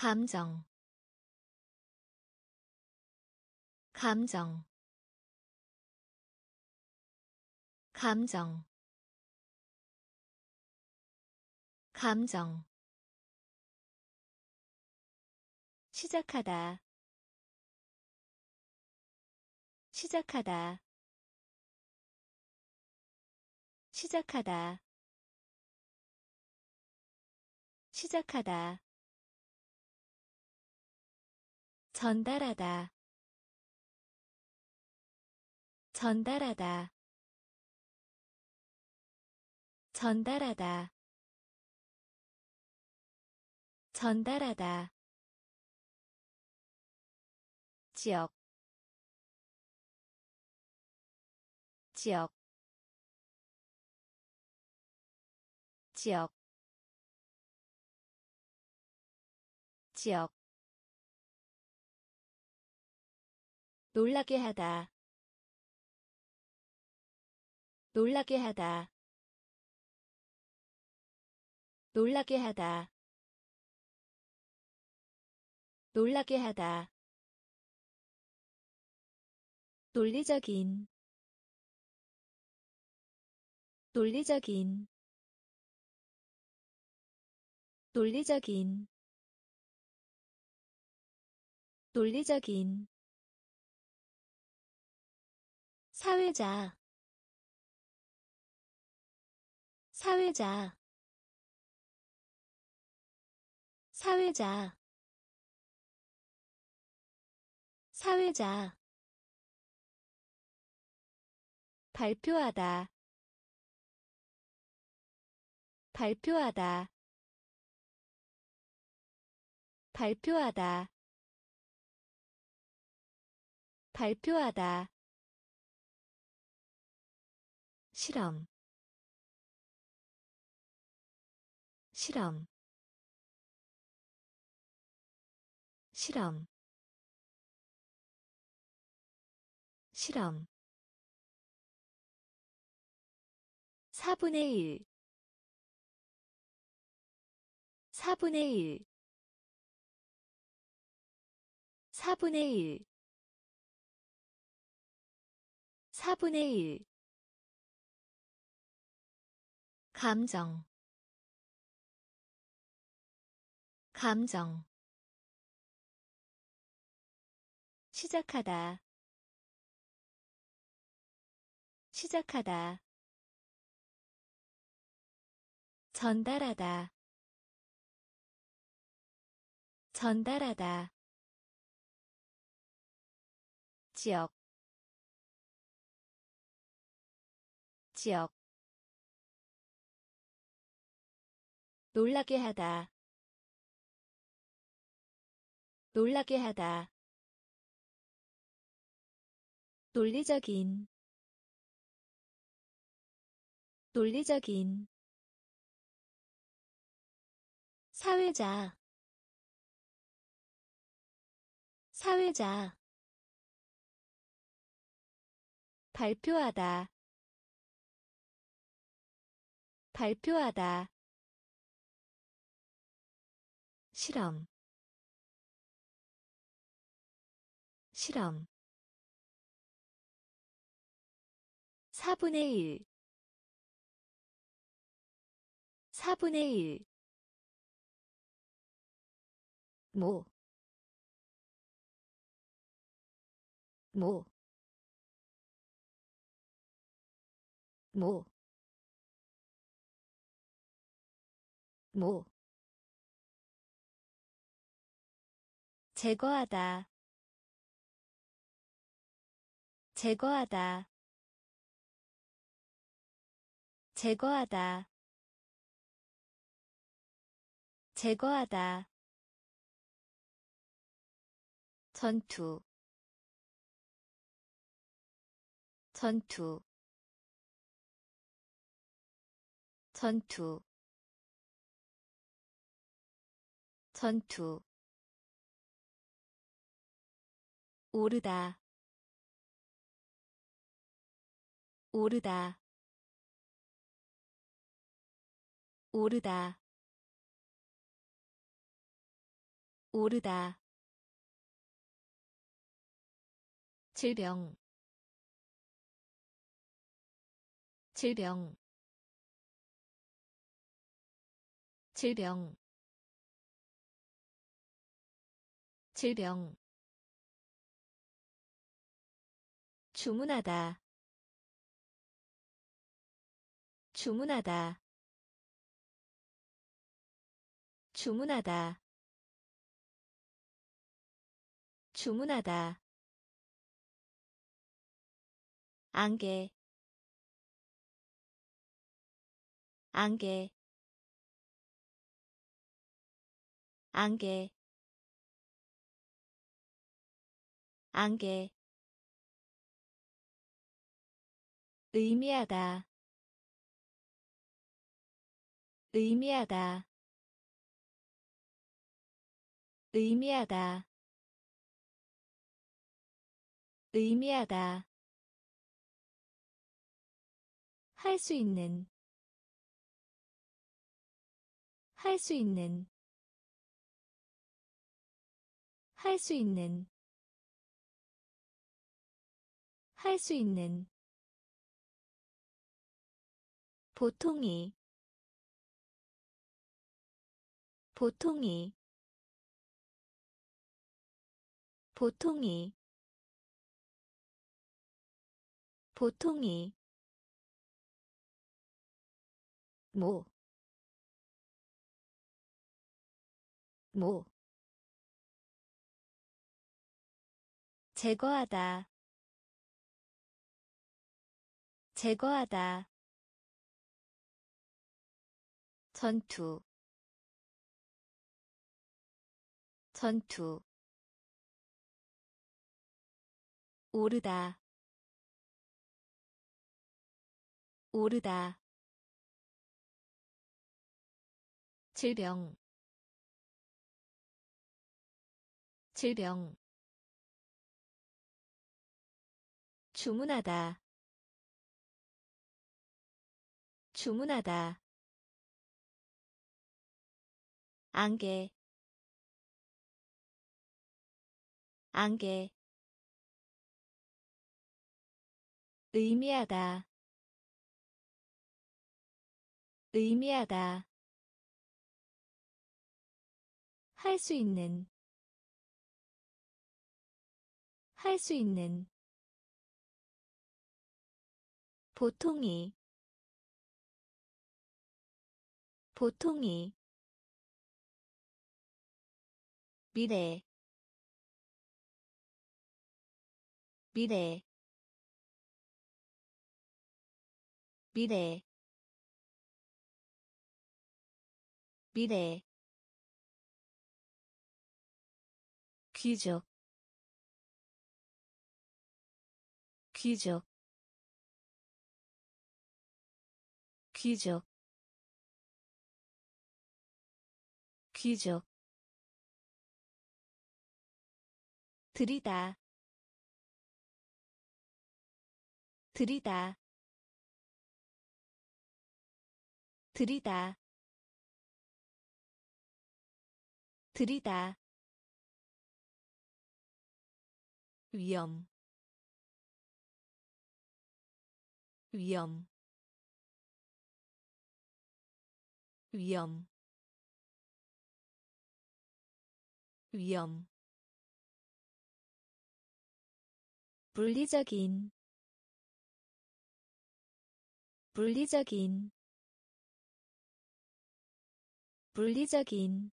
감정 감정 감정 감정. 시작하다 시작하다. 시작하다. 시작하다 전달하다. 전달하다. 전달하다. 전달하다. 지역. 지역. 지역. 지역 놀라게 하다. 놀라게 하다. 놀라게 하다. 놀라게 하다. 논리적인. 논리적인. 논리적인. 논리적인 사회자. 사회자. 사회자. 사회자. 발표하다. 발표하다. 발표하다. 발표하다 실험. 실험. 실험. 실험. 4분의 1 4분의 1 4분의 1 4분의 1 감정 감정. 시작하다 시작하다. 전달하다 전달하다. 지역 지역 놀라게 하다. 놀라게 하다. 논리적인. 논리적인. 사회자. 사회자. 발표하다. 발표하다 실험. 실험. 4분의 1 4분의 1 모, 모, 모, 모. 제거하다. 제거하다. 제거하다. 제거하다. 전투. 전투. 전투. 전투 오르다. 오르다. 오르다. 오르다. 질병. 질병. 질병. 질병 주문하다. 주문하다. 주문하다. 주문하다. 안개. 안개. 안개. 안개 의미하다. 의미하다. 의미하다. 의미하다. 할 수 있는. 할 수 있는. 할 수 있는. 할 수 있는 보통이 보통이 보통이 보통이 모, 모, 제거하다, 제거하다, 전투, 전투, 오르다, 오르다. 질병. 질병. 주문하다. 주문하다 안개 안개. 의미하다 의미하다. 할 수 있는 할 수 있는. 보통이 보통이 미래 미래 미래 미래 귀족 귀족 귀족 귀족 들이다. 들이다. 들이다. 들이다. 위험. 위험. 위험. 위험 물리적인 물리적인 물리적인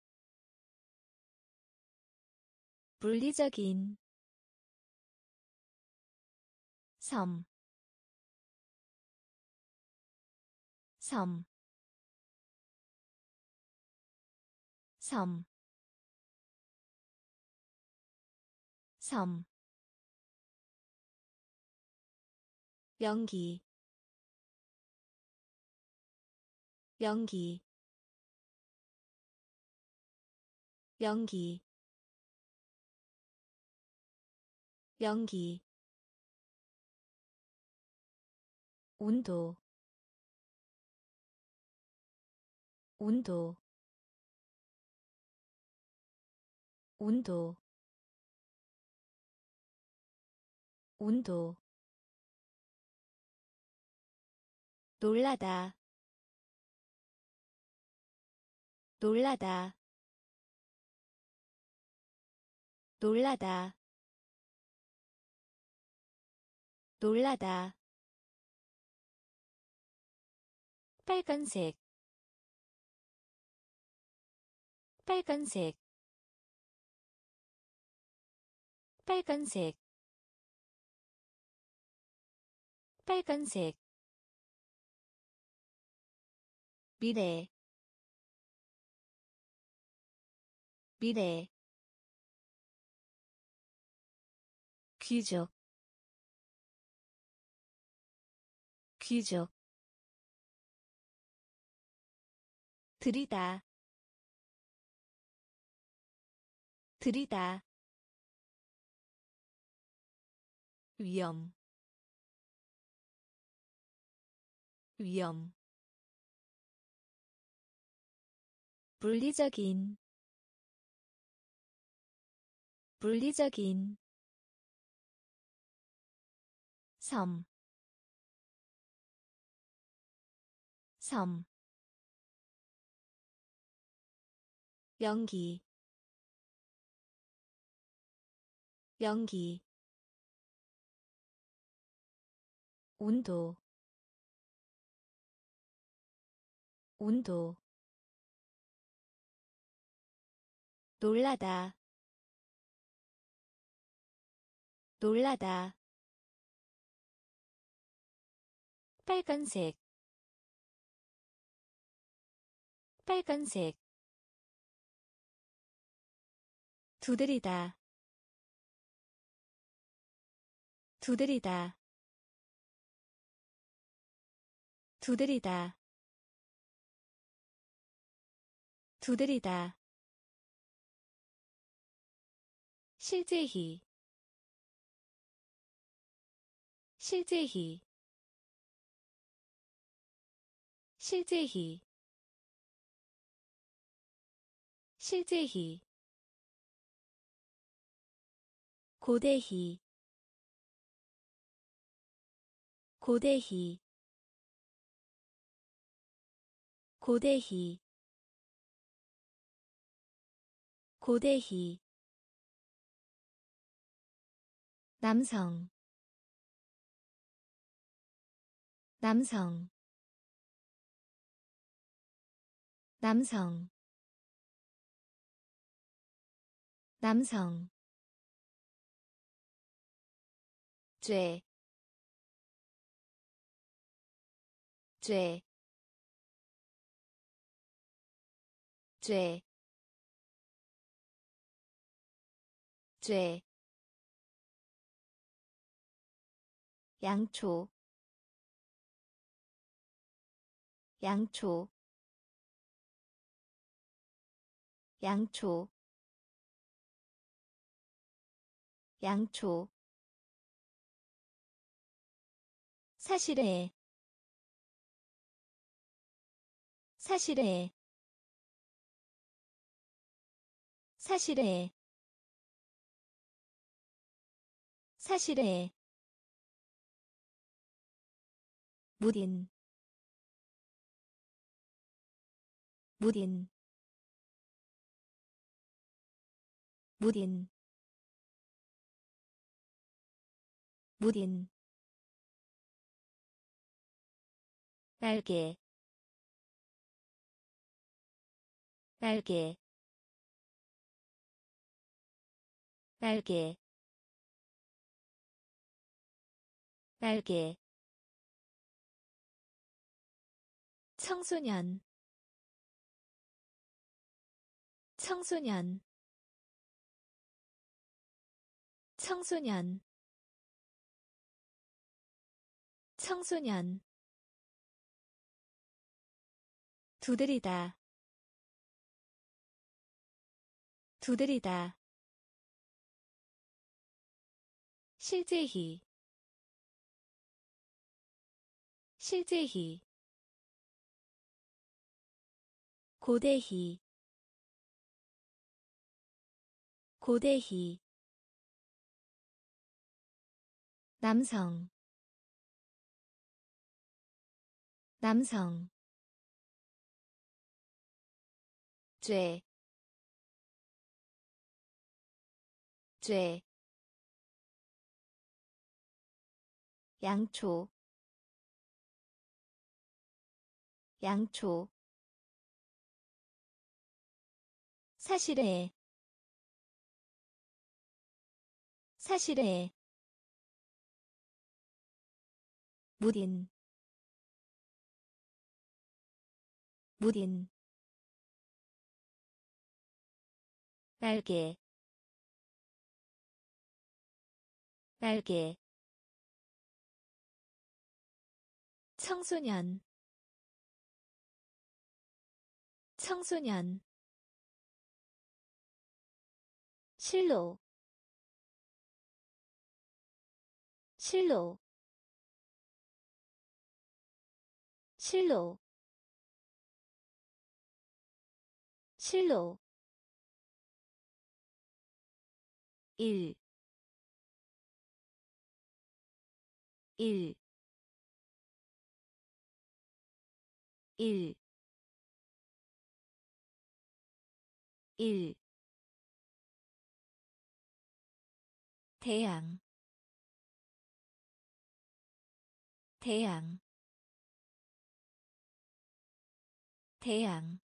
물리적인 섬, 섬, 섬, 섬, 연기, 연기, 연기, 연기. 온도 온도. 온도 온도 놀라다. 놀라다. 놀라다. 놀라다. 빨간색. 빨간색. 빨간색. 빨간색 미래 미래 귀족 귀족 들이다 들이다 위험 위험 물리적인 물리적인 섬, 섬, 연기, 연기, 온도, 온도, 놀라다. 놀라다. 빨간색. 빨간색. 두드리다. 두드리다. 두드리다. 두드리다 실제히 실제히 실제히 실제히 고대히 고대히 고대히 고대히 남성. 남성. 남성. 남성. 죄, 죄, 죄, 죄, 양초 양초 양초 양초. 사실에 사실에 사실에 사실에 무딘 무딘 무딘 무딘. 날개 날개. 날개 날개 청소년. 청소년. 청소년. 청소년. 두드리다. 두드리다. 실제히. 실제히 고대히 고대희 남성 남성 죄, 죄, 양초, 양초, 사실에, 사실에, 무딘, 무딘, 날개 날개 청소년 청소년 실로 실로 실로 실로. 1 1 1 1 태양. 태양. 태양.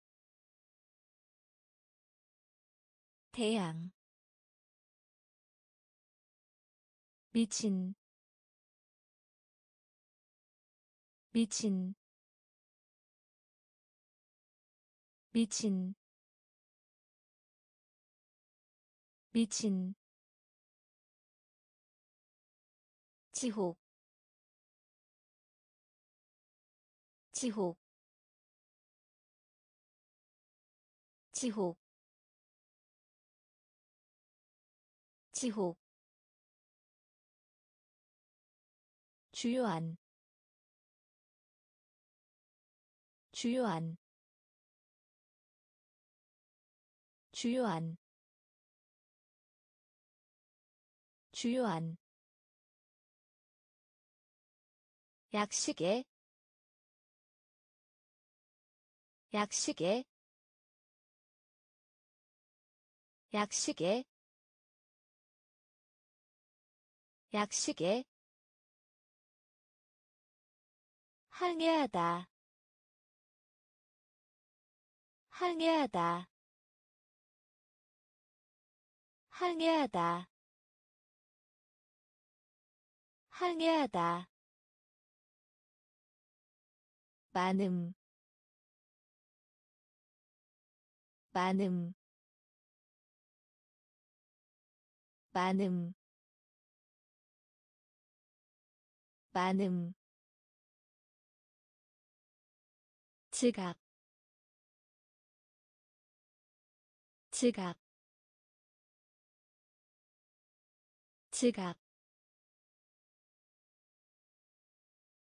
태양. 미친. 미친. 미친. 미친 지옥 지옥 지옥 지옥 주요한 주요한 주요한 주요한 약식에 약식에 약식에 약식에. 항해하다. 항해하다. 항해하다. 항해하다 많음. 많음. 많음. 많음. 지갑 지갑 지갑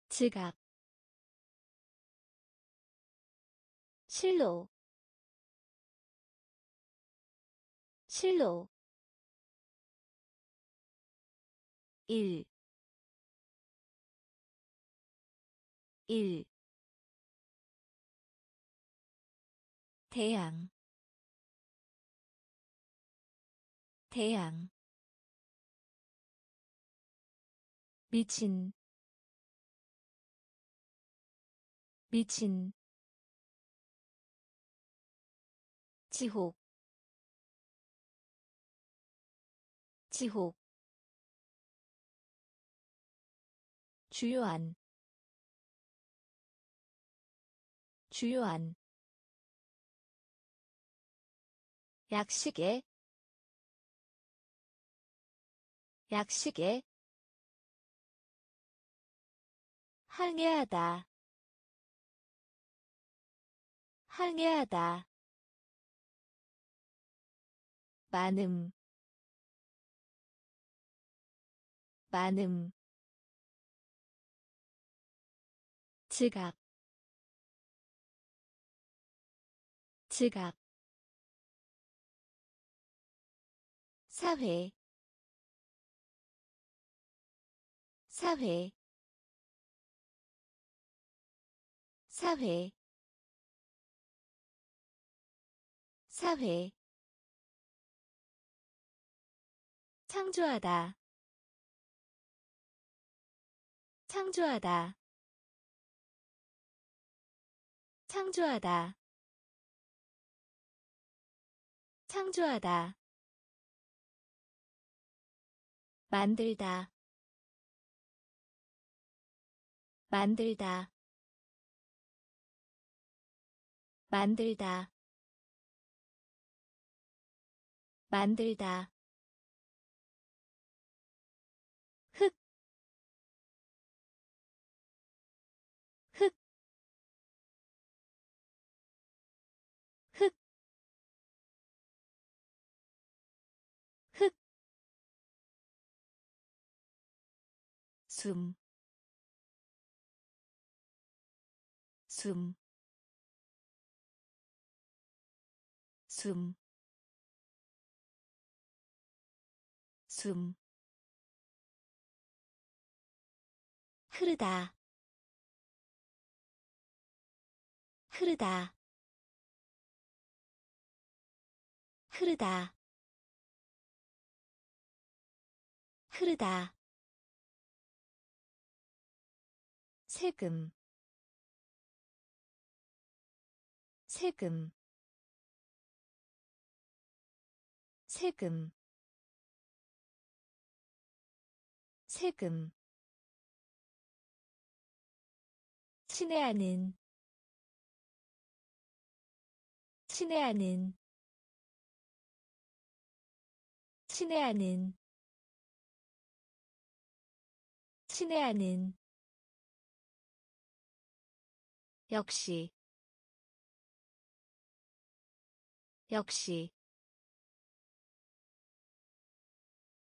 지갑 실로 실로. 1 1 태양 태양. 미친 미친 지옥 지옥 주요한 주요한 약식에 약식에 항해하다 항해하다 많음. 많음. 지갑 지갑 사회. 사회. 사회. 사회 창조하다. 창조하다. 창조하다. 창조하다. 만들다. 만들다. 만들다. 만들다 숨, 숨, 숨, 숨, 흐르다, 흐르다, 흐르다, 흐르다. 세금 세금 세금 세금. 친애하는 친애하는 친애하는 친애하는 역시 역시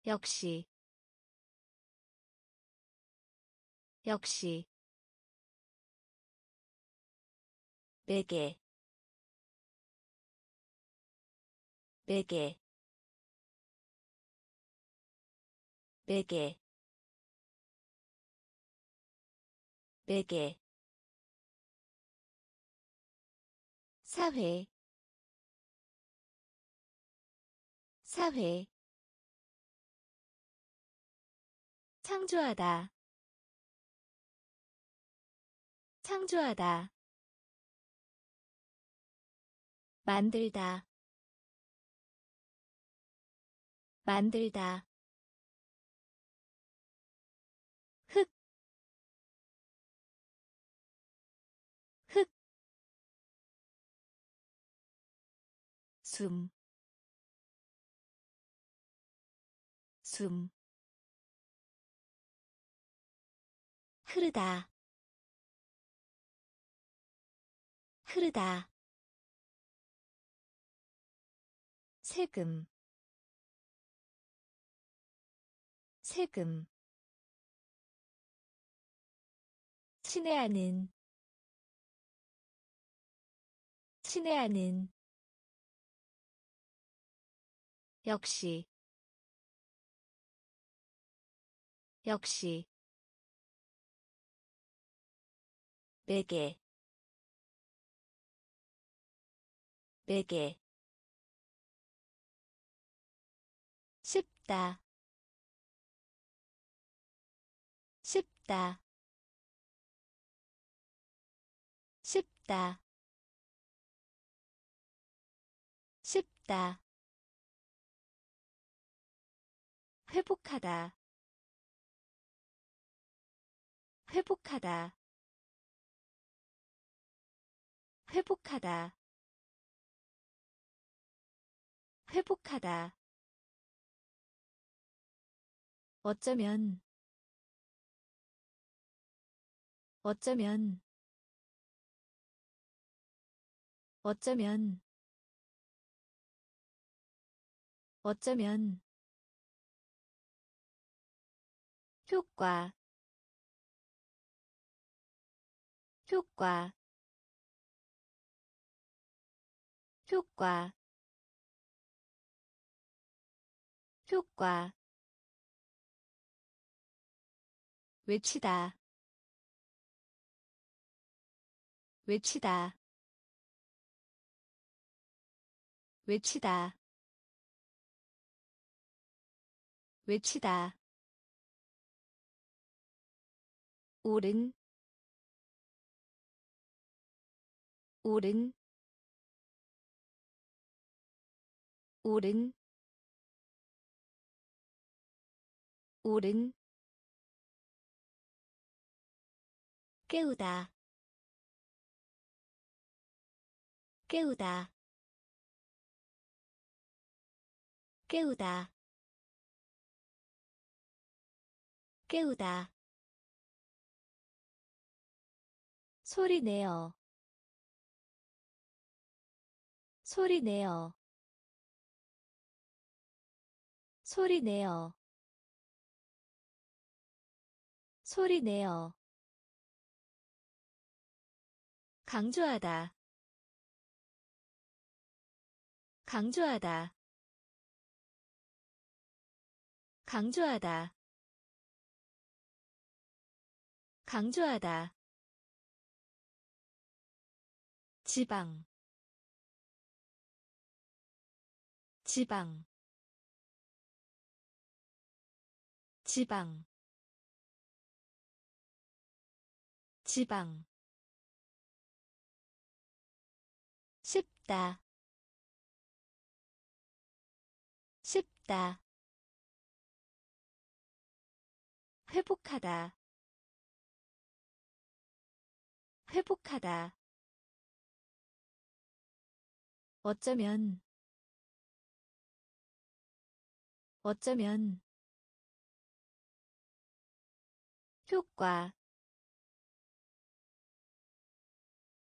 역시 역시. 베개 베개 베개 베개 사회 사회 창조하다 창조하다 만들다 만들다 숨, 숨, 흐르다, 흐르다. 세금, 세금. 친애하는 친애하는 역시 역시 베개 베개 쉽다 쉽다 쉽다 쉽다 회복하다. 회복하다. 회복하다. 회복하다. 어쩌면 어쩌면 어쩌면 어쩌면 효과 효과 효과 효과. 외치다 외치다 외치다 외치다 오른 오른 오른 오른. 깨우다 깨우다 깨우다 깨우다 소리 내어. 소리 내어. 소리 내어. 소리 내어. 강조하다. 강조하다. 강조하다. 강조하다 지방 지방 지방 지방. 쉽다 쉽다. 회복하다 회복하다 어쩌면 어쩌면 효과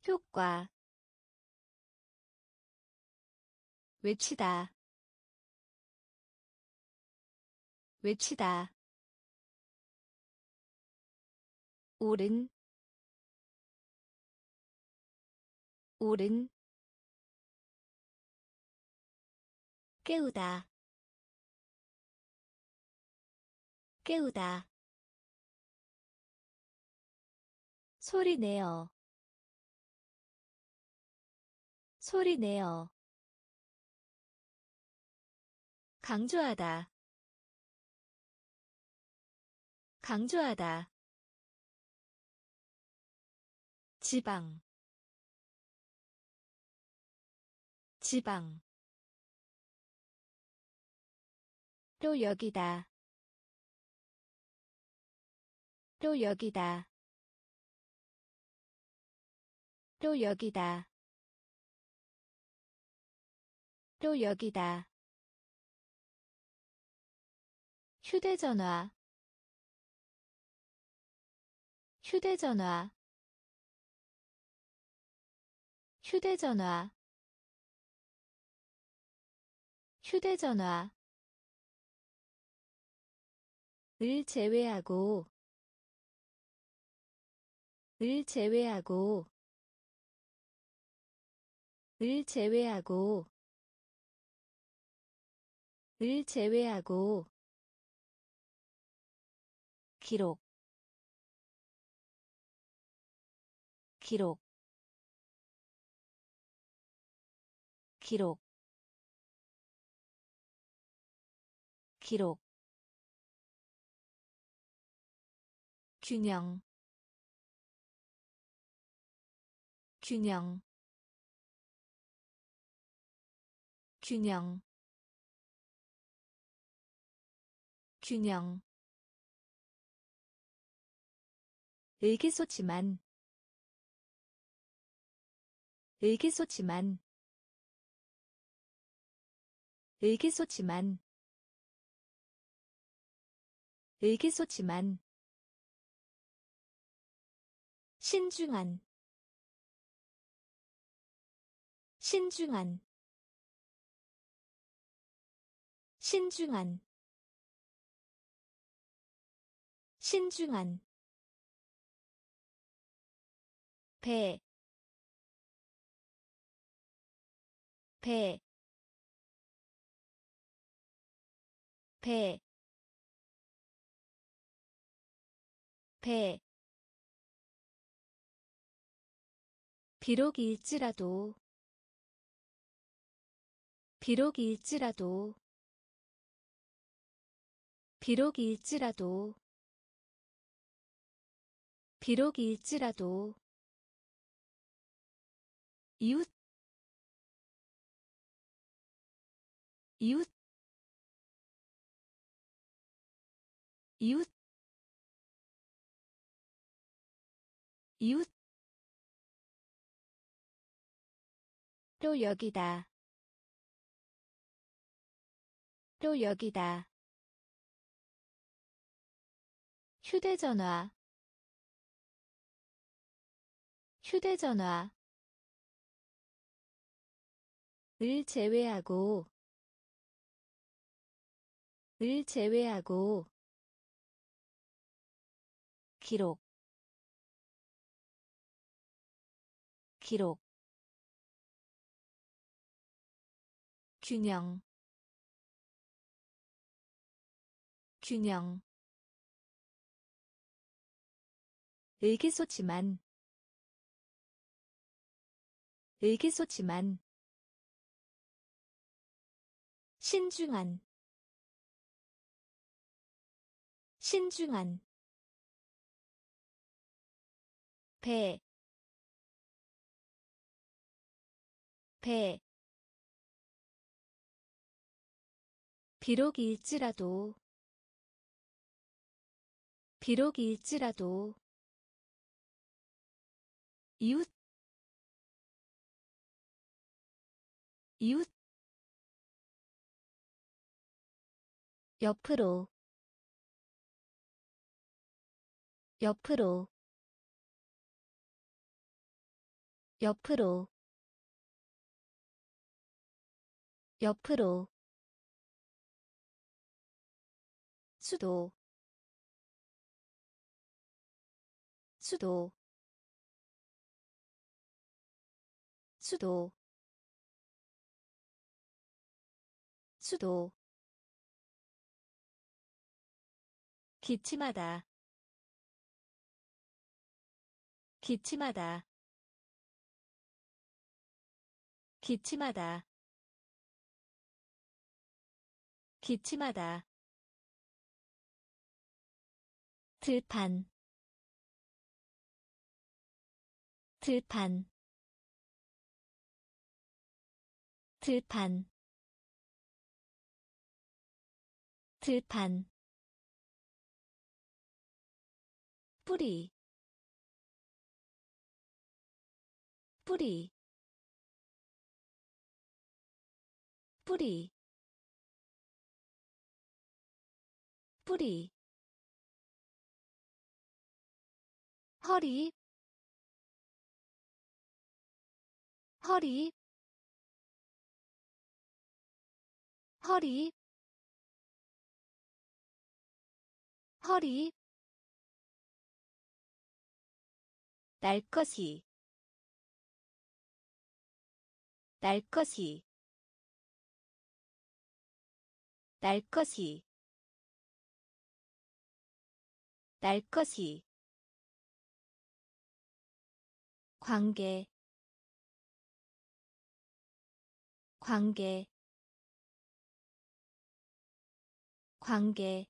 효과 외치다 외치다. 오른 오른 깨우다. 깨우다. 소리 내어. 소리 내어. 강조하다. 강조하다. 지방. 지방 또 여기다. 또 여기다. 또 여기다. 또 여기다. 휴대전화. 휴대전화. 휴대전화. 휴대전화 을 제외하고 을 제외하고 을 제외하고 을 제외하고. 기록 기록 기록 기록 균형 균형 균형 균형. 의기소침한 의기소침한 의기소침한 의기소침한 신중한 신중한 신중한 신중한 배, 배, 배, 배. 비록일지라도 비록일지라도 비록일지라도 비록일지라도. 이웃 이웃 이웃 이웃 또 여기다. 또 여기다. 휴대전화. 휴대전화. 을 제외하고. 을 제외하고. 기록. 기록 균형 균형. 의기소침한 의기소침한. 신중한 신중한. 배, 배, 비록일지라도, 비록일지라도, 이웃, 이웃, 옆으로 옆으로 옆으로 옆으로 수도 수도 수도 수도. 기침하다 기침하다 기침하다 기침하다 들판. 들판. 들판. 들판. 뿌리. 뿌리. 뿌리. 뿌리 허리 허리 허리 허리. 날 것이 날 것이 날 것이 날 것이 관계 관계 관계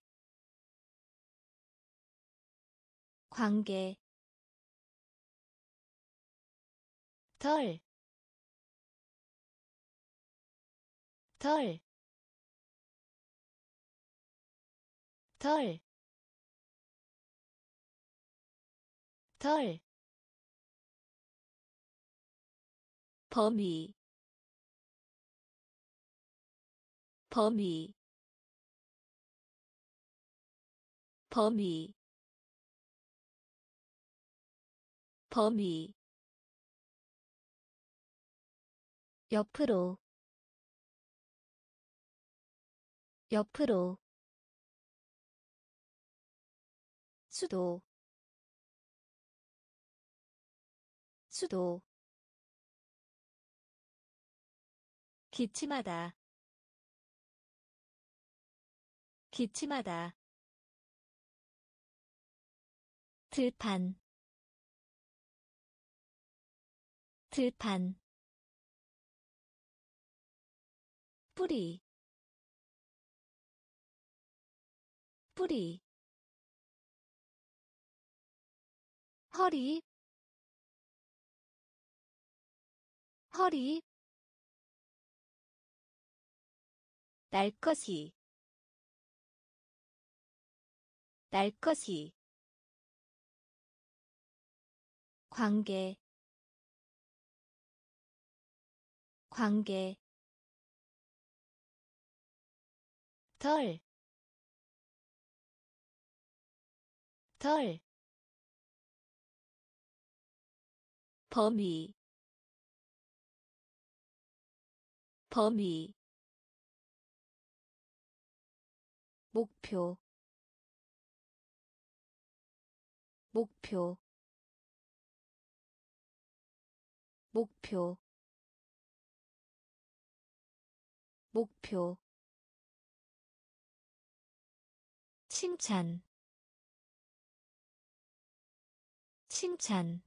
관계. 덜, 덜, 덜, 덜, 범위, 범위, 범위, 범위. 옆으로 옆으로. 수도 수도 기침하다. 기침하다. 들판. 들판. 뿌리. 뿌리. 허리. 허리 날 것이. 날 것이. 관계. 관계. 덜, 덜, 범위, 범위, 목표, 목표, 목표, 목표. 칭찬 칭찬.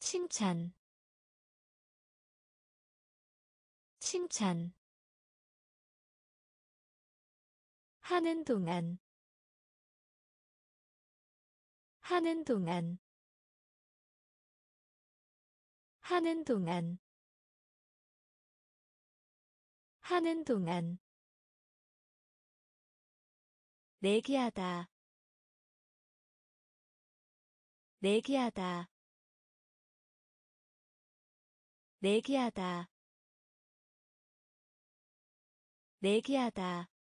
칭찬. 칭찬 하는 동안. 하는 동안. 하는 동안. 하는 동안. 내기하다. 내기하다. 내기하다. 내기하다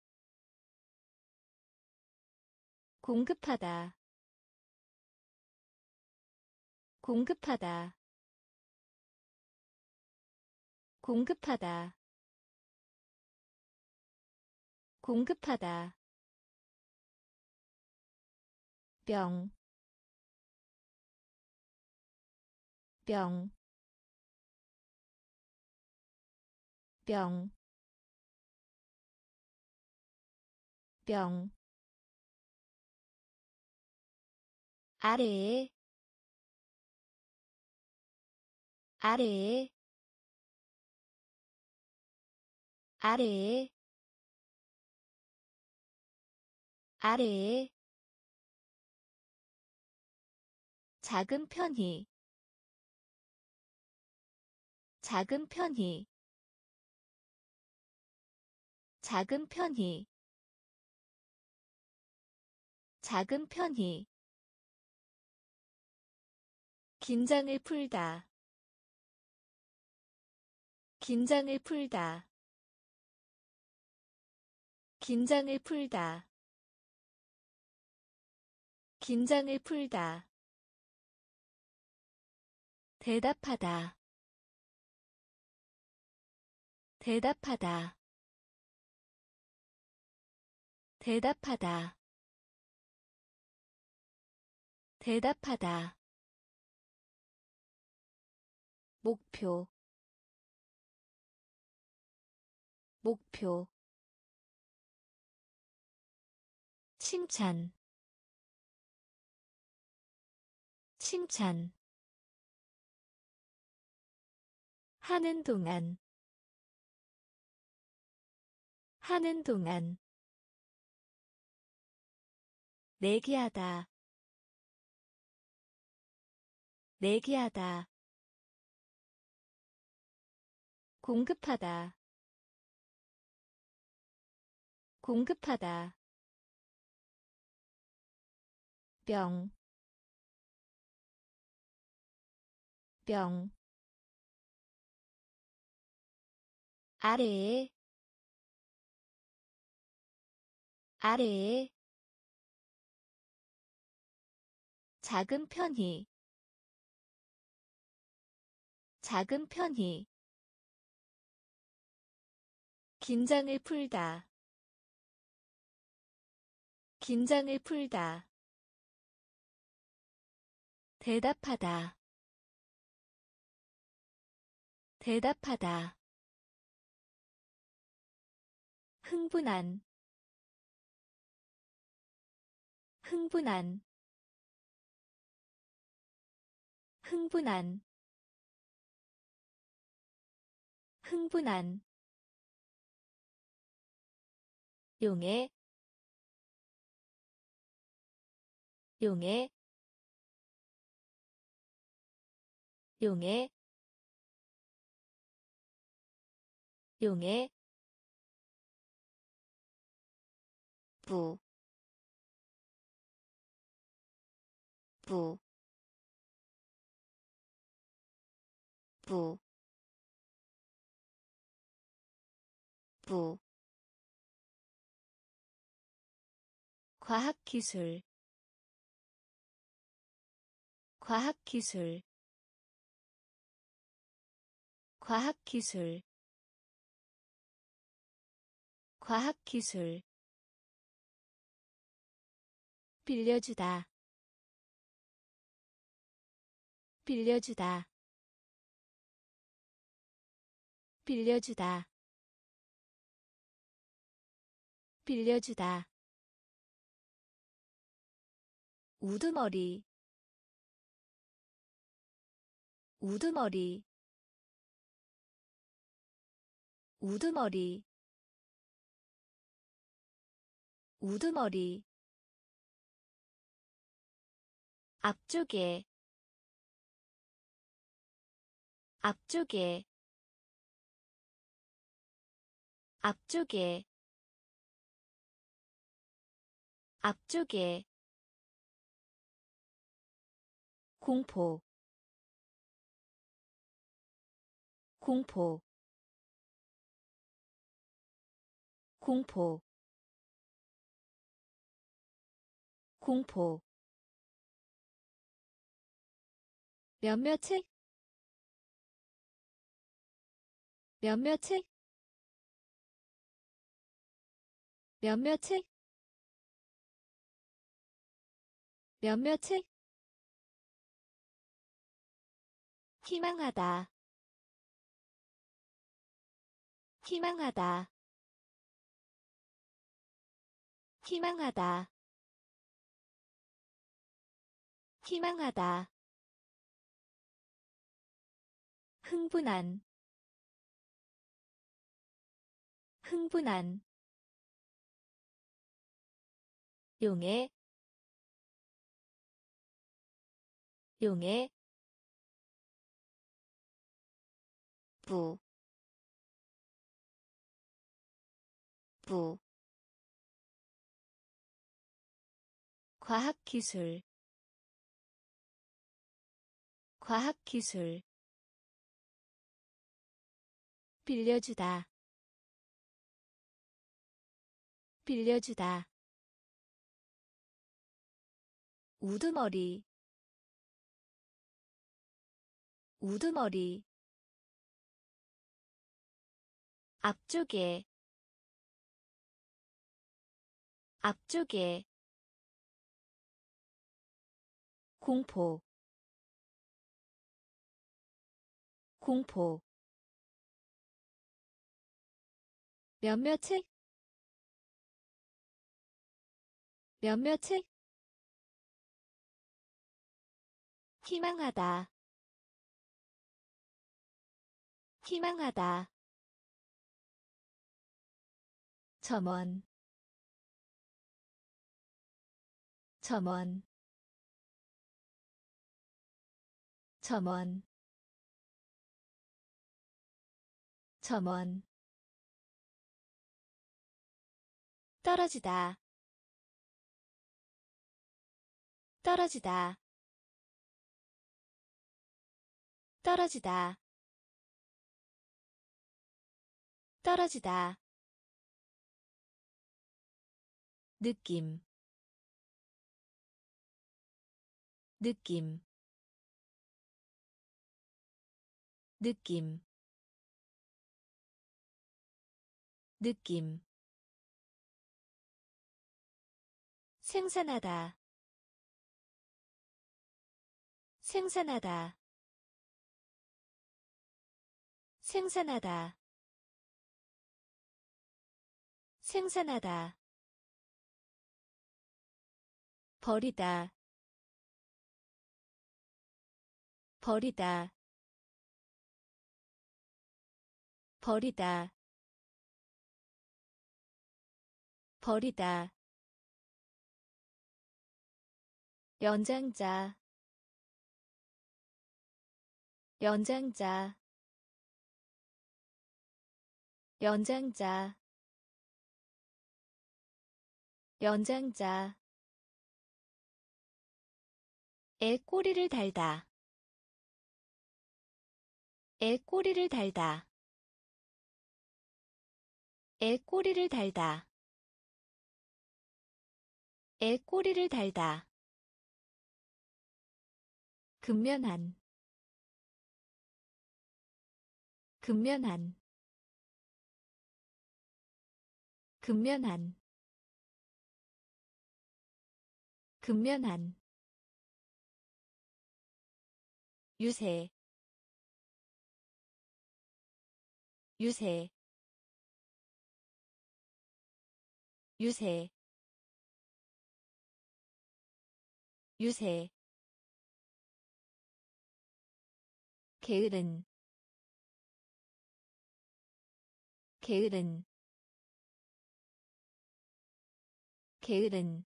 공급하다. 공급하다. 공급하다. 공급하다. 병, 병, 병, 병, 아래에, 아래에, 아래에, 아래에 작은 편히 작은 편히 작은 편히 작은 편히 긴장을 풀다. 긴장을 풀다. 긴장을 풀다. 긴장을 풀다. 대답하다. 대답하다. 대답하다. 대답하다 목표 목표 칭찬 칭찬 하는 동안 하는 동안 내기하다 내기하다 공급하다. 공급하다. 병, 병, 아래에. 아래에. 작은 편히. 작은 편히 긴장을 풀다. 긴장을 풀다. 대답하다. 대답하다. 흥분한. 흥분한. 흥분한. 흥분한 용해 용해 용해 용해 부, 부, 부, 부. 과학기술 과학기술 과학기술 과학기술. 빌려주다 빌려주다 빌려주다 빌려주다 우두머리 우두머리 우두머리 우두머리. 앞쪽에 앞쪽에 앞쪽에 앞쪽에 공포. 공포. 공포. 공포. 몇몇의 몇몇의 몇몇의 몇몇의 희망하다. 희망하다. 희망하다. 희망하다. 흥분한. 흥분한. 용해 용해 부, 부. 과학기술. 과학기술. 빌려주다. 빌려주다. 우두머리. 우두머리 앞쪽에 앞쪽에 공포 공포. 몇몇의 몇몇의 희망하다. 희망하다 점원. 점원. 점원. 점원. 떨어지다. 떨어지다. 떨어지다. 떨어지다 느낌 느낌 느낌 느낌. 생산하다 생산하다 생산하다 생산하다 버리다. 버리다. 버리다. 버리다. 연장자. 연장자. 연장자. 연장자 애 꼬리를 달다. 애 꼬리를 달다. 애 꼬리를 달다. 애 꼬리를 달다. 근면한. 근면한. 근면한. 근면한 유세 유세 유세 유세. 게으른 게으른 게으른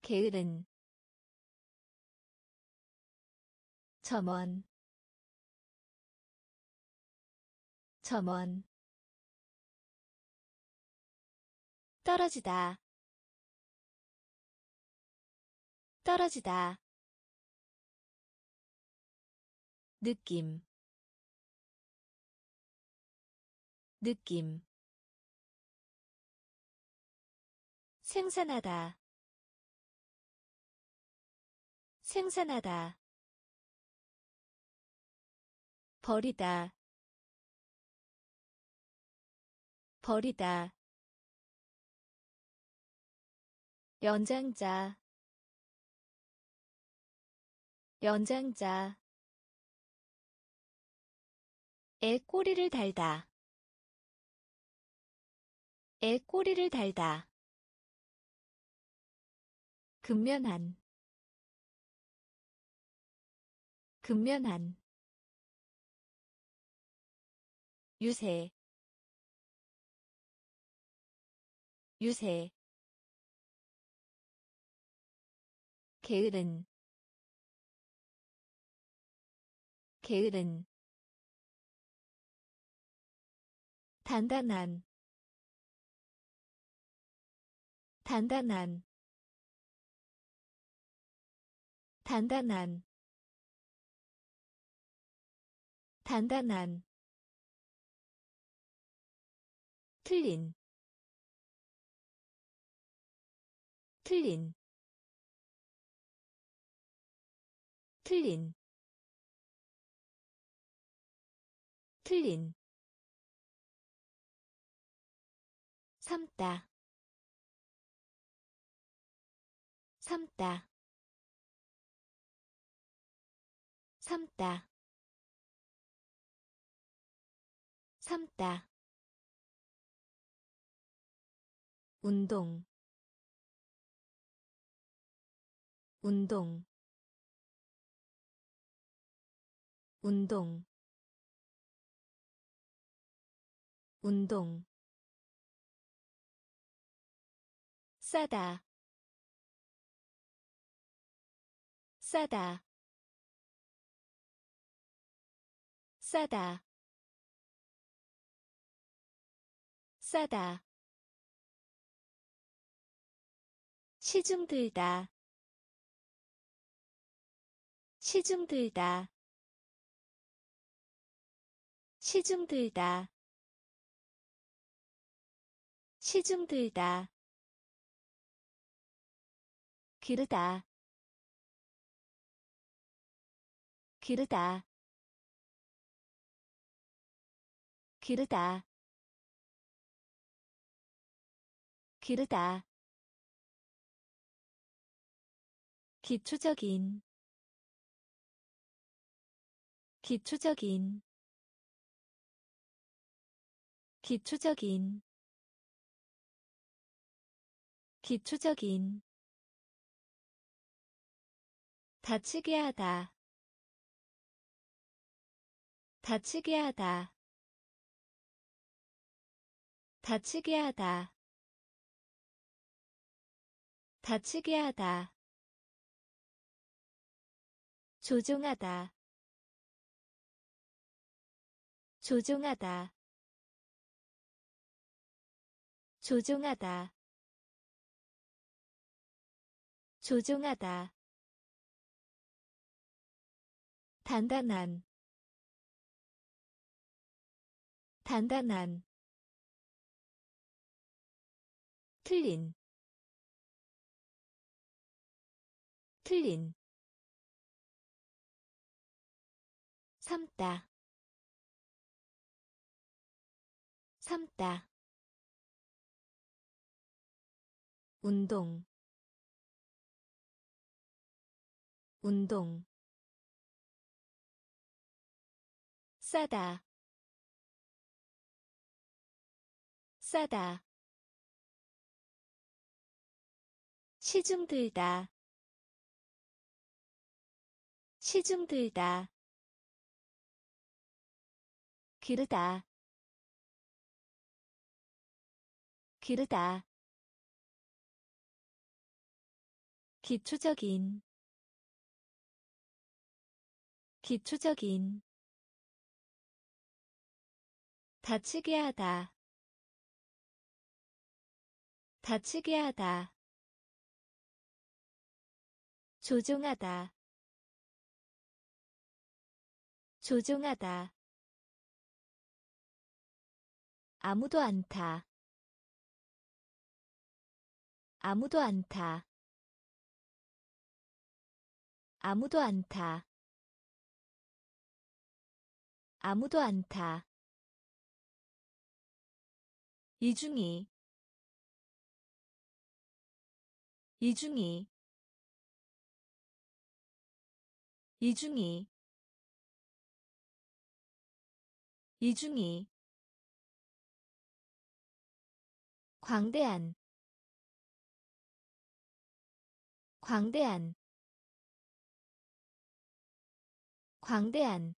게으른 점원. 점원. 떨어지다. 떨어지다. 느낌. 느낌. 생산하다. 생산하다 버리다. 버리다. 연장자. 연장자. 애 꼬리를 달다. 애 꼬리를 달다. 근면한. 근면한 유세 유세 게으른 게으른 단단한 단단한 단단한 단단한 틀린 틀린 틀린 틀린. 삼다 삼다 삼다 삼다 운동. 운동. 운동. 운동. 싸다. 싸다. 싸다. 싸다 시중 들다. 시중 들다. 시중 들다. 시중 들다. 기르다. 기르다. 기르다. 기르다 기초적인 기초적인 기초적인 기초적인. 다치게 하다 다치게 하다 다치게 하다 다치게 하다 조종하다. 조종하다. 조종하다. 조종하다. 단단한. 단단한. 틀린. 틀린 삼다. 삼다. 운동. 운동. 싸다. 싸다. 시중 들다. 시중 들다 기르다. 기르다. 기초적인. 기초적인. 다치게 하다. 다치게 하다. 조종하다. 조종하다 아무도 안 타. 아무도 안 타. 아무도 안 타. 아무도 안 타. 이중이. 이중이. 이중이. 이중이 광대한 광대한 광대한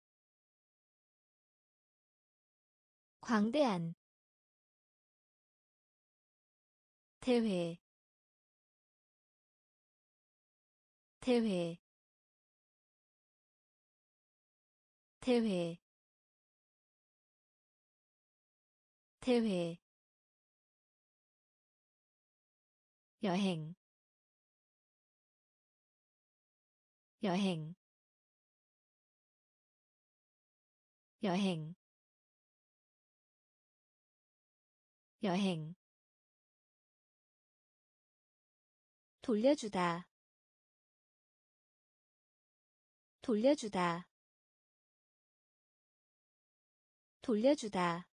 광대한. 대회 대회. 대회 대회 여행. 여행. 여행. 여행. 돌려주다. 돌려주다. 돌려주다.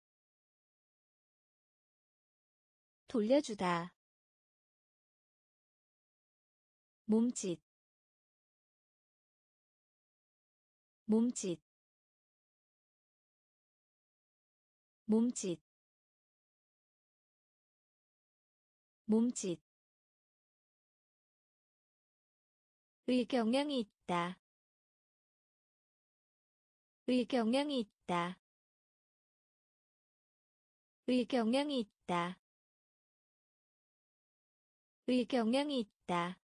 돌려주다 몸짓 몸짓 몸짓 몸짓 의 경향이 있다. 의 경향이 있다. 의 경향이 있다. 의 경향이 있다.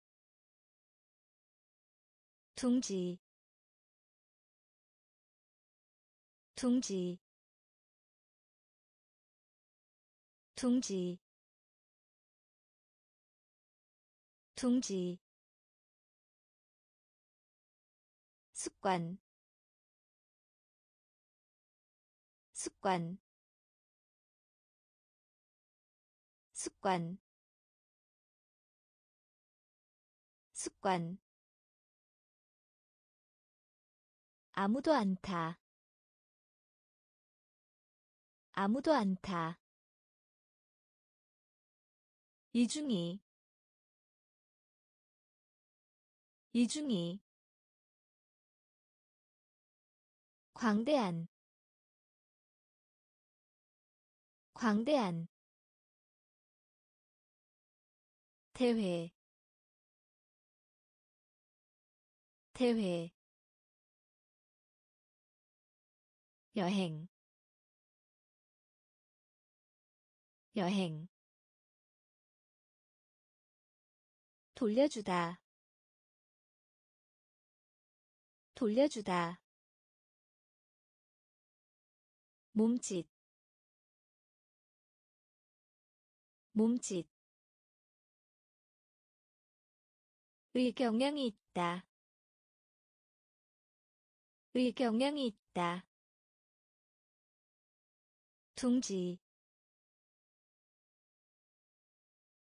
둥지 둥지 둥지 둥지. 습관 습관 습관. 습관 아무도 안 타. 아무도 안 타. 이중이. 이중이. 광대한. 광대한. 대회. 대회 여행. 여행. 돌려주다. 돌려주다. 몸짓. 몸짓. 의 경향이 있다. 의 경향이 있다. 둥지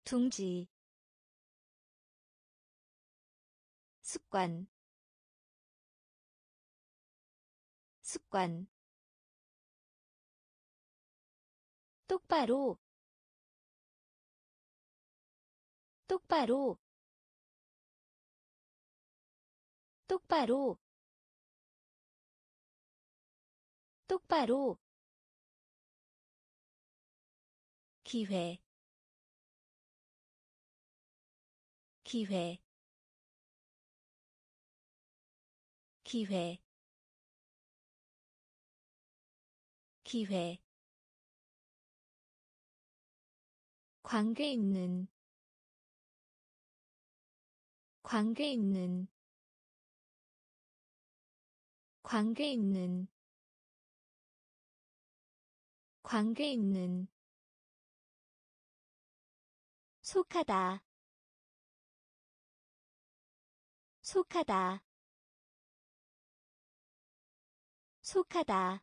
둥지 습관 습관 똑바로 똑바로 똑바로 똑바로 기회. 기회. 기회. 기회. 관계 있는. 관계 있는. 관계 있는. 관계 있는 속하다. 속하다. 속하다.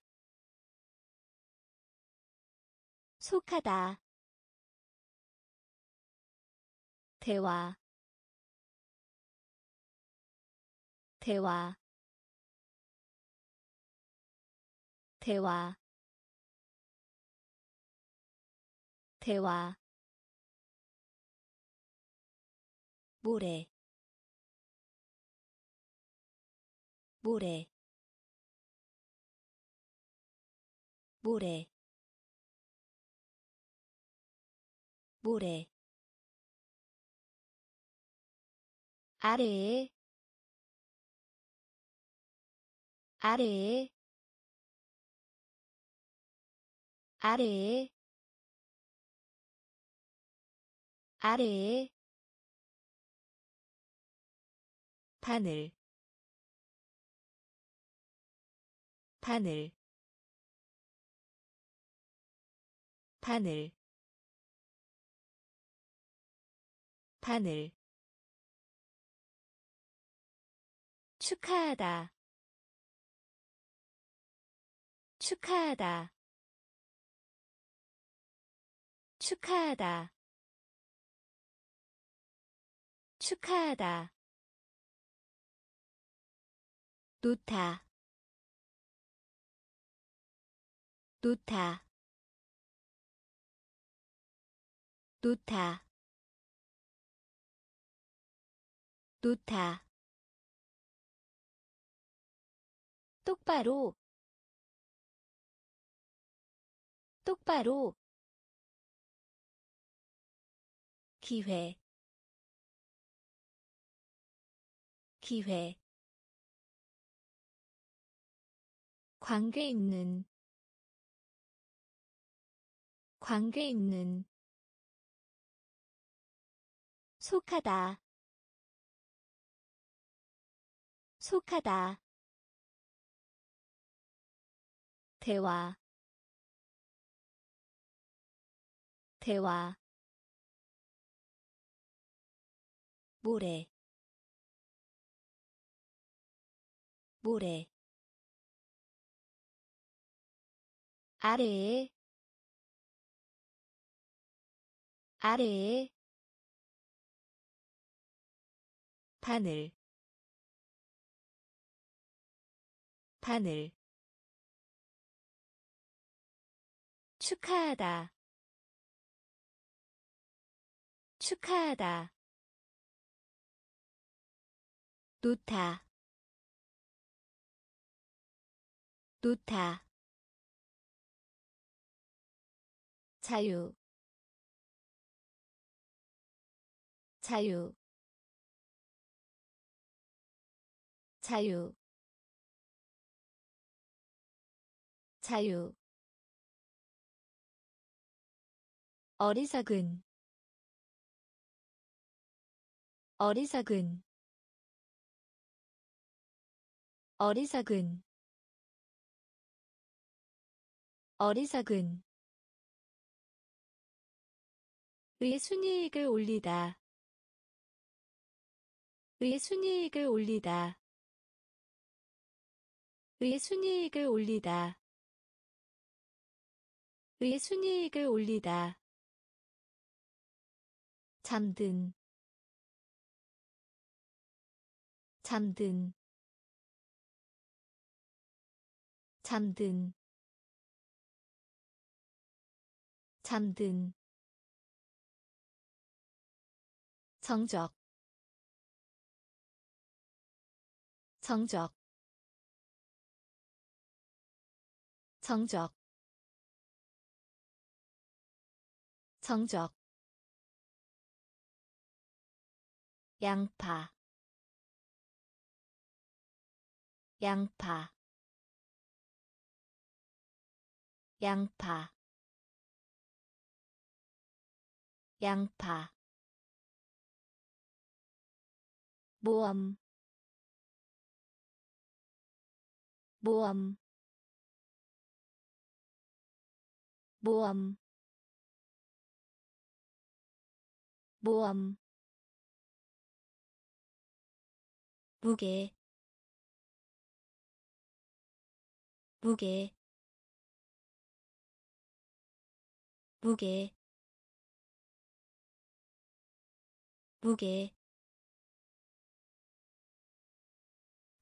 속하다. 대화. 대화. 대화. 대화 모래 모래 모래 모래 아래에 아래에 아래에 아래에 바늘 바늘 바늘 바늘. 축하하다 축하하다. 축하하다 축하하다 놓다 놓다 놓다 놓다 똑바로. 똑바로. 기회. 기회 관계 있는 관계 있는 속하다 속하다 대화 대화 모래 모래 아래에 아래에 바늘 바늘. 축하하다 축하하다. 놓다 놓다 자유 자유 자유 자유. 어리석은 어리석은 어리석은 어리석은 의 순이익을 올리다. 의 순이익을 올리다. 의 순이익을 올리다. 의 순이익을 올리다. 잠든. 잠든. 잠든. 잠든 성적 성적 성적 성적. 양파 양파 양파 양파 모험 모험 모험 모험 무게. 무게. 무게. 무게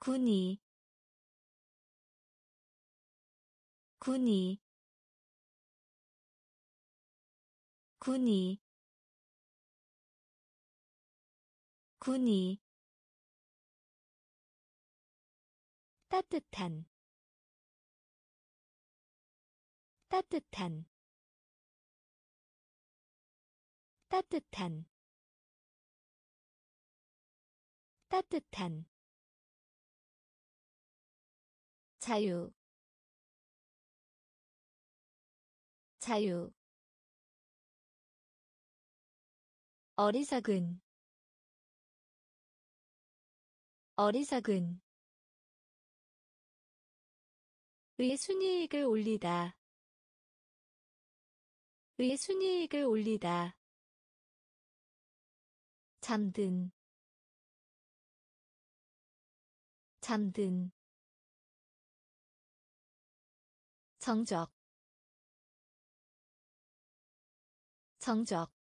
군이 군이 군이 군이. 따뜻한 따뜻한 따뜻한 따뜻한 자유 자유. 어리석은 어리석은. 의 순이익을 올리다. 의 순이익을 올리다. 잠든 잠든 성적 성적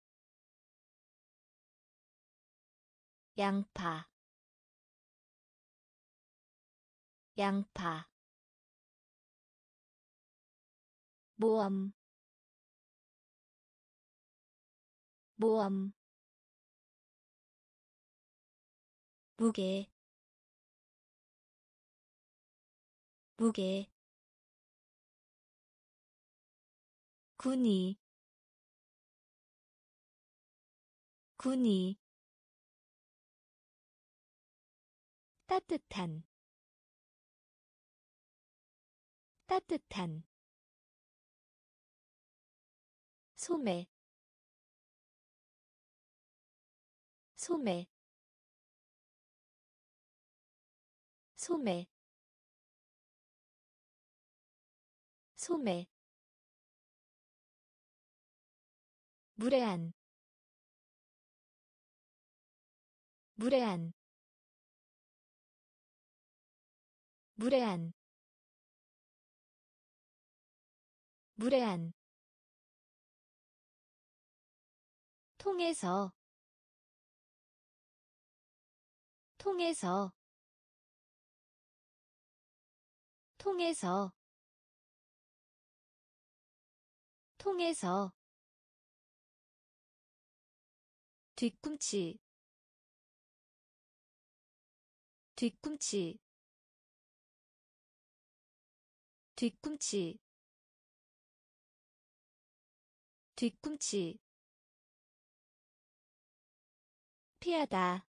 양파 양파 모험 모험 무게 무게 군이 군이 따뜻한 따뜻한 소매 소매 소매 소매 무례한 무례한 무례한 무례한. 통해서 통해서 통해서 통해서 뒤꿈치 뒤꿈치 뒤꿈치 뒤꿈치. 피하다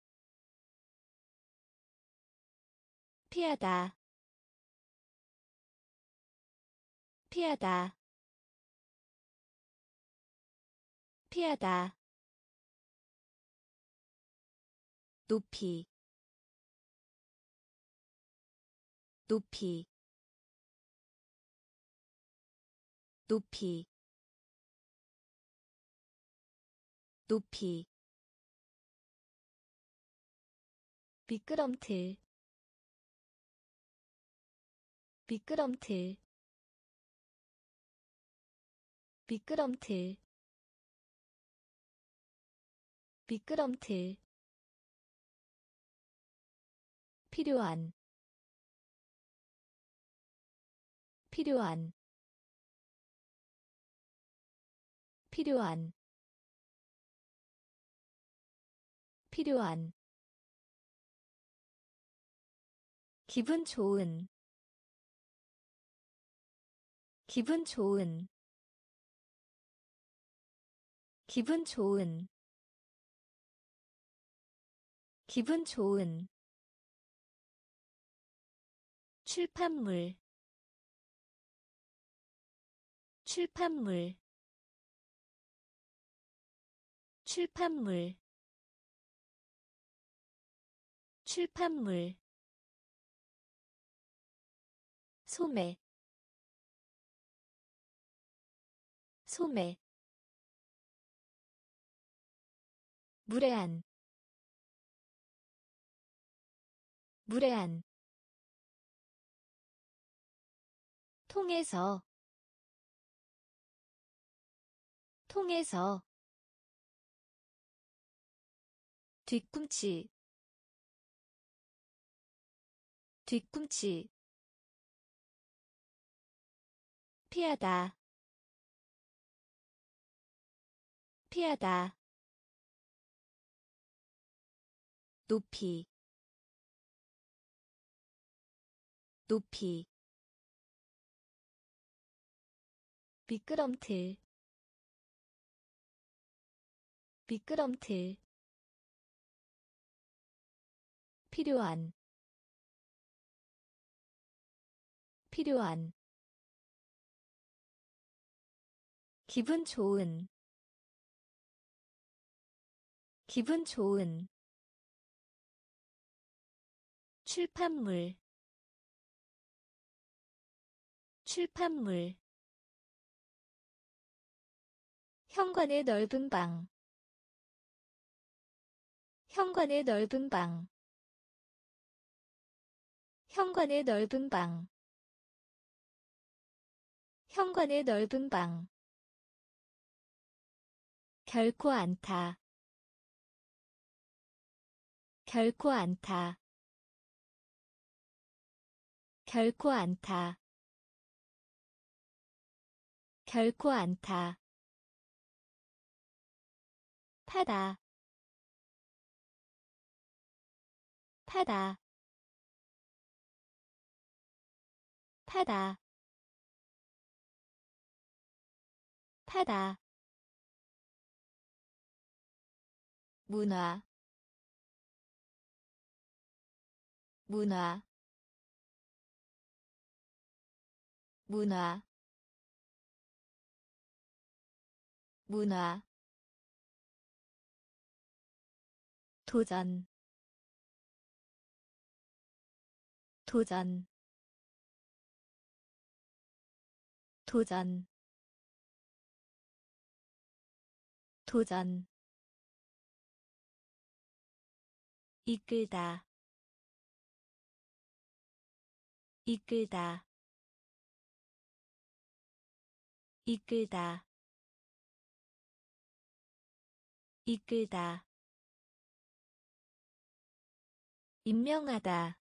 피하다 피하다 피하다 높이 높이 높이 높이. 미끄럼틀 미끄럼틀 미끄럼틀. 미끄럼틀 필요한 필요한 필요한 필요한. 기분 좋은 기분 좋은 기분 좋은 기분 좋은 출판물. 출판물. 출판물. 출판물. 소매. 소매. 무례한. 무례한 통해서 통해서 뒤꿈치 뒤꿈치 피하다 피하다 높이 높이 미끄럼틀. 미끄럼틀. 필요한. 필요한. 기분 좋은. 기분 좋은. 출판물. 출판물 현관의 넓은 방. 현관의 넓은 방. 현관의 넓은 방. 현관의 넓은 방. 결코 않다 결코 않다 결코 않다 결코 않다 파다. 파다. 파다. 파다. 문화. 문화. 문화. 문화 도전. 도전. 도전. 도전. 이끌다. 이끌다. 이끌다. 이끌다 임명하다.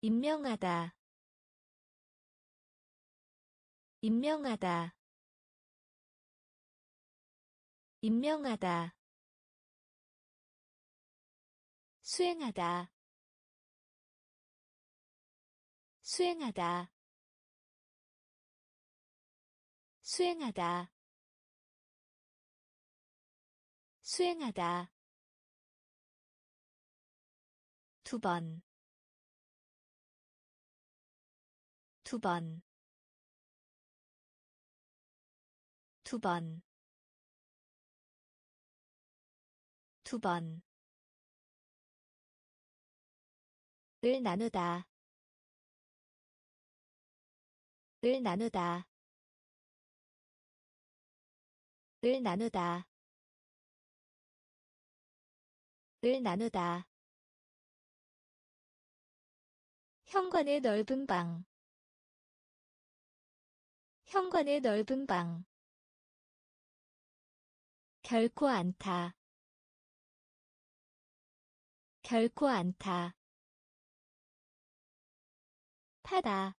임명하다. 임명하다. 임명하다. 수행하다. 수행하다. 수행하다. 수행하다 두 번, 두 번, 두 번, 두 번, 을 나누다, 을 나누다, 을 나누다, 을 나누다. 현관의 넓은 방. 현관의 넓은 방. 결코 않다 결코 않다 파다.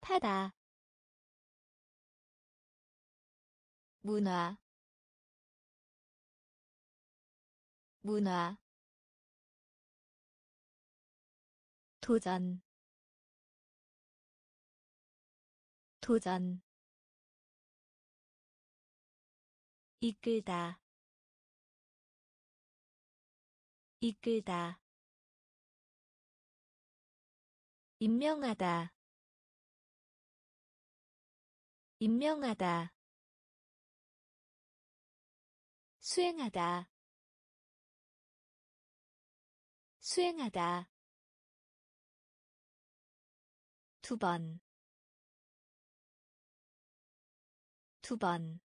파다. 문화. 문화 도전. 도전. 이끌다. 이끌다. 임명하다. 임명하다. 수행하다. 수행하다 두 번, 두 번,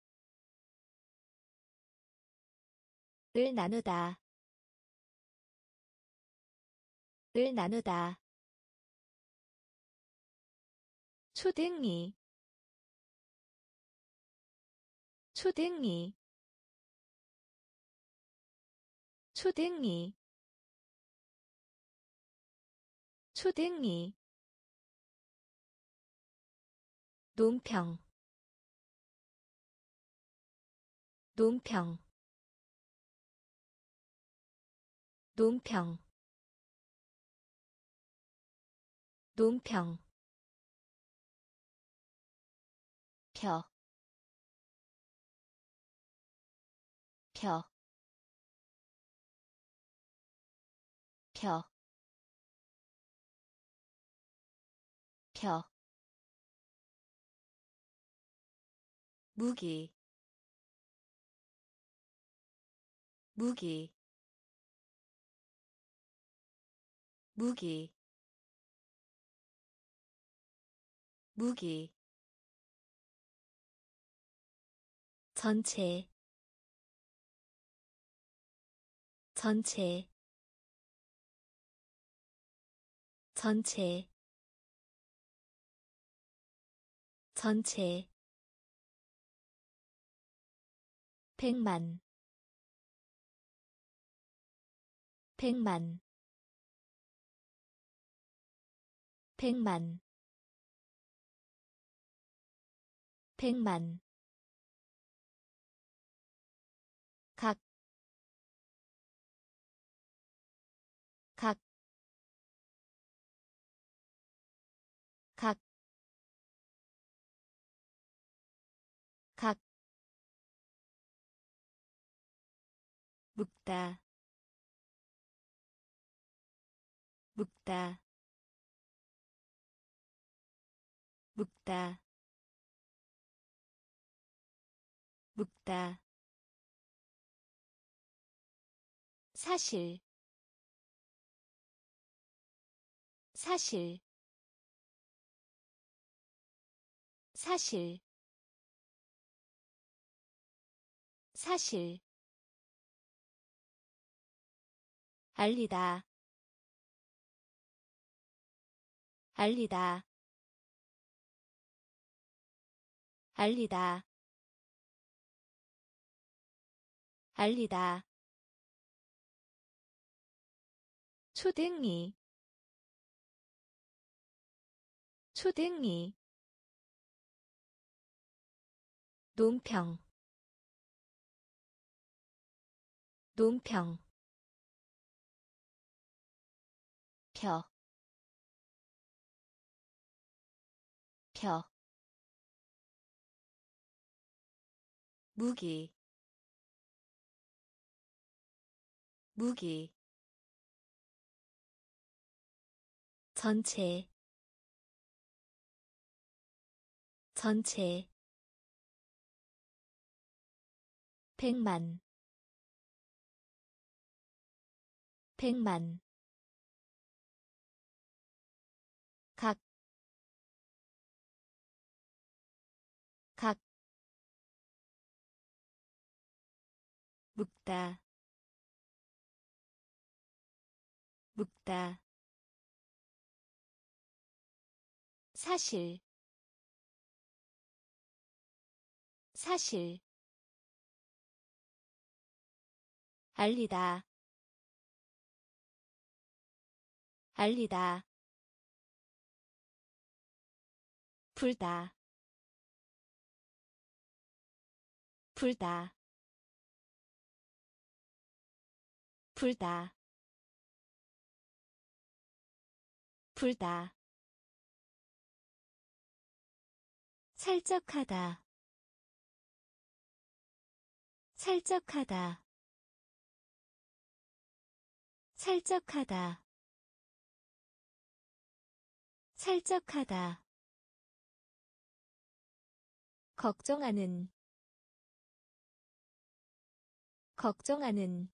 을 나누다, 을 나누다, 초등이, 초등이, 초등이, 초등이 논평. 논평. 논평. 논평. 펴, 펴, 펴, 펴. 무기 무기 무기 무기. 전체 전체 전체 전체 백만. 백만. 백만. 백만 묵다. 묵다. 묵다. 묵다. 사실. 사실. 사실. 사실 알리다. 알리다. 알리다. 알리다. 초등이. 초등이. 논평. 논평 펴, 지켜 무기. 무기. 전체. 전체. 백만. 백만 묵다, 묵다, 사실, 사실, 알리다, 알리다. 불다. 불다 불다. 불다. 살적하다. 살적하다. 살적하다. 살적하다. 걱정하는. 걱정하는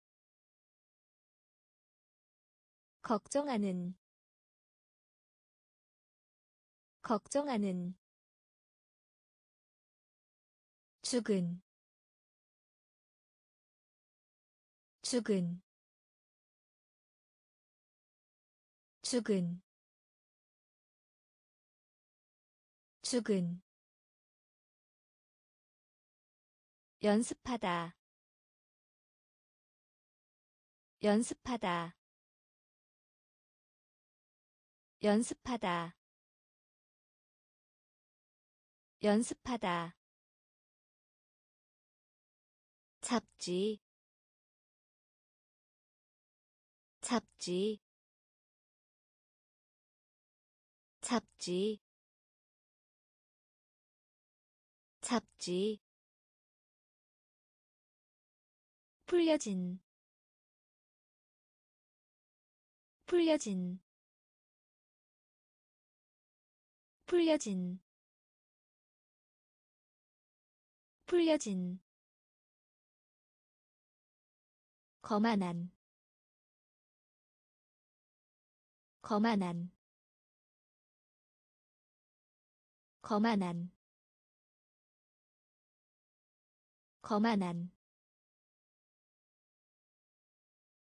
걱정하는 걱정하는 죽은 죽은 죽은 죽은. 연습하다 연습하다 연습하다. 연습하다. 잡지. 잡지. 잡지. 잡지. 풀려진. 풀려진 풀려진 풀려진 거만한 거만한 거만한 거만한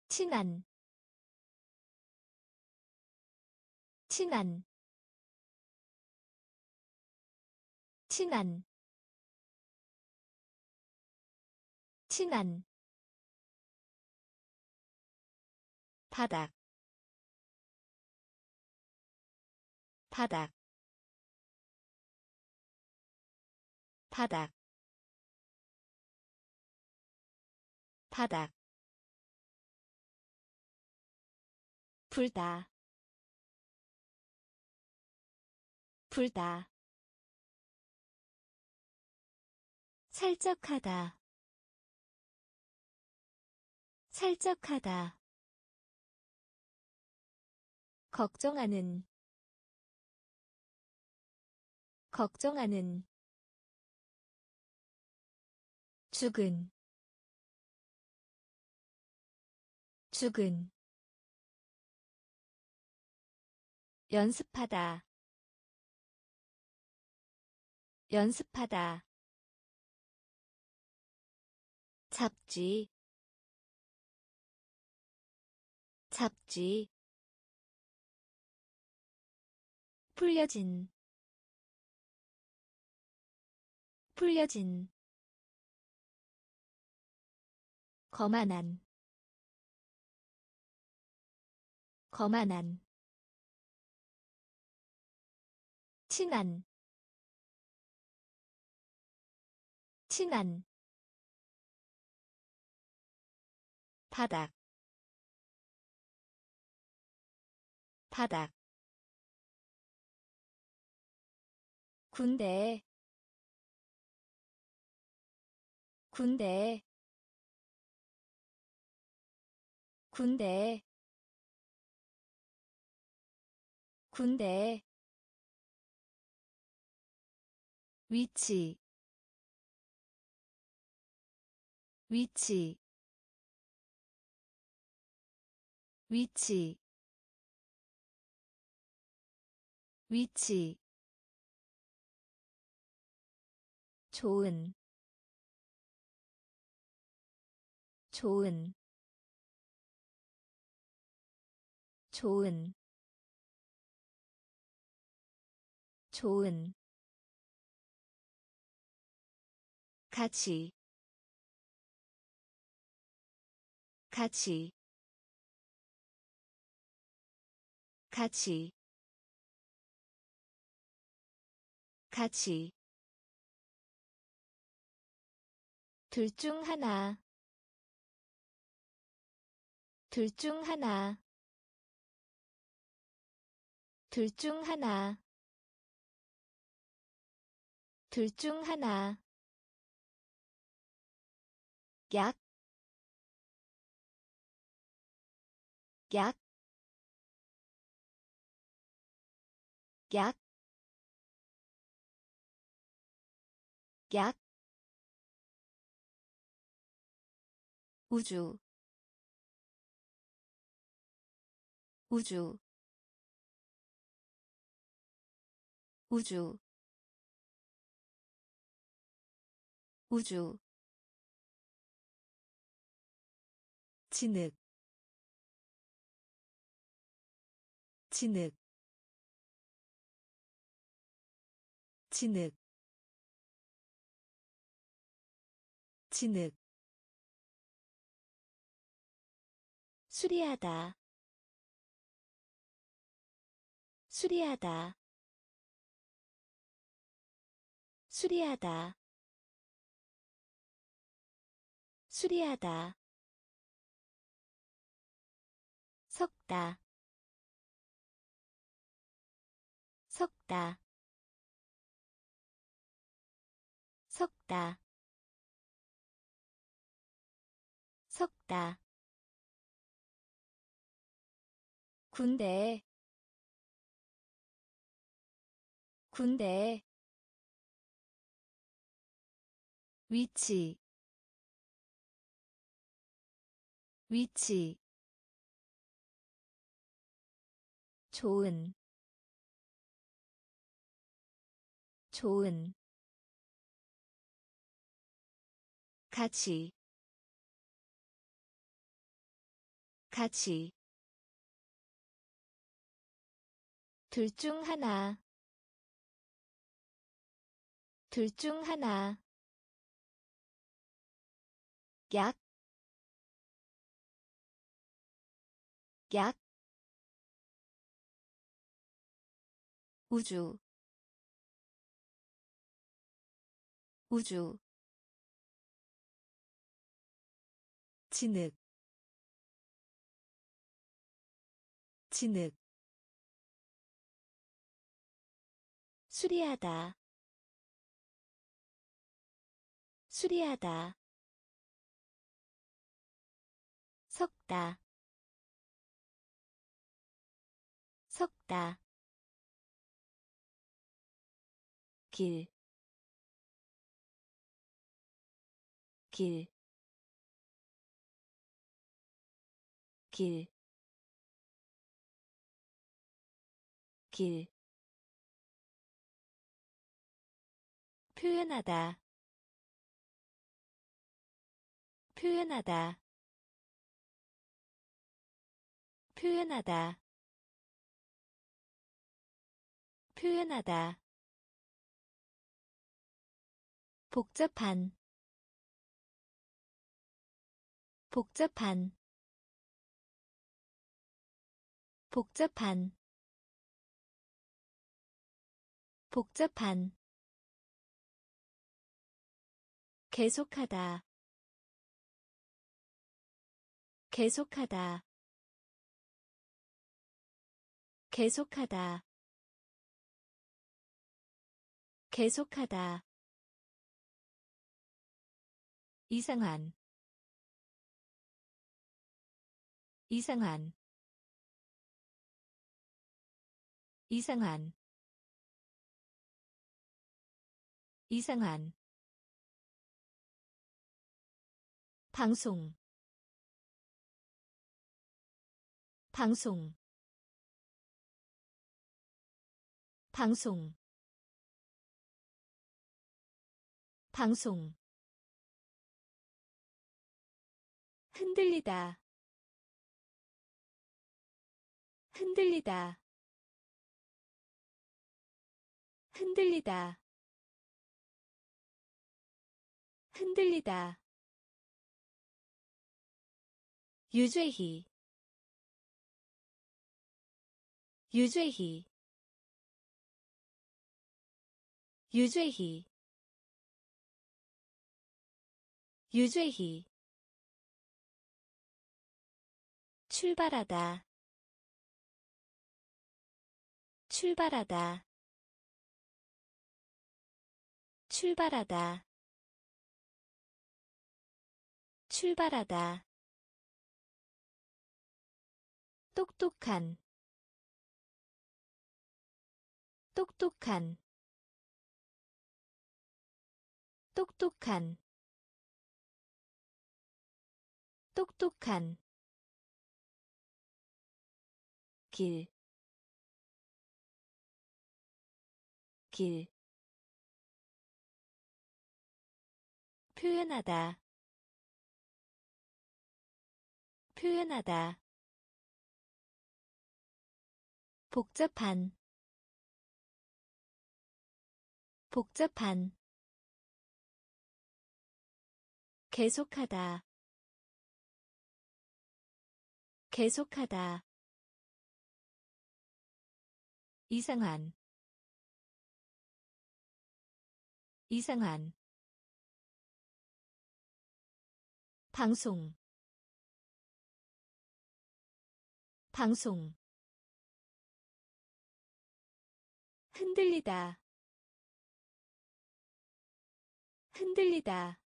친한 친한 친한 친한 바닥 바닥 바닥 바닥. 불다 불다 살적하다. 살적하다. 걱정하는. 걱정하는. 죽은. 죽은. 연습하다. 연습하다 잡지. 잡지. 풀려진. 풀려진. 거만한. 거만한. 친한. 친한 바닥 바닥 군대 군대 군대 군대 위치 위치 위치 위치 좋은 좋은 좋은 좋은. 같이 같이 같이. 같이. 둘 중 하나. 둘 중 하나. 둘 중 하나. 둘 중 하나. 약, 약, 약, 약, 우주, 우주, 우주, 우주. 진흙 진흙 진흙 진흙. 수리하다 수리하다. 수리하다 수리하다. 섞다 섞다 섞다. 섞다. 군대. 군대. 위치. 위치. 좋은. 좋은 같이. 같이. 둘 중 하나. 둘 중 하나. 약, 약, 우주. 우주 진흙 진흙. 수리하다 수리하다. 섞다 섞다. 길, 길, 길, 길. 표현하다, 표현하다, 표현하다, 표현하다. 복잡한. 복잡한 복잡한 복잡한 계속하다 계속하다 계속하다 계속하다. 이상한 이상한 이상한 이상한. 방송 방송. 방송. 방송. 흔들리다. 흔들리다 흔들리다. 흔들리다. 유죄희. 유죄희. 유죄희. 유죄희. 출발하다. 출발하다 출발하다. 출발하다. 똑똑한. 똑똑한. 똑똑한. 똑똑한. 길, 길, 표현하다, 표현하다, 복잡한, 복잡한, 계속하다, 계속하다. 이상한. 이상한 방송. 방송. 흔들리다. 흔들리다.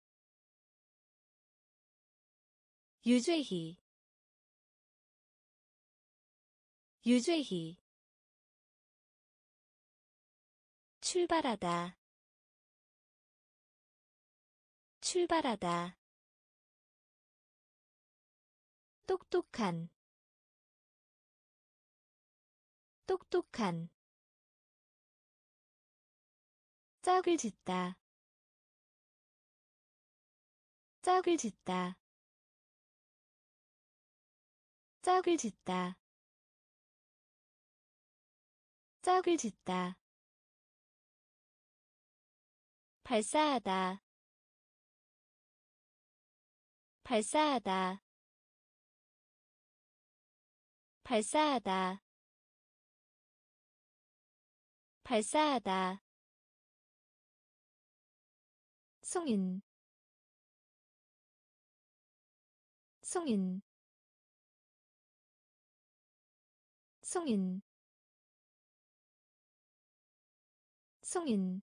유죄희. 유죄희. 출발하다. 출발하다 똑똑한. 똑똑한. 짝을 짓다. 짝을 짓다. 짝을 짓다. 짝을 짓다. 발사하다. 발사하다 발사하다. 발사하다. 송인. 송인. 송인. 송인.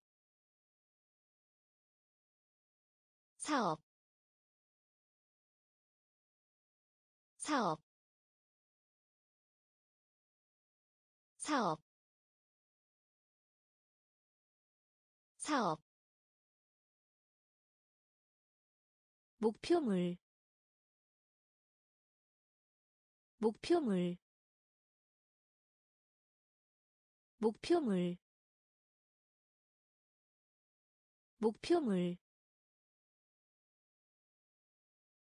사업. 사업 사업 사업 목표물 목표물 목표물 목표물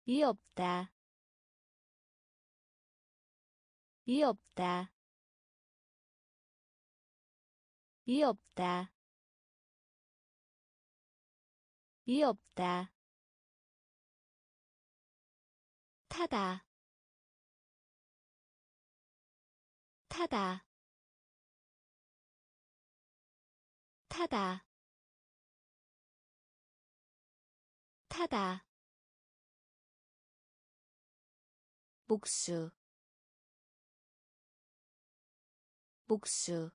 이 없다. 이 없다. 이 없다. 이 없다. 타다. 타다. 타다. 타다. 복수 복수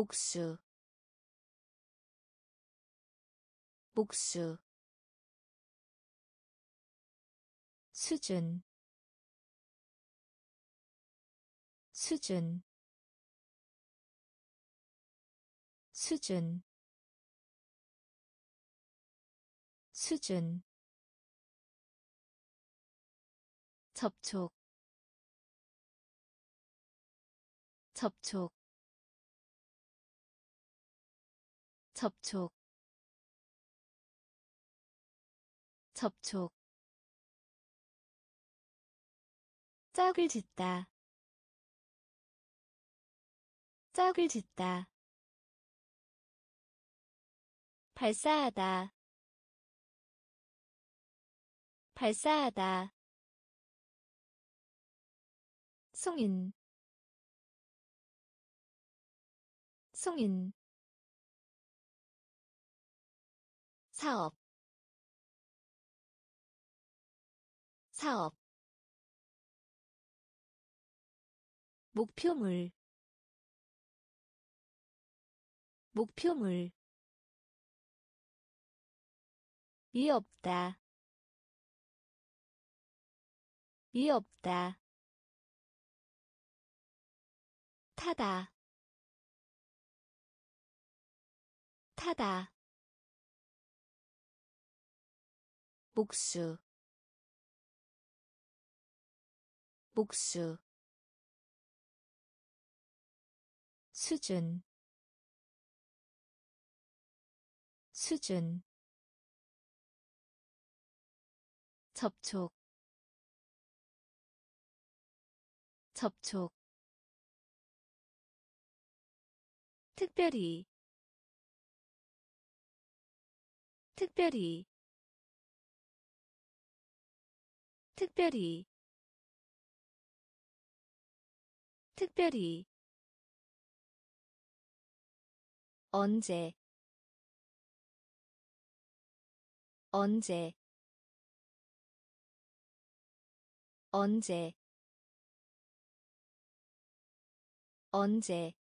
복수 복수 수준 수준 수준 수준. 접촉 접촉 접촉 접촉. 짝을 짓다 짝을 짓다. 발사하다 발사하다. 송인 송인 사업 사업 목표물 목표물 이 없다 이 없다 타다 타다 복수 복수 수준 수준 접촉 접촉 특별히 특별히 특별히 특별히 언제 언제 언제 언제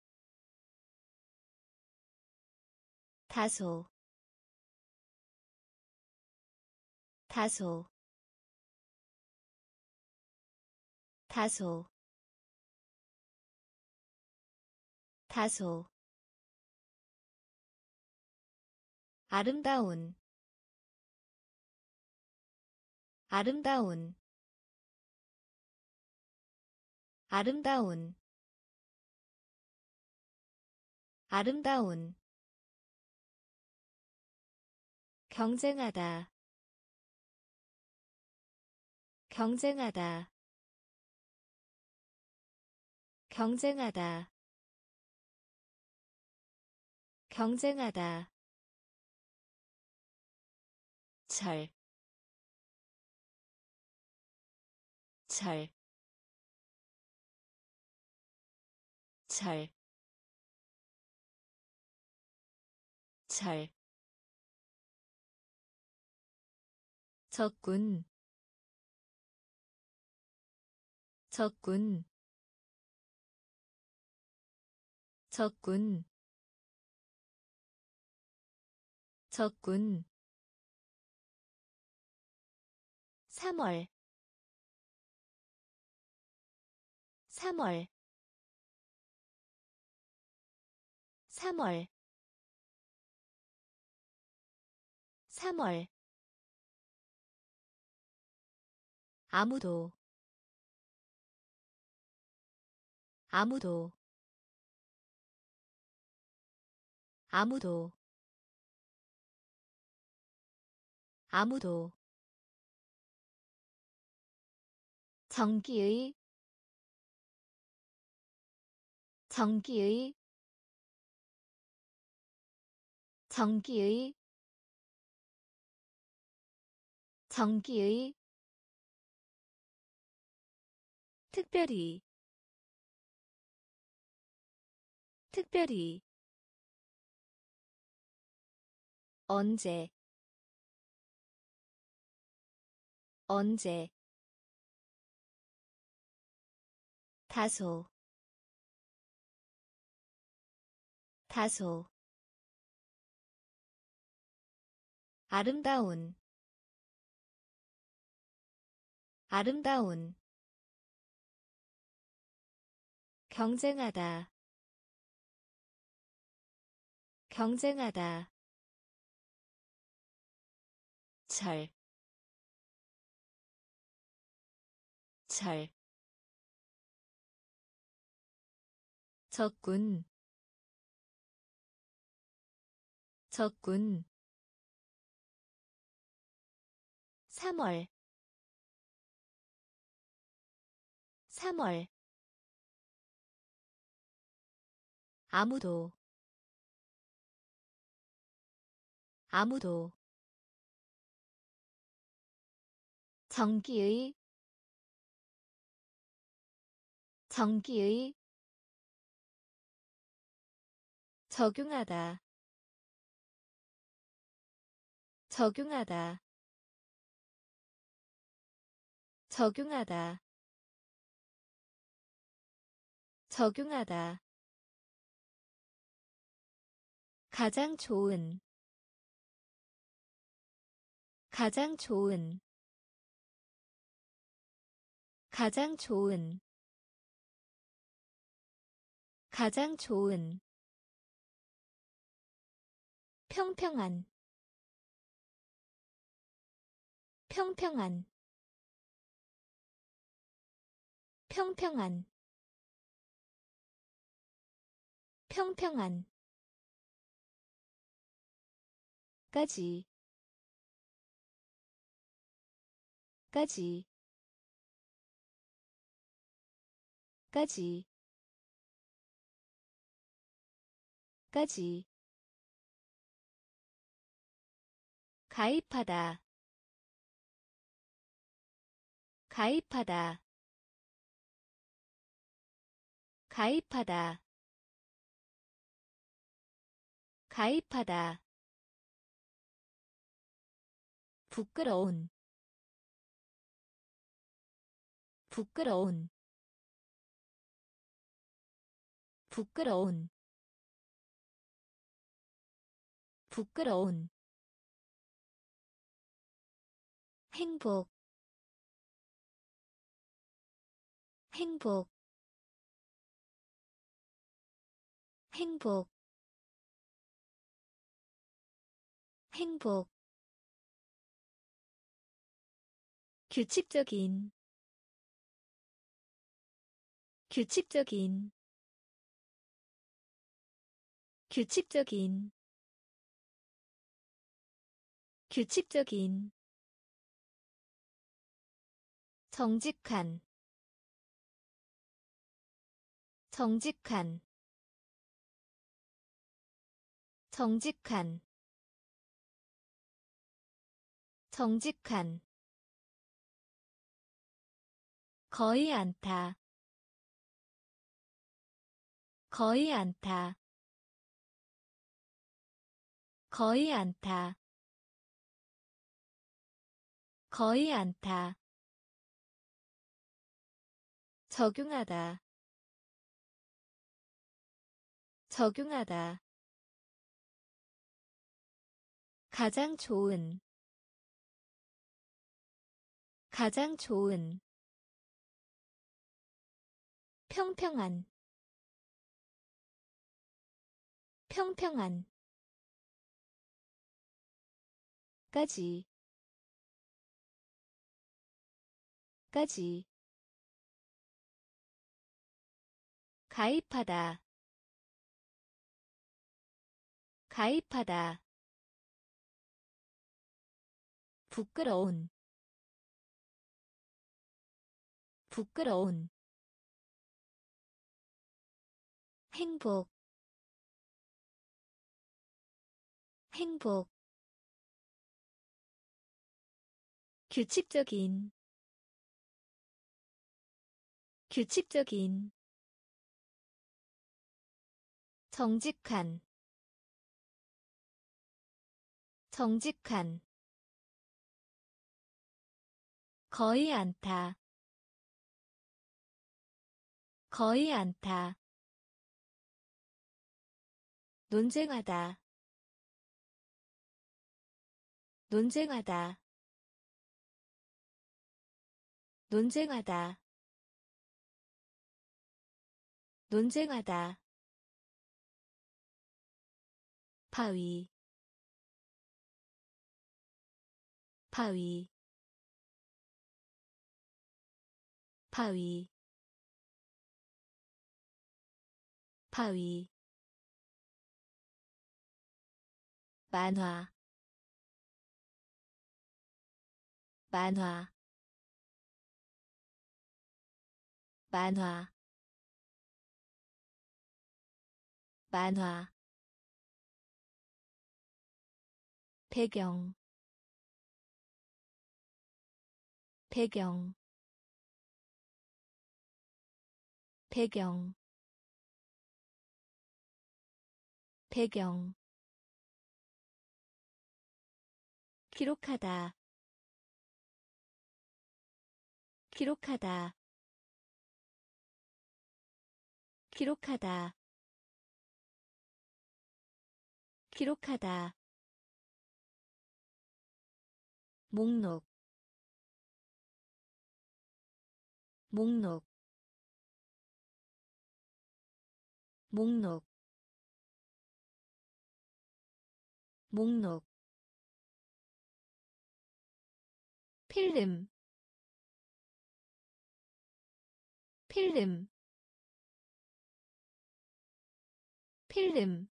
다소 다소 다소 다소 아름다운 아름다운 아름다운 아름다운 경쟁하다 경쟁하다 경쟁하다. 경쟁하다. 잘, 잘, 잘, 잘, 적군, 적군, 적군, 적군. 3월 3월. 3월 3월. 아무도 아무도 아무도 아무도. 전기의 전기의. 전기의. 전기의. 특별히. 특별히 언제 언제 다소 다소 아름다운 아름다운 경쟁하다 경쟁하다 절, 절, 적군, 적군, 3월, 3월, 아무도, 아무도, 전기의 전기의 적용하다 적용하다 적용하다 적용하다. 가장 좋은 가장 좋은 가장 좋은 가장 좋은 평평한 평평한 평평한 평평한 까지 까지 까지. 까지. 가입하다. 가입하다. 가입하다. 가입하다. 부끄러운. 부끄러운 부끄러운 부끄러운 행복 행복 행복 행복. 규칙적인 규칙적인 규칙적인 규칙적인 정직한 정직한 정직한 정직한. 거의 않다 거의 않다 거의 않다 거의 않다 적용하다. 적용하다. 가장 좋은. 가장 좋은. 평평한. 평평한 까지. 까지. 가입하다. 가입하다. 부끄러운. 부끄러운. 행복. 행복 규칙적인 규칙적인 정직한 정직한 거의 않다 거의 않다 논쟁하다 논쟁하다 논쟁하다. 논쟁하다. 바위. 바위. 바위. 바위. 만화. 만화 만화. 만화. 배경. 배경. 배경. 배경. 기록하다. 기록하다 기록하다. 기록하다. 목록. 목록. 목록. 목록. 필름. 필름 필름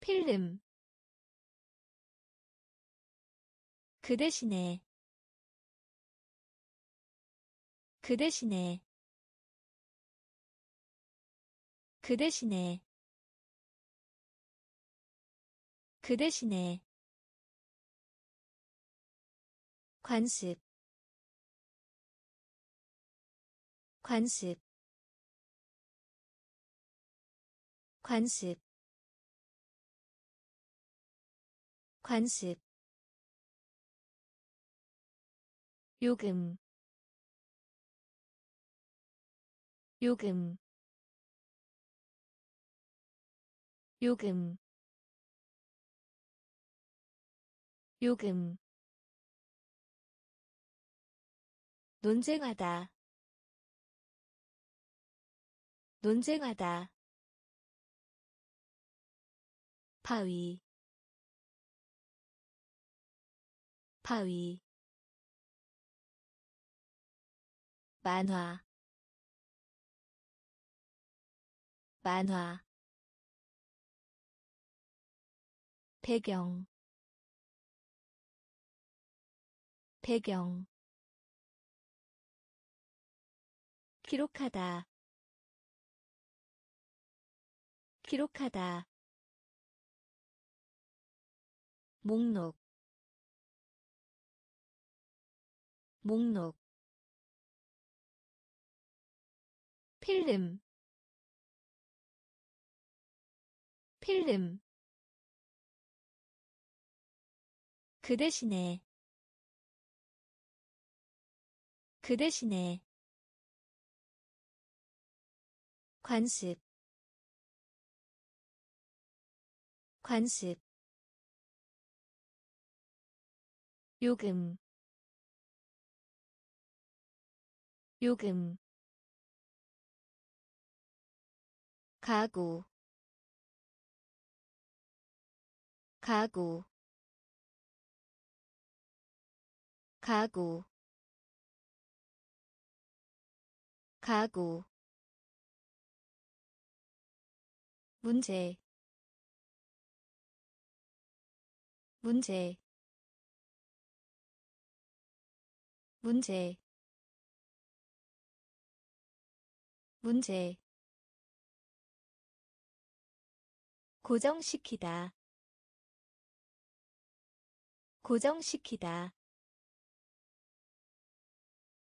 필름. 그 대신에 그 대신에 그 대신에 그 대신에. 관습 관습 관습 관습 요금 요금 요금 요금. 논쟁하다 논쟁하다 바위. 바위. 만화. 만화. 배경. 배경. 기록하다. 기록하다 목록 목록 필름 필름. 그 대신에 그 대신에 관습 관습 요금 요금 가구 가구 가구 가구. 문제 문제 문제 문제 고정시키다 고정시키다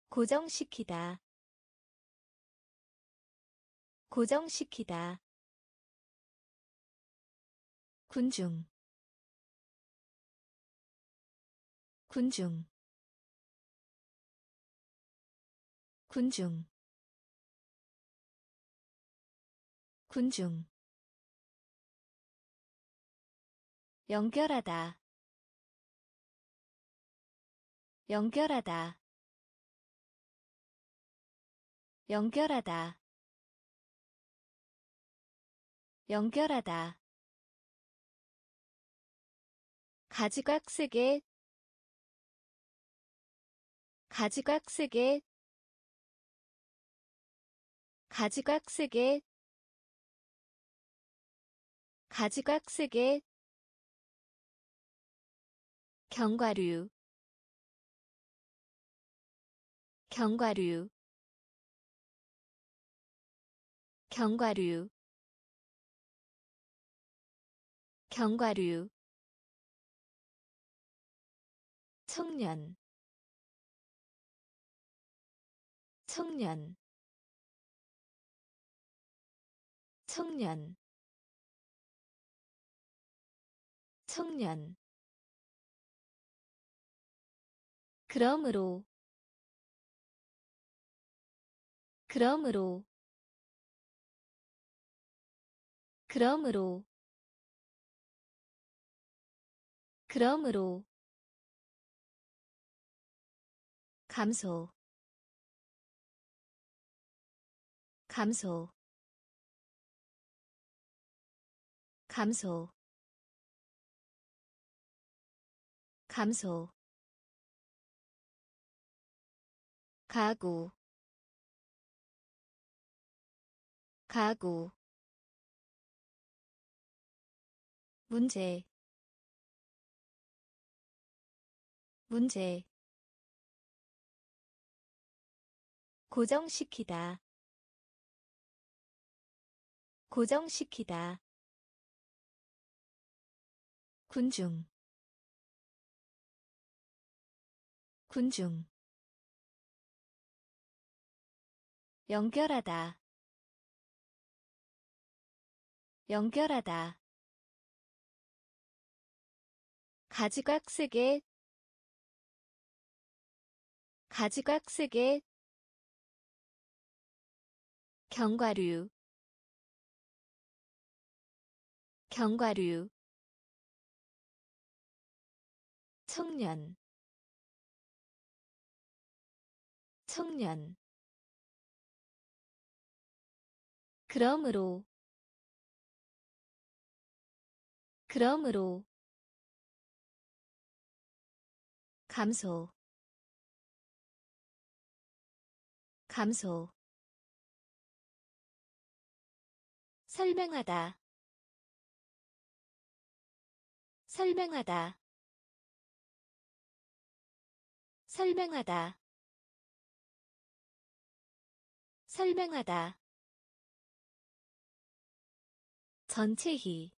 고정시키다 고정시키다. 군중 군중 군중 군중 연결하다 연결하다 연결하다 연결하다. 가지각색의 가지각색의 가지각색의 가지각색의 견과류. 견과류. 견과류. 견과류. 청년. 청년 청년. 청년. 그러므로. 그러므로. 그러므로. 그러므로. 감소. 감소 감소. 감소. 가구. 가구. 문제. 문제. 고정시키다. 고정시키다 군중 군중 연결하다 연결하다. 가지각색의 가지각색의 견과류 견과류 청년. 청년. 그러므로. 그러므로. 감소. 감소. 설명하다. 설명하다 설명하다. 설명하다. 전체히.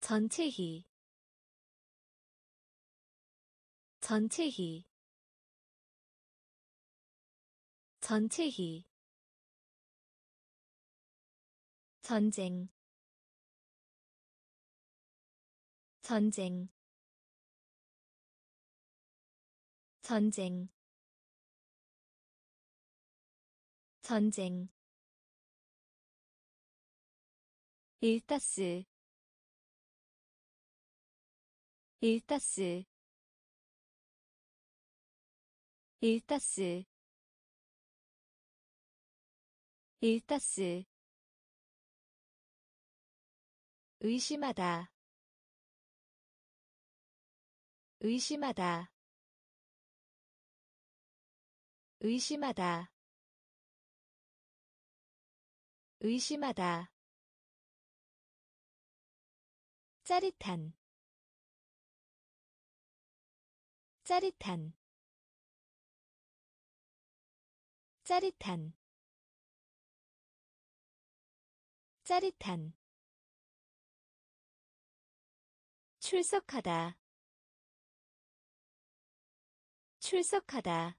전체히. 전체히. 전체히. 전쟁. 전쟁 전쟁 전쟁 일타스 일타스 일타스 일타스. 의심하다 의심하다 의심하다. 의심하다. 짜릿한. 짜릿한. 짜릿한. 짜릿한. 출석하다. 출석하다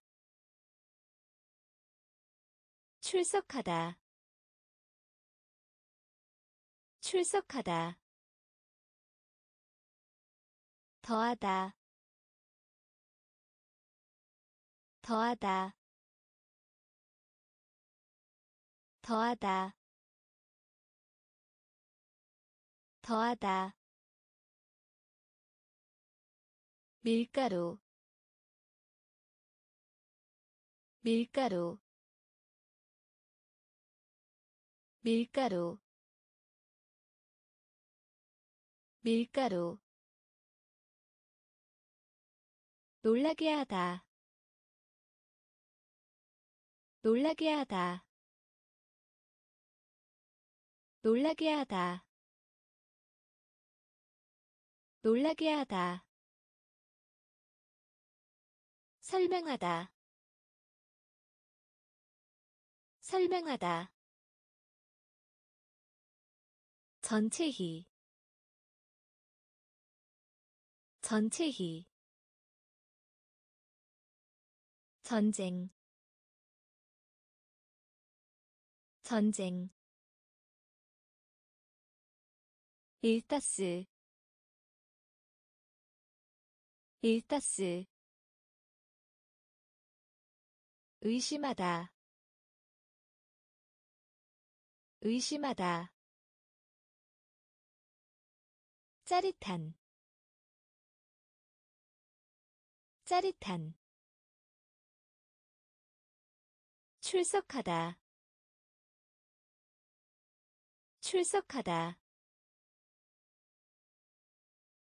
출석하다. 출석하다. 더하다. 더하다. 더하다. 더하다. 밀가루. 밀가루 밀가루 밀가루. 놀라게 하다 놀라게 하다. 놀라게 하다 놀라게 하다. 설명하다 설명하다 전체히. 전체히. 전쟁. 전쟁. 일타스. 일타스. 의심하다. 의심하다 짜릿한 짜릿한 출석하다 출석하다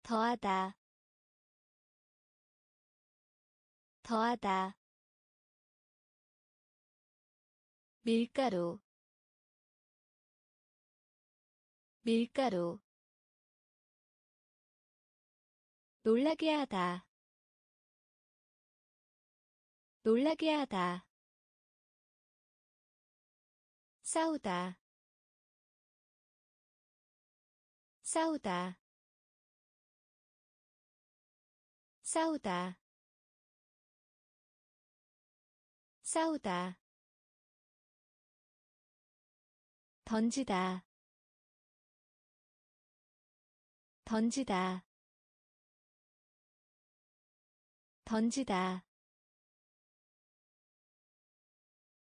더하다 더하다 밀가루 밀가루 놀라게 하다. 놀라게 하다. 싸우다. 싸우다. 싸우다. 싸우다. 던지다. 던지다 던지다.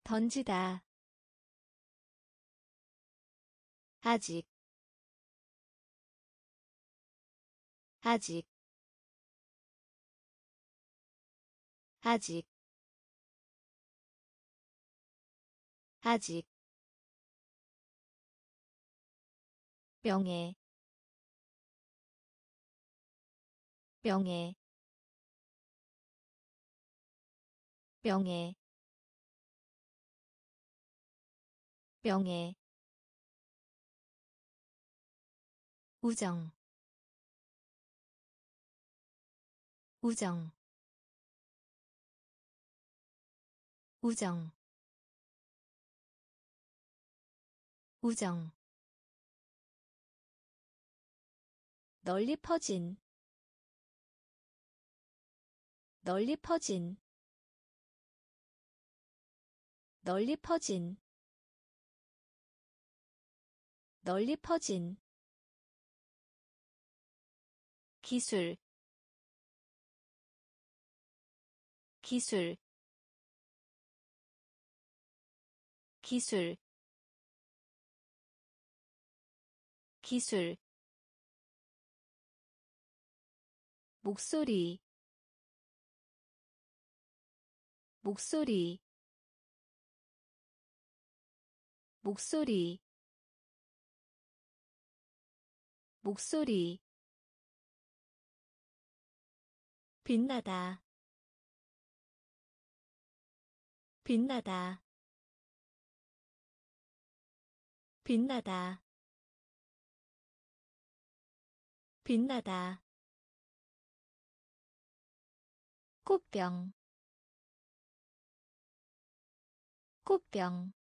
던지다. 아직. 아직. 아직. 아직. 명예 명예 명예 명예 우정 우정 우정 우정. 널리 퍼진 널리 퍼진 널리 퍼진. 널리 퍼진. 기술. 기술. 기술. 기술. 목소리. 목소리 목소리 목소리 빛나다 빛나다 빛나다 빛나다. 꽃병 꽃병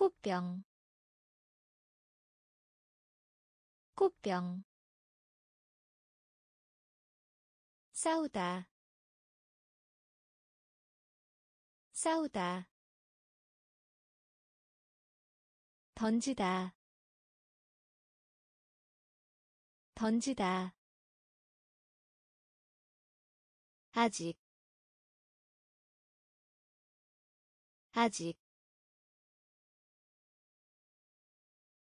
꽃병. 꽃병. 싸우다. 싸우다. 던지다. 던지다. 아직. 아직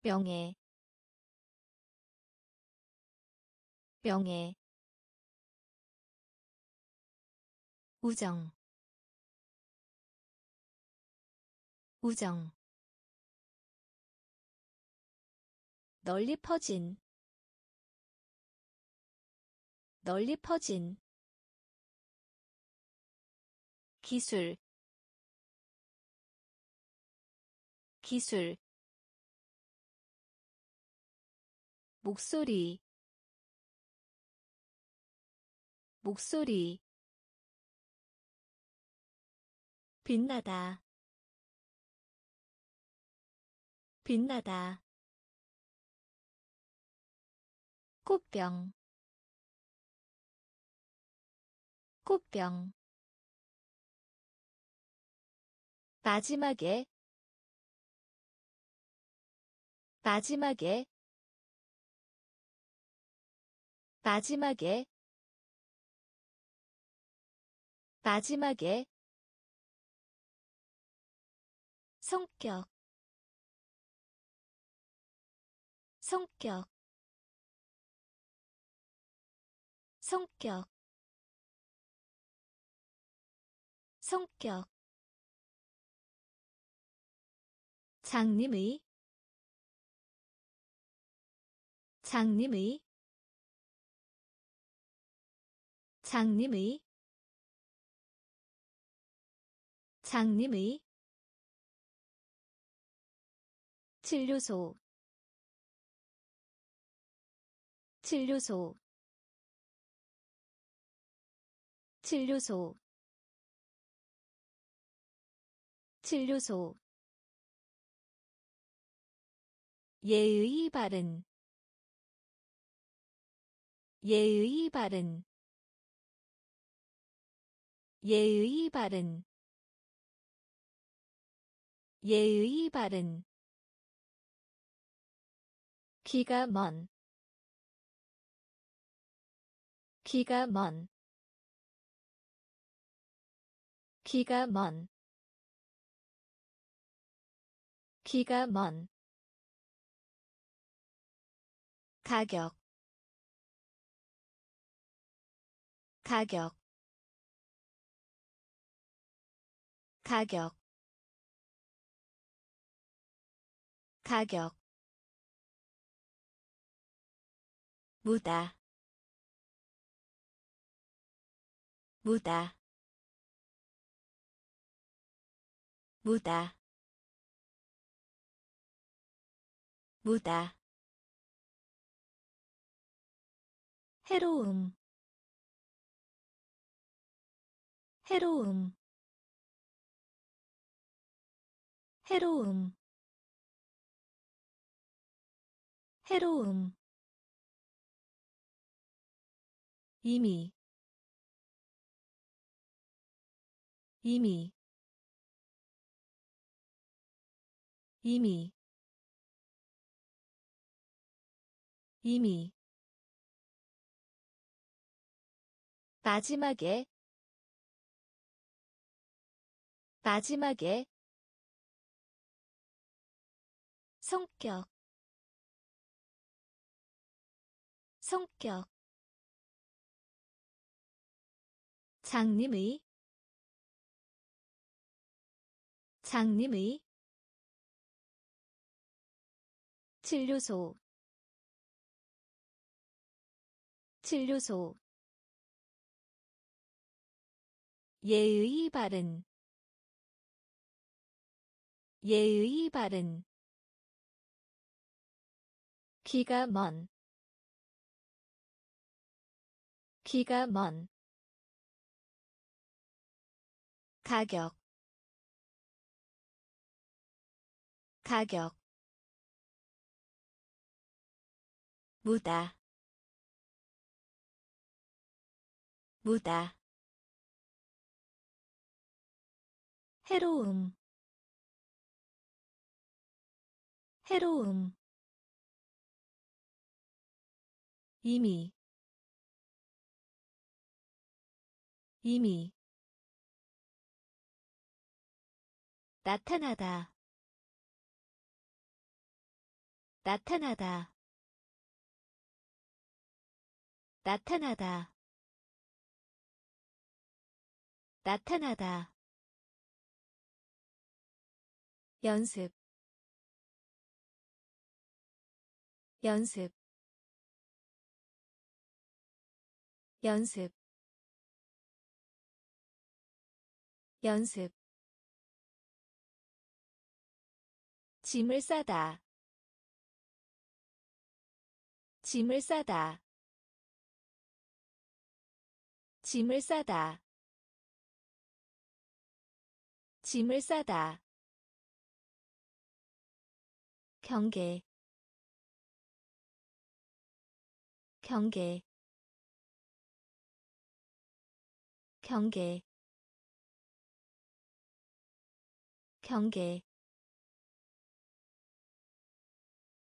명예 명예 우정 우정 널리 퍼진 널리 퍼진 기술 기술 목소리 목소리 빛나다 빛나다 꽃병 꽃병. 마지막에 마지막에 마지막에 마지막에 성격 성격 성격 성격. 장님의 장님의 장님의 장님의 진료소 진료소 진료소 진료소. 예의 바른 예의 바른 예의 바른 예의 바른 기가 먼 기가 먼 기가 먼 기가 먼. 가격 가격 가격 가격 무다 무다 무다 무다. 해로움 해로움 해로움. 해로움. 이미. 이미. 이미. 이미. 마지막에. 마지막에 성격 성격 장님의 장님의 진료소 진료소 예의 바른 예의 바른 기가 먼. 기가 먼. 가격. 가격. 무다. 무다. 해로움. 해로움 이미 이미. 나타나다. 나타나다. 나타나다. 나타나다. 연습. 연습 연습 연습. 짐을 싸다 짐을 싸다. 짐을 싸다 짐을 싸다. 경계 경계 경계 경계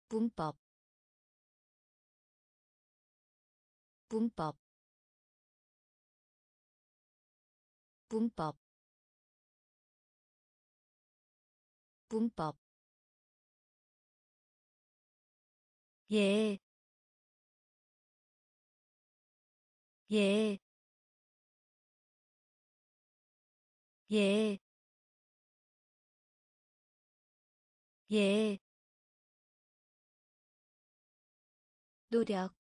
문법 문법 문법 문법. 예, 예, 예, 예. 노력,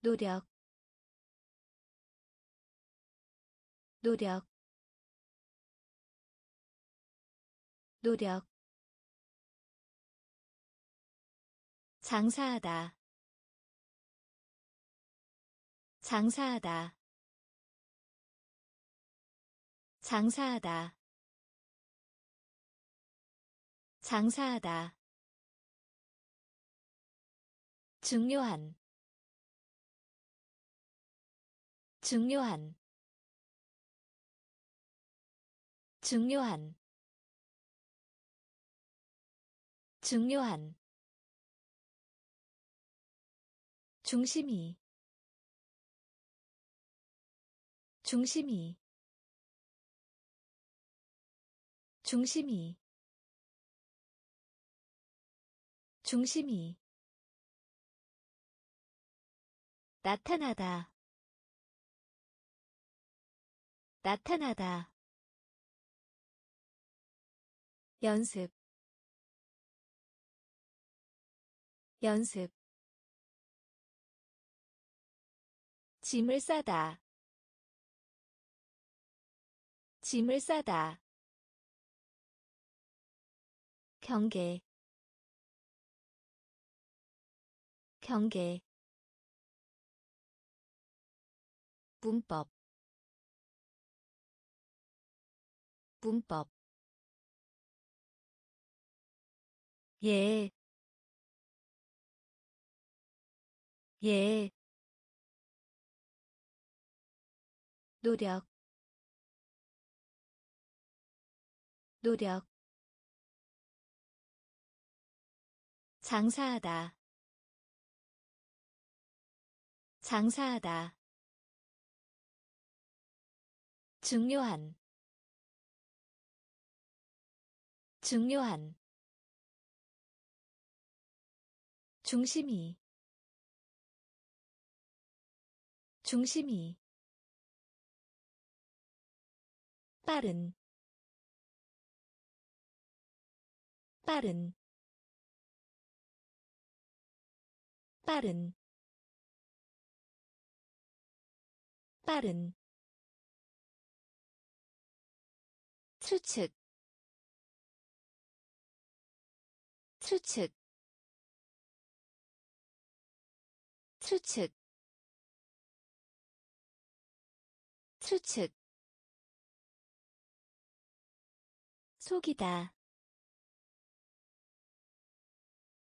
노력, 노력, 노력. 장사하다. 장사하다 장사하다. 장사하다. 중요한. 중요한. 중요한. 중요한. 중심이. 중심이 중심이 중심이 나타나다 나타나다. 연습 연습. 짐을 싸다 짐을 싸다 경계 경계 문법 문법 예, 예, 노력, 노력, 장사하다, 장사하다. 중요한. 중요한. 중심이. 중심이. 빠른. 빠른 빠른 빠른. 추측 추측. 추측 추측. 속이다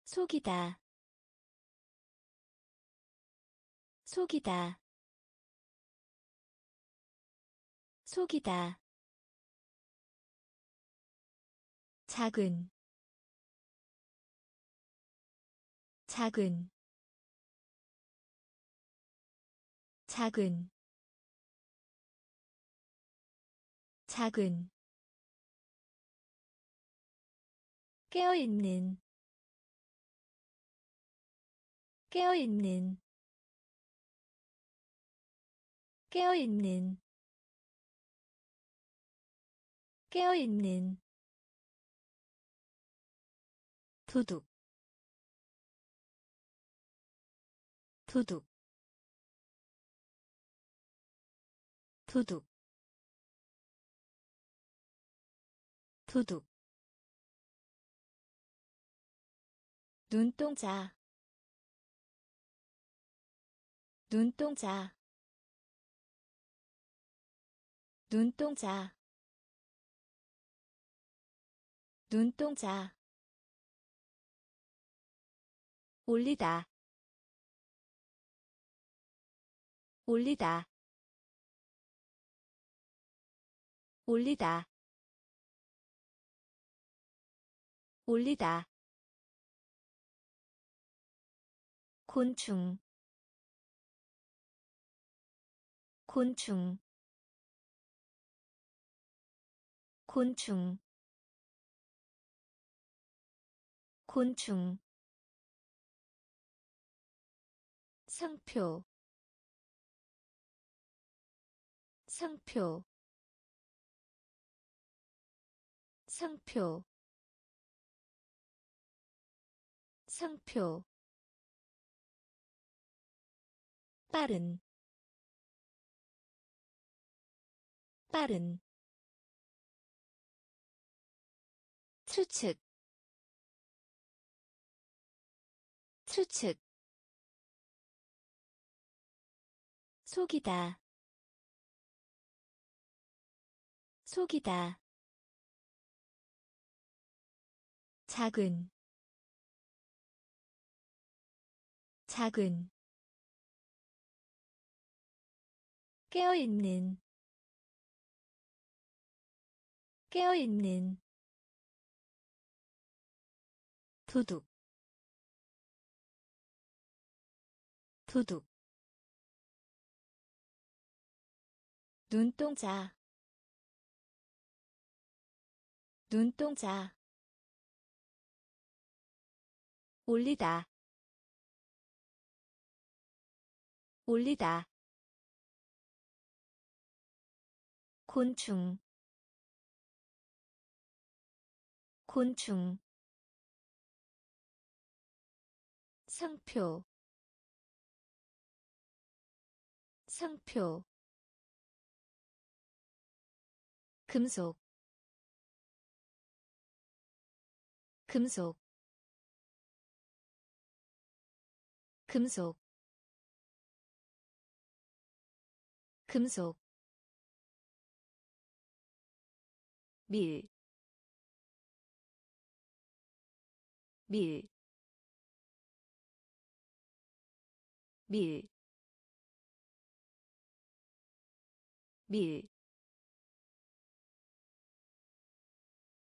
속이다 속이다. 속이다. 작은. 작은. 작은. 작은. 깨어있는. 깨어있는 깨어있는 깨어있는 도둑 도둑 도둑 도둑. 눈동자 눈동자 눈동자. 눈동자. 올리다. 올리다. 올리다. 올리다. 곤충. 곤충 곤충 곤충 상표 상표 상표 상표. 빠른 빠른 추측 추측. 속이다 속이다. 작은 작은. 깨어있는 깨어있는 도둑 도둑 눈동자 눈동자 올리다 올리다 곤충 곤충 상표 상표 금속 금속 금속 금속 밀, 밀, 밀, 밀,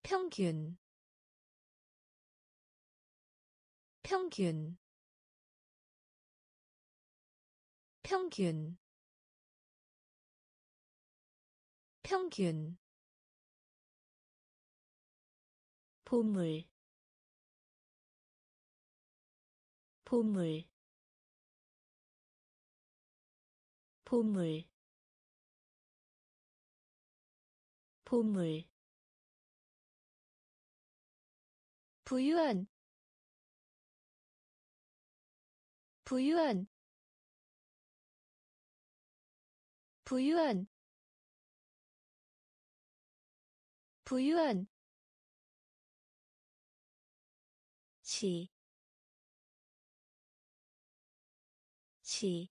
평균, 평균, 평균, 평균. 보물 보물 보물 보물 부유한 부유한 부유한 부유한. 시, 시,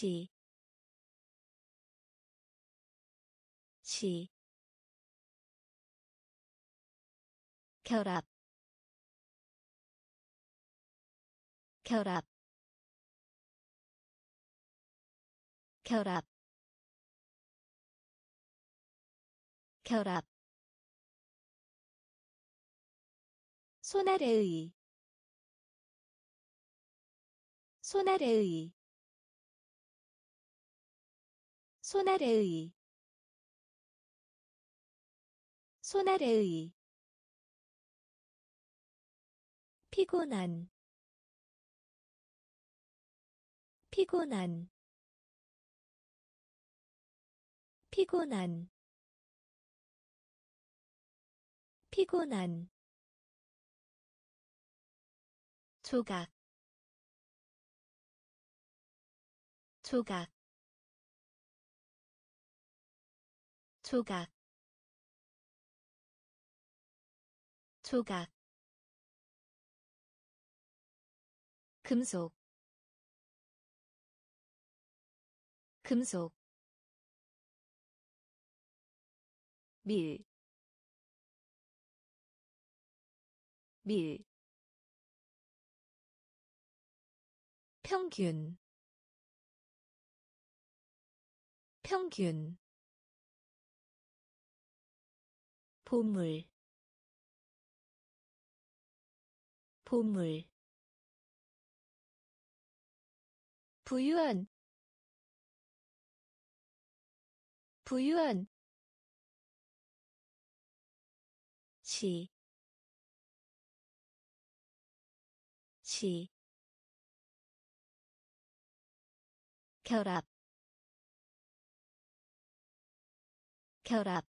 시, 시, 결합, 결합, 결합, 결합. 소나래의 소나래의 손아래의 손아래의 피곤한 피곤한 피곤한 피곤한. 조각 조각 조각 조각 금속 금속 밀, 밀, 평균, 평균, 보물, 보물, 부유한 부유한 시, 시, 결합, 결합,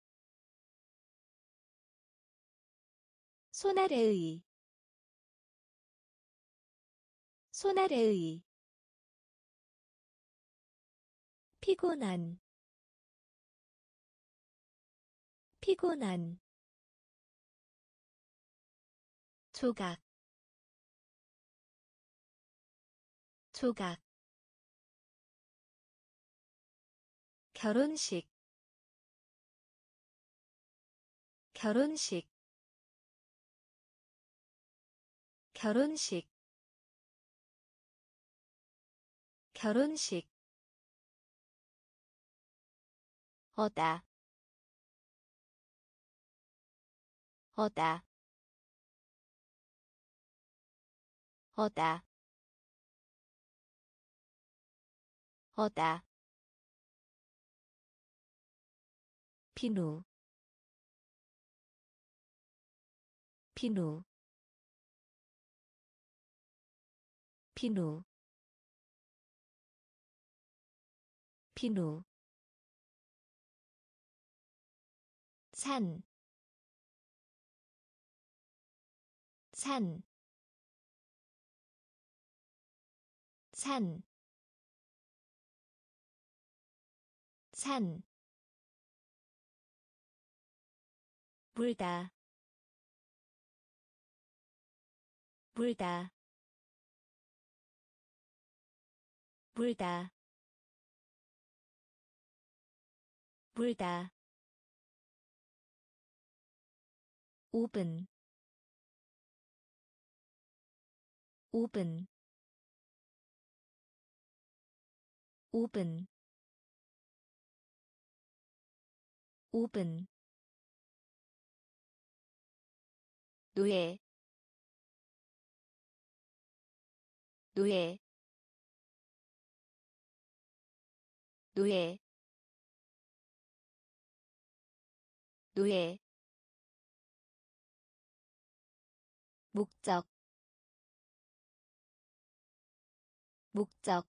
손아래의, 손아래의, 피곤한, 피곤한 조각 조각 결혼식 결혼식 결혼식 결혼식 어다 어다 어다 어다. 비누 비누 비누 비누 산, 산, 산, 산, 물다, 물다, 물다, 물다. 5분 5분 5분 5분 노예. 노예 노예 노예 목적 목적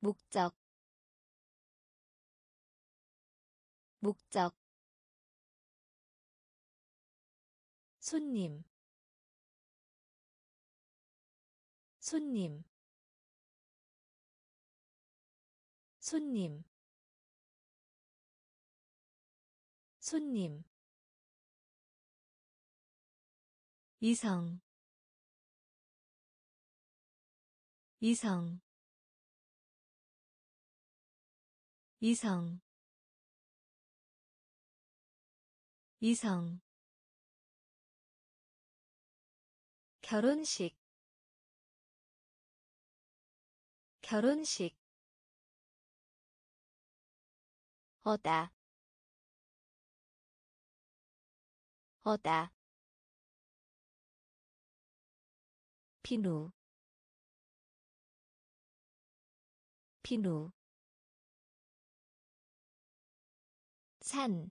목적 목적. 손님 손님 손님. 손님. 이성. 이성. 이성. 이성. 결혼식. 결혼식 어다. 어다. 비누 비누 산,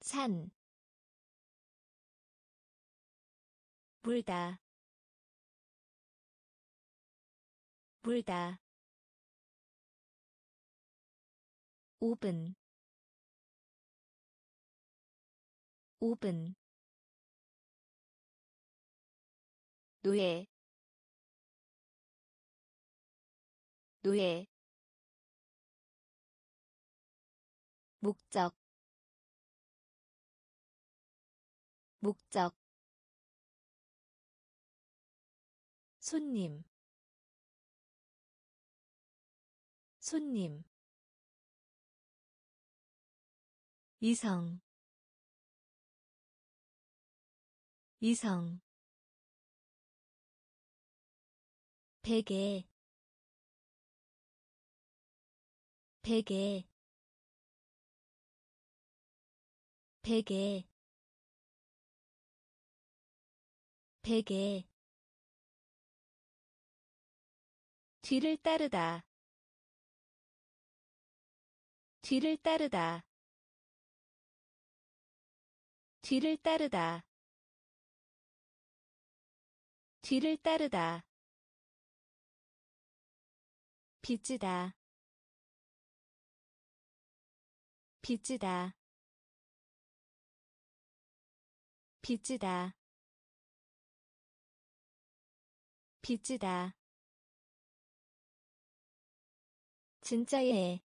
산, 물다, 물다, 5분, 5분, 노예, 노예, 목적. 목적. 손님. 손님 이성 이성 베개 베개 베개 베개. 뒤를 따르다 뒤를 따르다 뒤를 따르다. 뒤를 따르다. 빚지다. 빚지다. 빚지다. 빚지다. 진짜예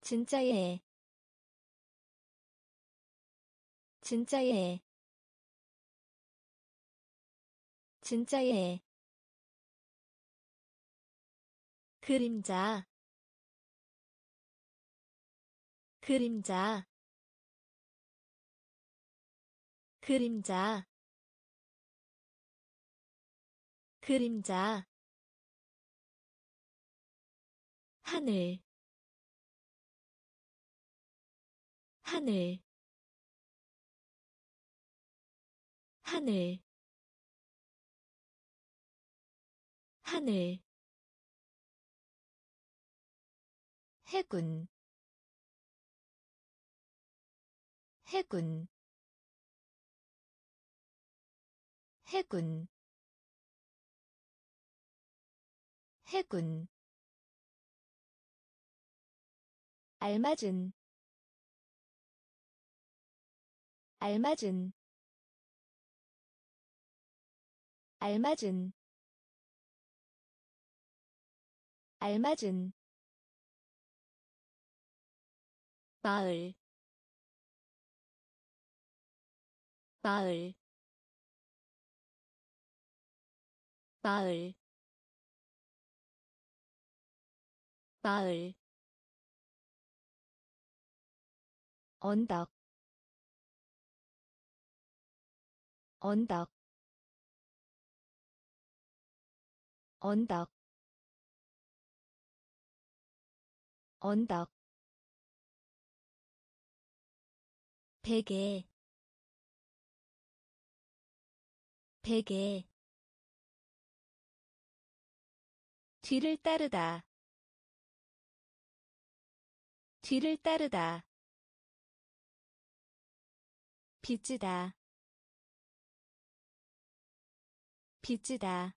진짜예 진짜예 진짜예 그림자. 그림자. 그림자. 그림자. 하늘. 하늘 하늘 하늘 해군 해군 해군 해군. 알맞은 알맞은 알맞은 알맞은 마을 마을 마을 마을. 언덕 언덕 언덕 언덕 베개 베개. 뒤를 따르다 뒤를 따르다. 빚지다 빚지다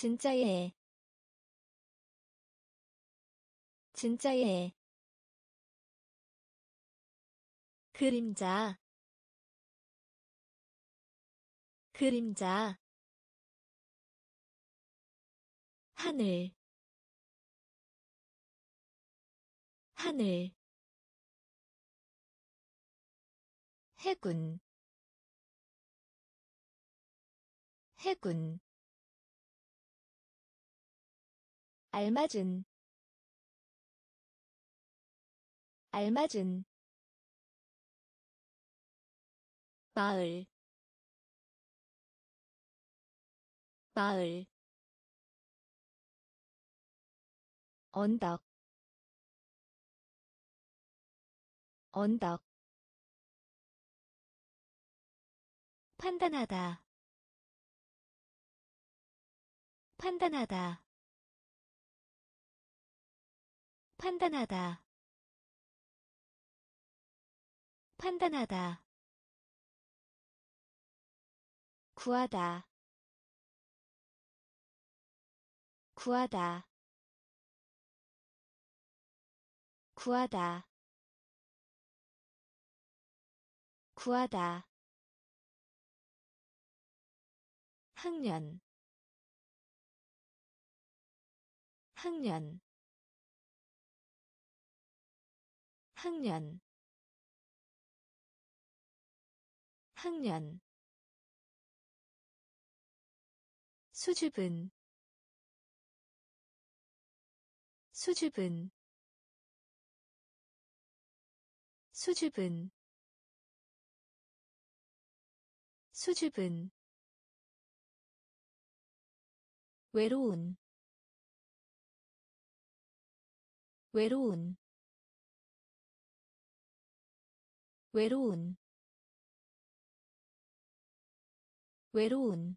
진짜예 진짜예 그림자. 그림자. 하늘. 하늘. 해군. 해군 알맞은 알맞은 마을 마을 언덕 언덕 판단하다 판단하다 판단하다. 판단하다. 구하다. 구하다. 구하다. 구하다. 학년. 학년 학년. 학년. 수줍은. 수줍은. 수줍은. 수줍은. 외로운. 외로운 외로운 외로운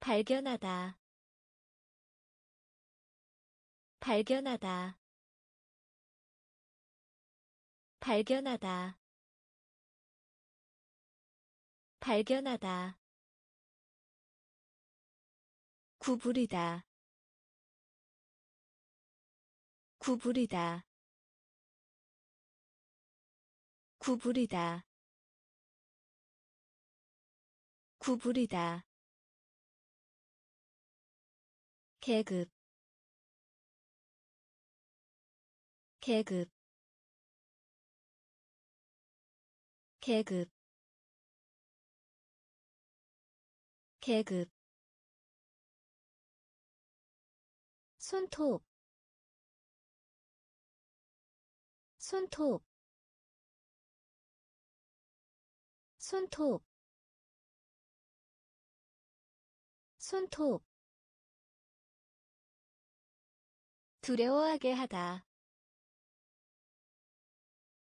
발견하다 발견하다 발견하다 발견하다. 구부리다 구부리다 구부리다. 구부리다. 계급. 계급. 계급. 계급. 손톱. 손톱 손톱 손톱. 두려워하게 하다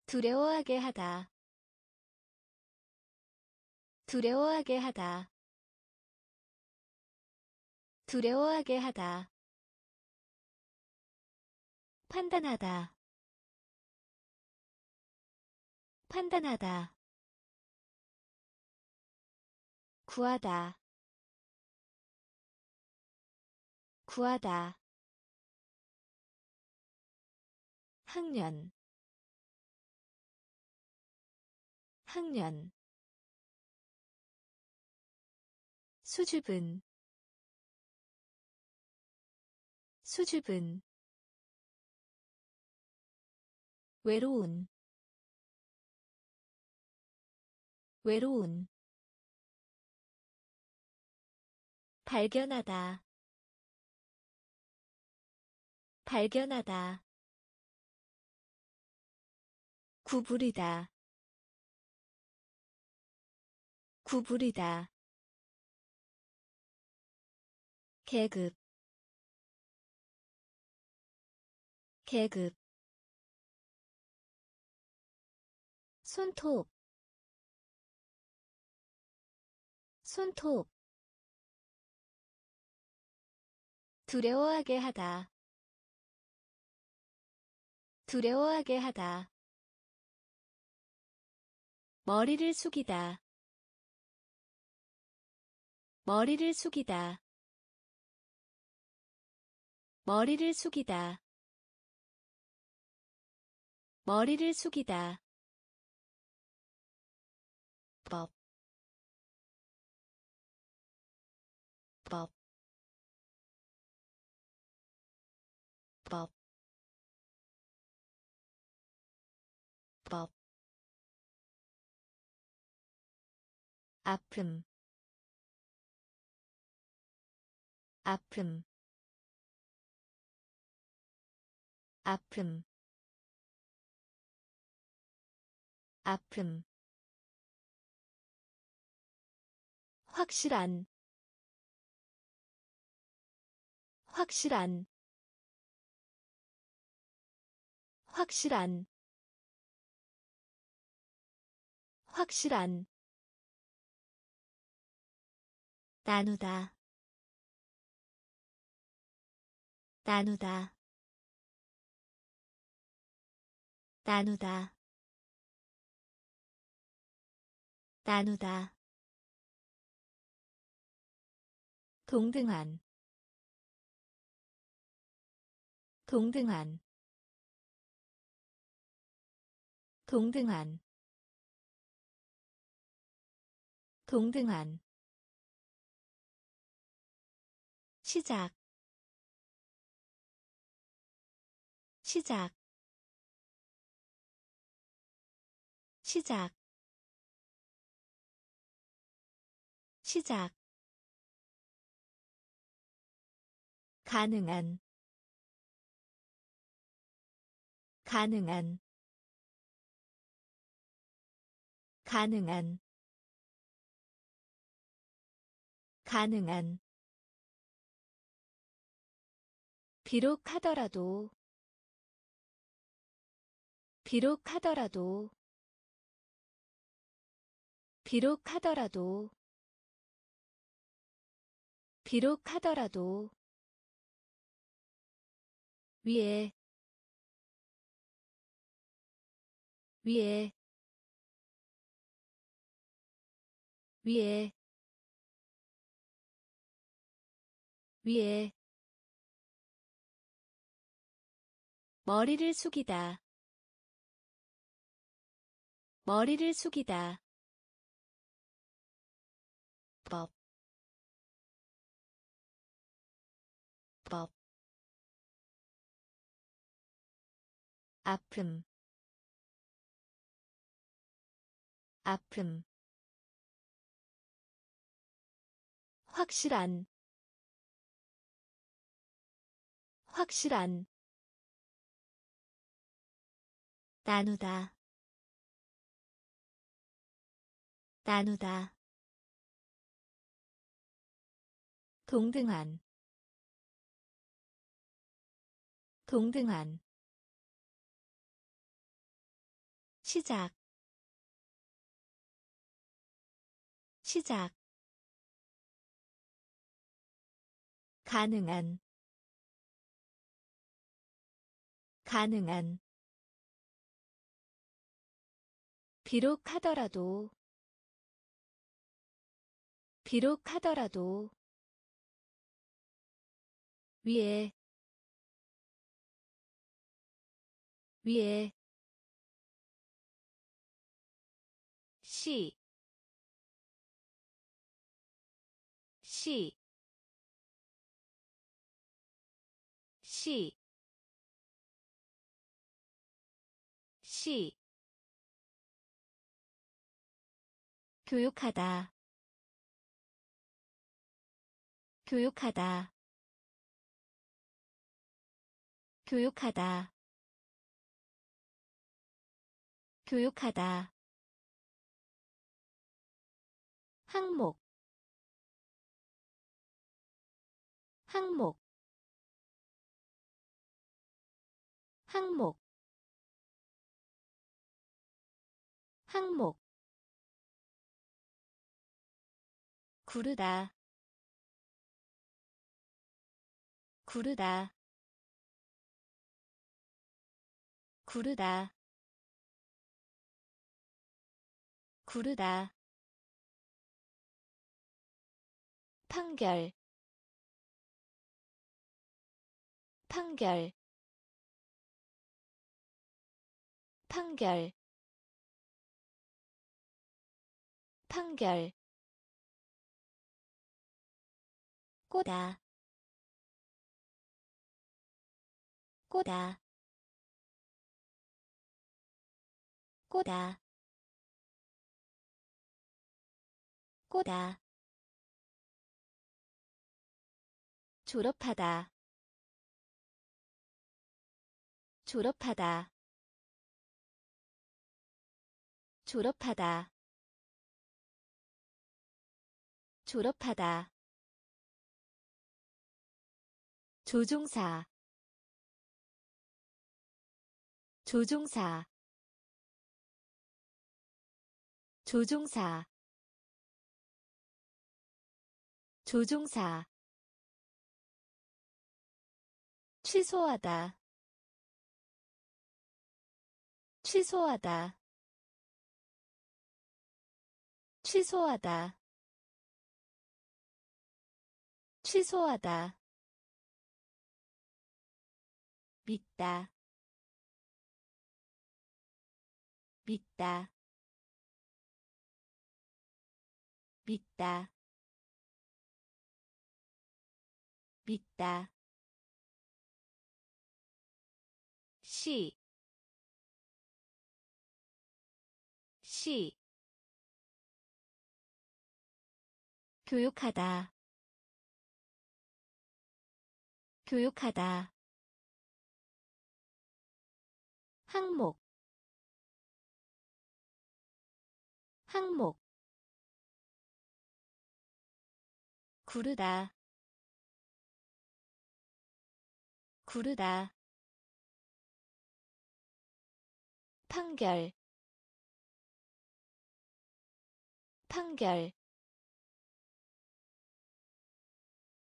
두려워하게 하다 두려워하게 하다 두려워하게 하다. 판단하다 판단하다 구하다. 구하다. 학년. 학년. 수줍은. 수줍은. 외로운. 외로운 발견하다. 발견하다. 구부리다. 구부리다. 계급. 계급. 손톱. 손톱 두려워하게 하다. 두려워하게 하다. 머리를 숙이다. 머리를 숙이다. 머리를 숙이다. 머리를 숙이다 아픔, 아픔, 아픔, 아픔. 확실한. 확실한. 확실한. 확실한 나누다. 나누다. 나누다. 나누다. 동등한. 동등한. 동등한. 동등한 시작. 시작. 시작. 시작. 가능한. 가능한. 가능한. 가능한 비록 하더라도 비록 하더라도 비록 하더라도 비록 하더라도 위에 위에 위에 위에 머리를 숙이다. 머리를 숙이다. 법, 법, 아픔, 아픔, 확실한, 확실한, 나누다, 나누다. 동등한. 동등한. 시작. 시작. 가능한. 가능한 비록 하더라도 비록 하더라도 위에 위에 시, 시, 시, 시, 교육하다, 교육하다, 교육하다, 교육하다. 항목. 항목. 항목. 항목 구르다. 구르다. 구르다. 구르다. 판결. 판결. 판결. 판결 꼬다. 꼬다. 꼬다. 꼬다. 졸업하다. 졸업하다. 졸업하다. 졸업하다 조종사 조종사 조종사 조종사. 취소하다 취소하다 취소하다 취소하다 믿다. 믿다. 믿다. 믿다. 시, 시, 교육하다, 교육하다, 항목, 항목, 구르다, 구르다 판결 판결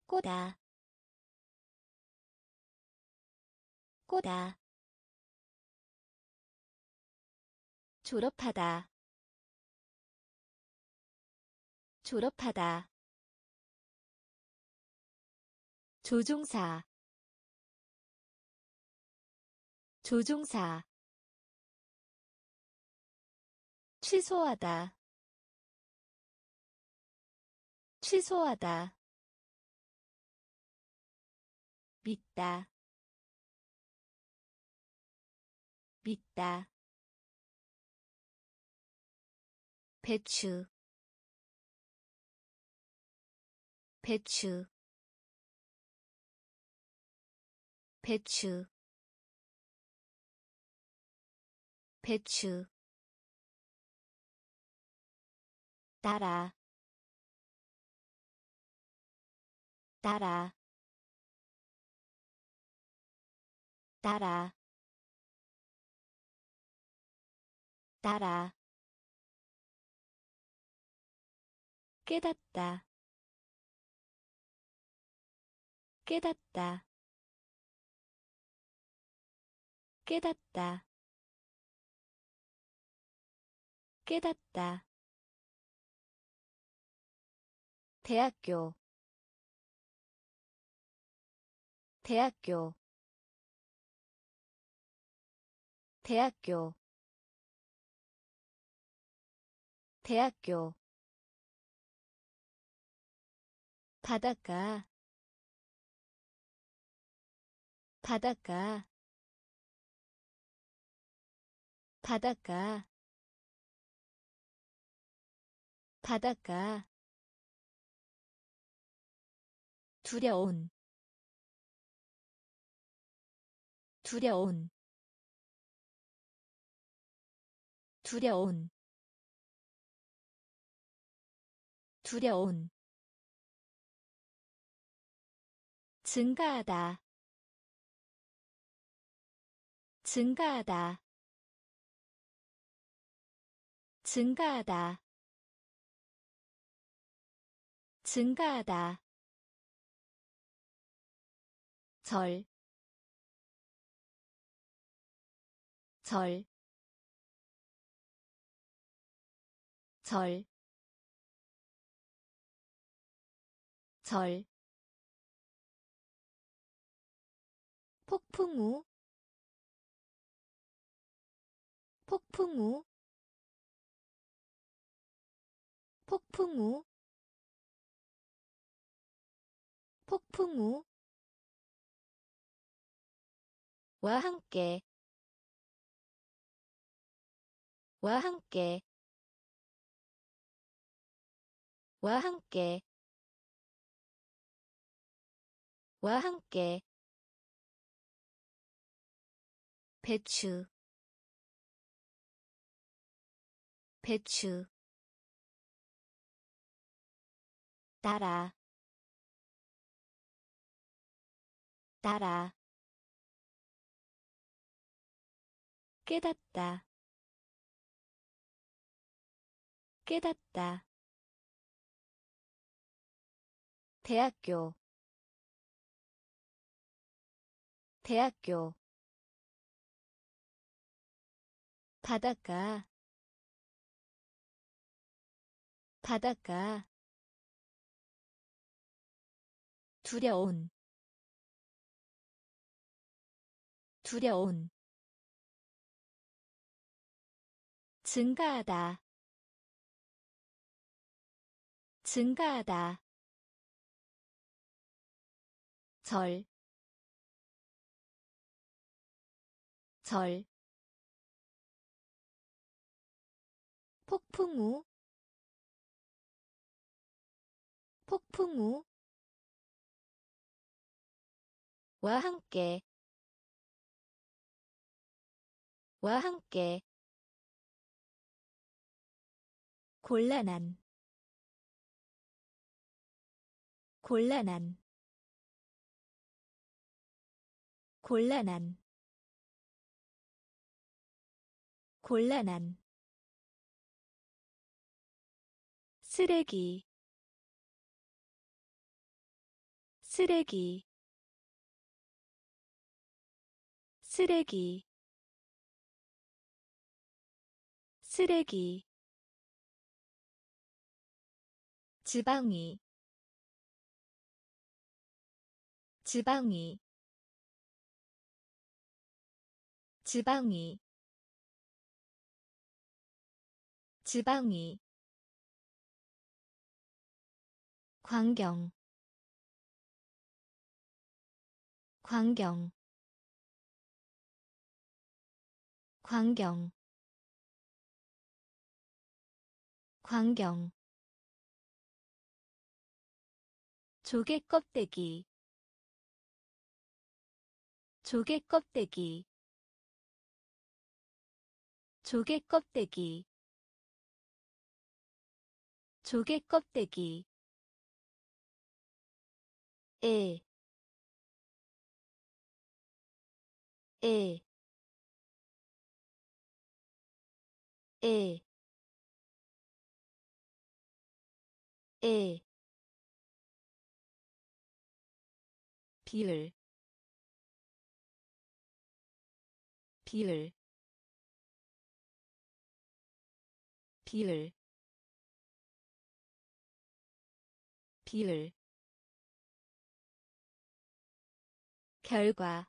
꼬다 꼬다 졸업하다. 졸업하다. 조종사. 조종사. 취소하다. 취소하다. 믿다. 믿다 배추 배추 배추 배추. 따라 따라. 따라 따라 깨닫다. 깨닫다. 깨닫다. 깨닫다. 대학교. 대학교. 대학교. 대학교 바닷가 바닷가 바닷가 바닷가. 두려운 두려운 두려운 두려운 증가하다. 증가하다. 증가하다. 증가하다. 절, 절, 절, 절, 폭풍우, 폭풍우, 폭풍우, 폭풍우. 와 함께 와 함께 와 함께 와 함께 배추 배추 따라 따라 깨닫다 깨닫다. 대학교 대학교 바닷가 바닷가 두려운 두려운 증가하다 증가하다 절, 절, 폭풍우, 폭풍우, 와 함께, 와 함께, 곤란한, 곤란한, 곤란한 곤란한 쓰레기. 쓰레기. 쓰레기. 쓰레기. 지방이. 지방이. 지방이. 지방이 광경. 광경. 광경. 광경. 조개 껍데기. 조개 껍데기. 조개 껍데기. 조개 껍데기 에, 에, 에, 에, 비율 비율 비율 비율 결과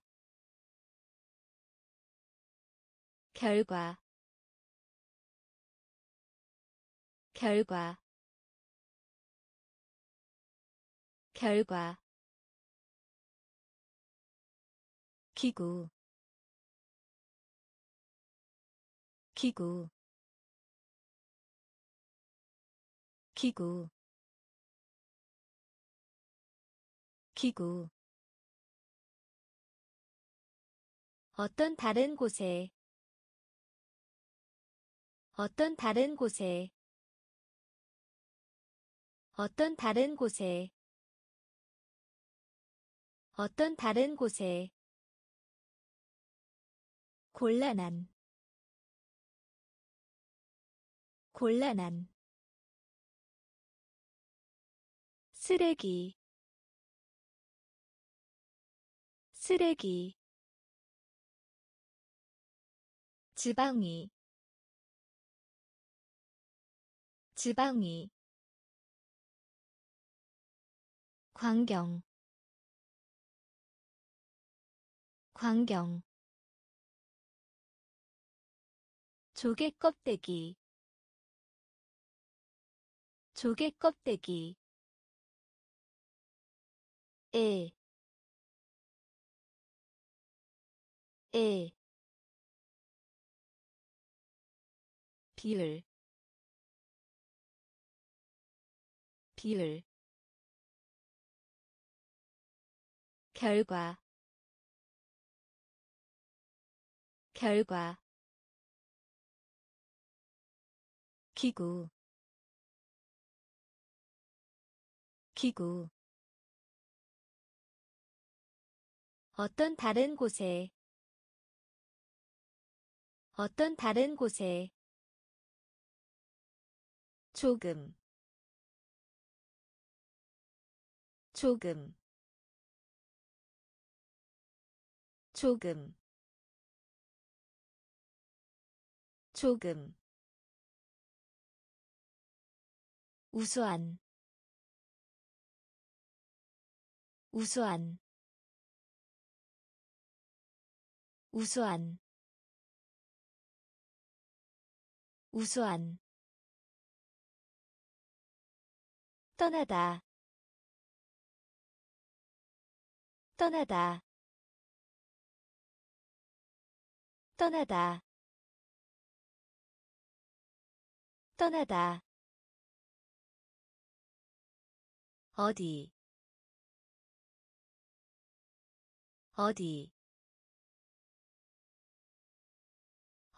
결과 결과 결과. 기구 기구 기구 기구 어떤 다른 곳에? 어떤 다른 곳에? 어떤 다른 곳에? 어떤 다른 곳에? 곤란한. 곤란한. 쓰레기. 쓰레기 지방이 지방이 광경 광경 조개 껍데기 조개 껍데기 에, 에, 비율, 비율, 결과, 결과, 기구, 기구 어떤 다른 곳에? 어떤 다른 곳에 조금 조금 조금 조금. 우수한 우수한 우수한 우수한 떠나다. 떠나다. 떠나다. 떠나다. 어디? 어디?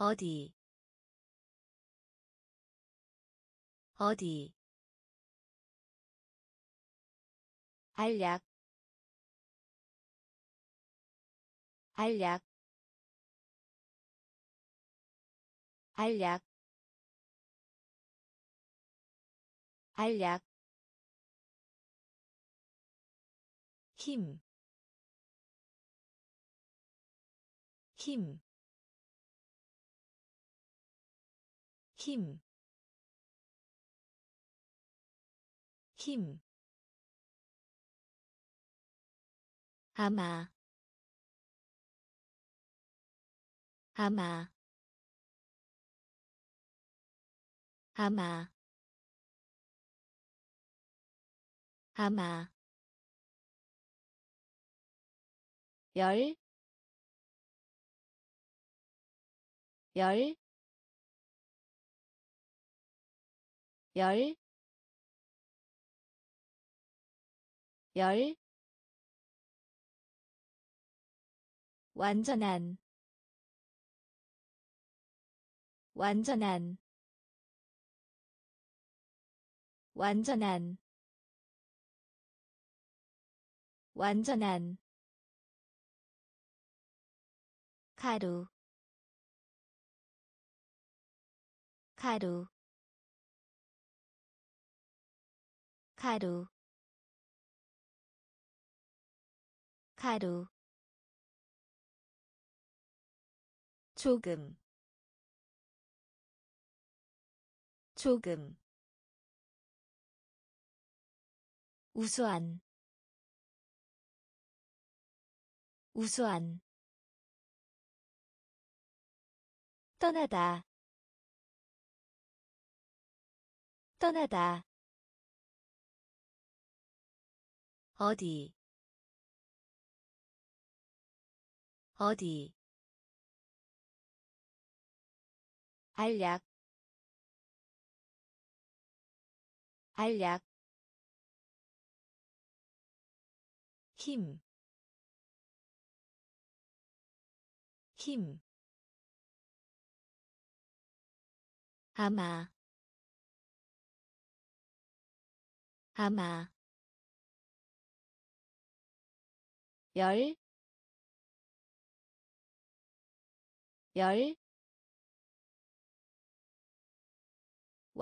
어디? 어디 알약 알약 알약 알약 힘, 힘, 힘, 힘. 아마, 아마, 아마, 아마. 열, 열, 열, 열, 완전한, 완전한, 완전한, 완전한. 가루 가루 가루 가루 조금 조금 우수한 우수한 떠나다 떠나다 어디 어디 알약 알약 힘, 힘, 아마 아마. 열, 열,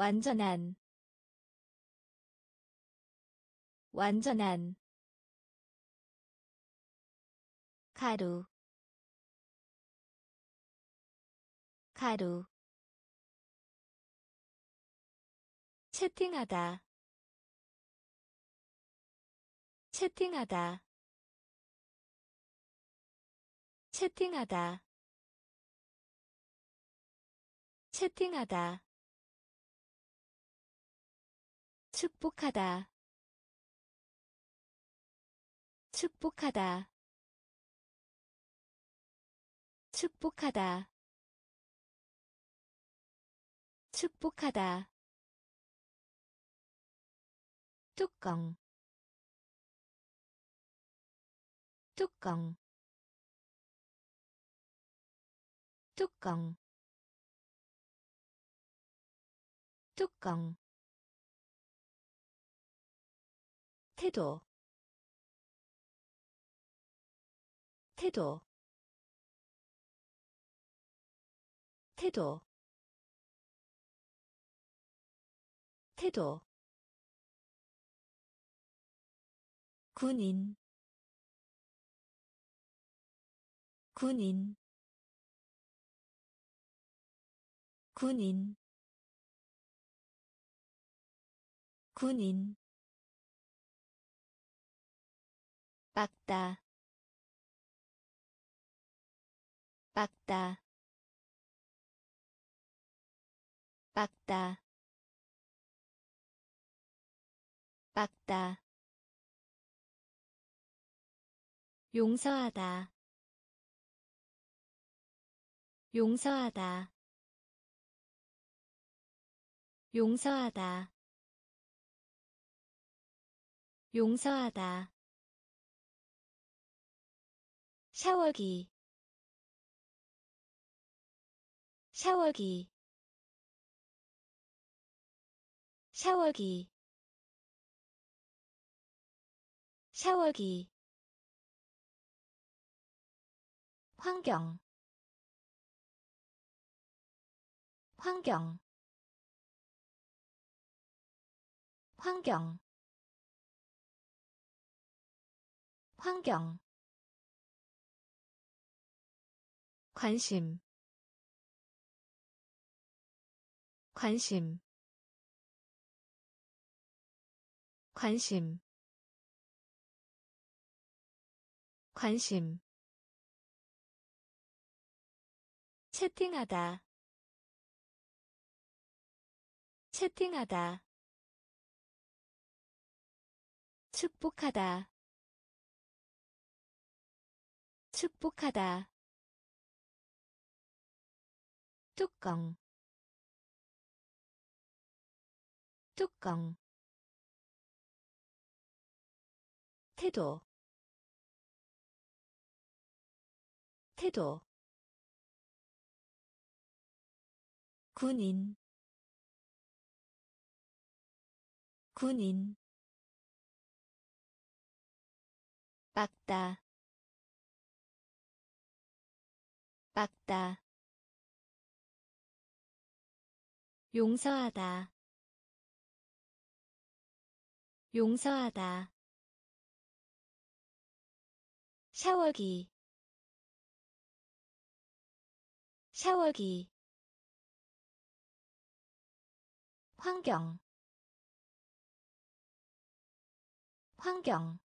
완전한, 완전한, 가루, 가루, 채팅하다 채팅하다. 채팅하다 채팅하다 축복하다. 축복하다. 축복하다. 축복하다. 뚜껑. 뚜껑. 뚜껑. 뚜껑 태도 태도 태도 태도. 군인 군인 군인. 군인 빡다. 빡다. 빡다. 빡다. 용서하다. 용서하다. 용서하다. 용서하다 샤워기. 샤워기. 샤워기. 샤워기. 환경. 환경. 환경. 환경 관심. 관심. 관심. 관심. 채팅하다. 채팅하다. 축복하다. 축복하다 뚜껑. 뚜껑. 태도. 태도. 군인. 군인. 빡다. 빡다 용서하다. 용서하다. 샤워기. 샤워기. 환경. 환경.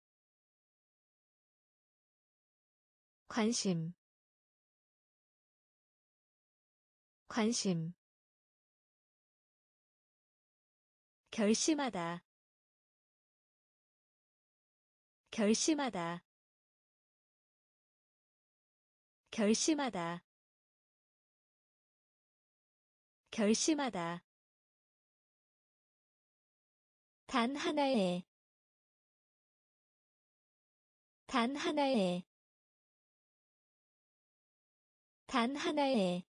관심. 관심 결심하다. 결심하다. 결심하다. 결심하다. 단 하나의 단 하나의 단 하나의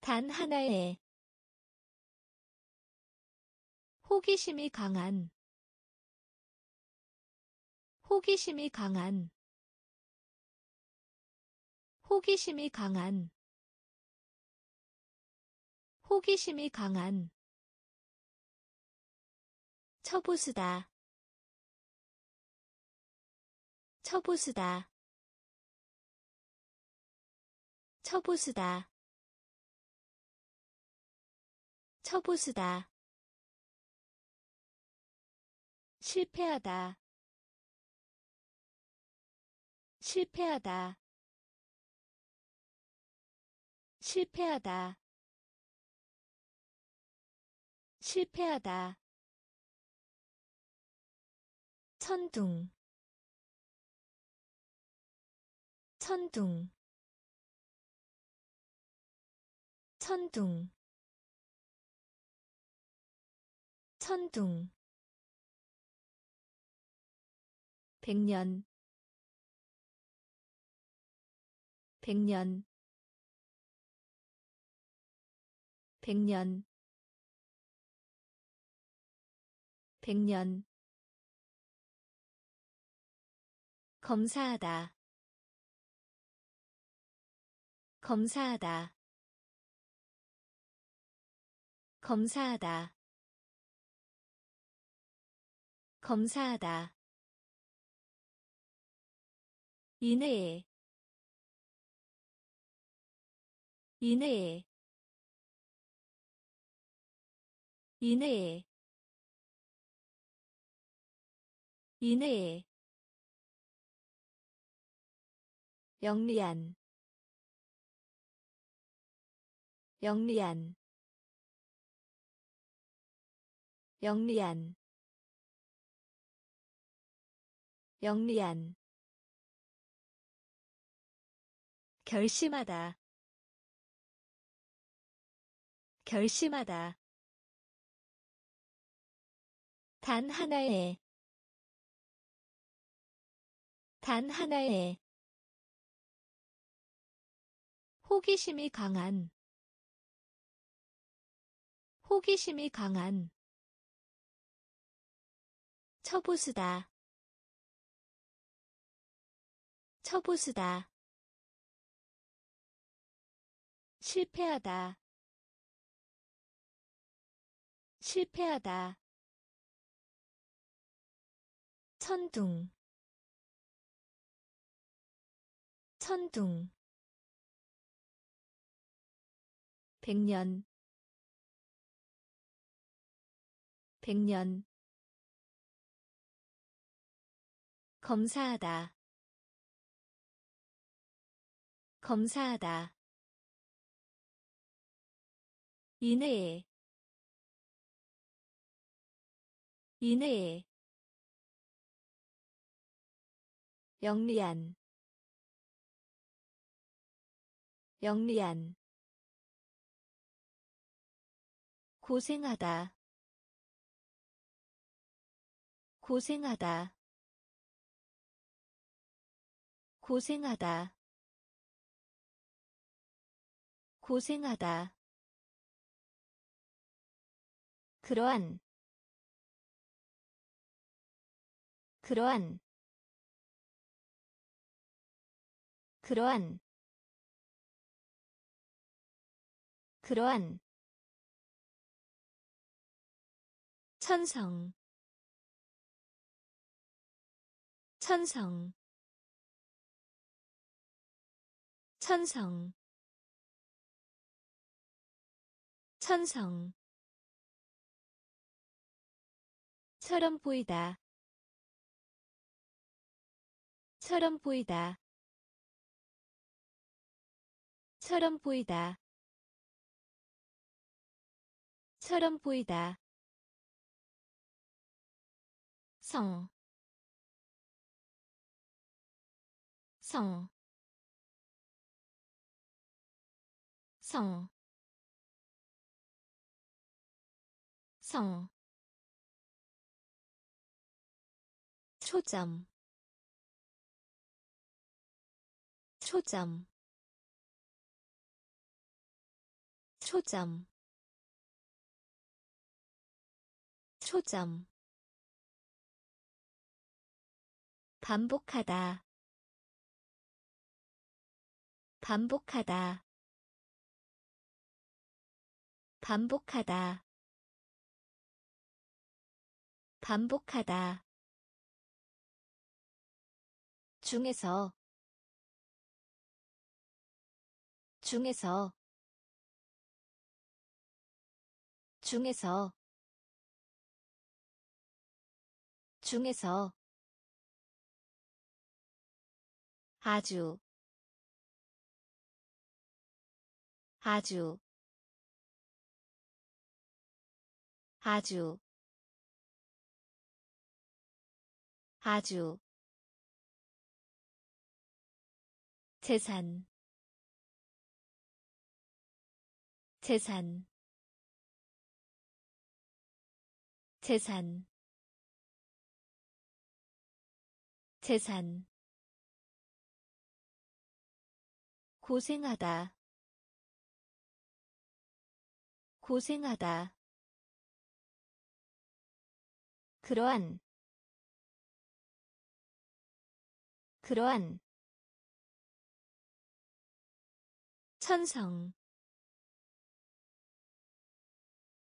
단 하나의 호기심이 강한. 호기심이 강한. 호기심이 강한. 호기심이 강한. 처부수다. 처부수다. 처부수다. 처부수다 실패하다. 실패하다. 실패하다. 실패하다. 천둥. 천둥. 천둥. 천둥 백년. 백년. 백년. 백년. 검사하다. 검사하다. 검사하다. 검사하다 이내에 이내에 이내에 이내에. 영리한 영리한 영리한 영리한 결심하다. 결심하다. 단 하나의 단 하나의 호기심이 강한. 호기심이 강한. 처부수다. 처부수다 실패하다. 실패하다. 천둥. 천둥. 백년. 백년. 검사하다. 검사하다 이내에 이내에 영리한 영리한 고생하다 고생하다 고생하다 고생하다 그러한 그러한 그러한 그러한 천성 천성 천성 천성 처럼 보이다. 처럼 보이다. 처럼 보이다. 처럼 보이다. 성, 성, 성, 성, 초점, 초점, 초점, 초점. 반복하다. 반복하다. 반복하다. 반복하다 중에서 중에서 중에서 중에서. 아주 아주 아주 아주 재산. 재산. 재산. 재산. 고생하다. 고생하다. 그러한. 그러한 천성.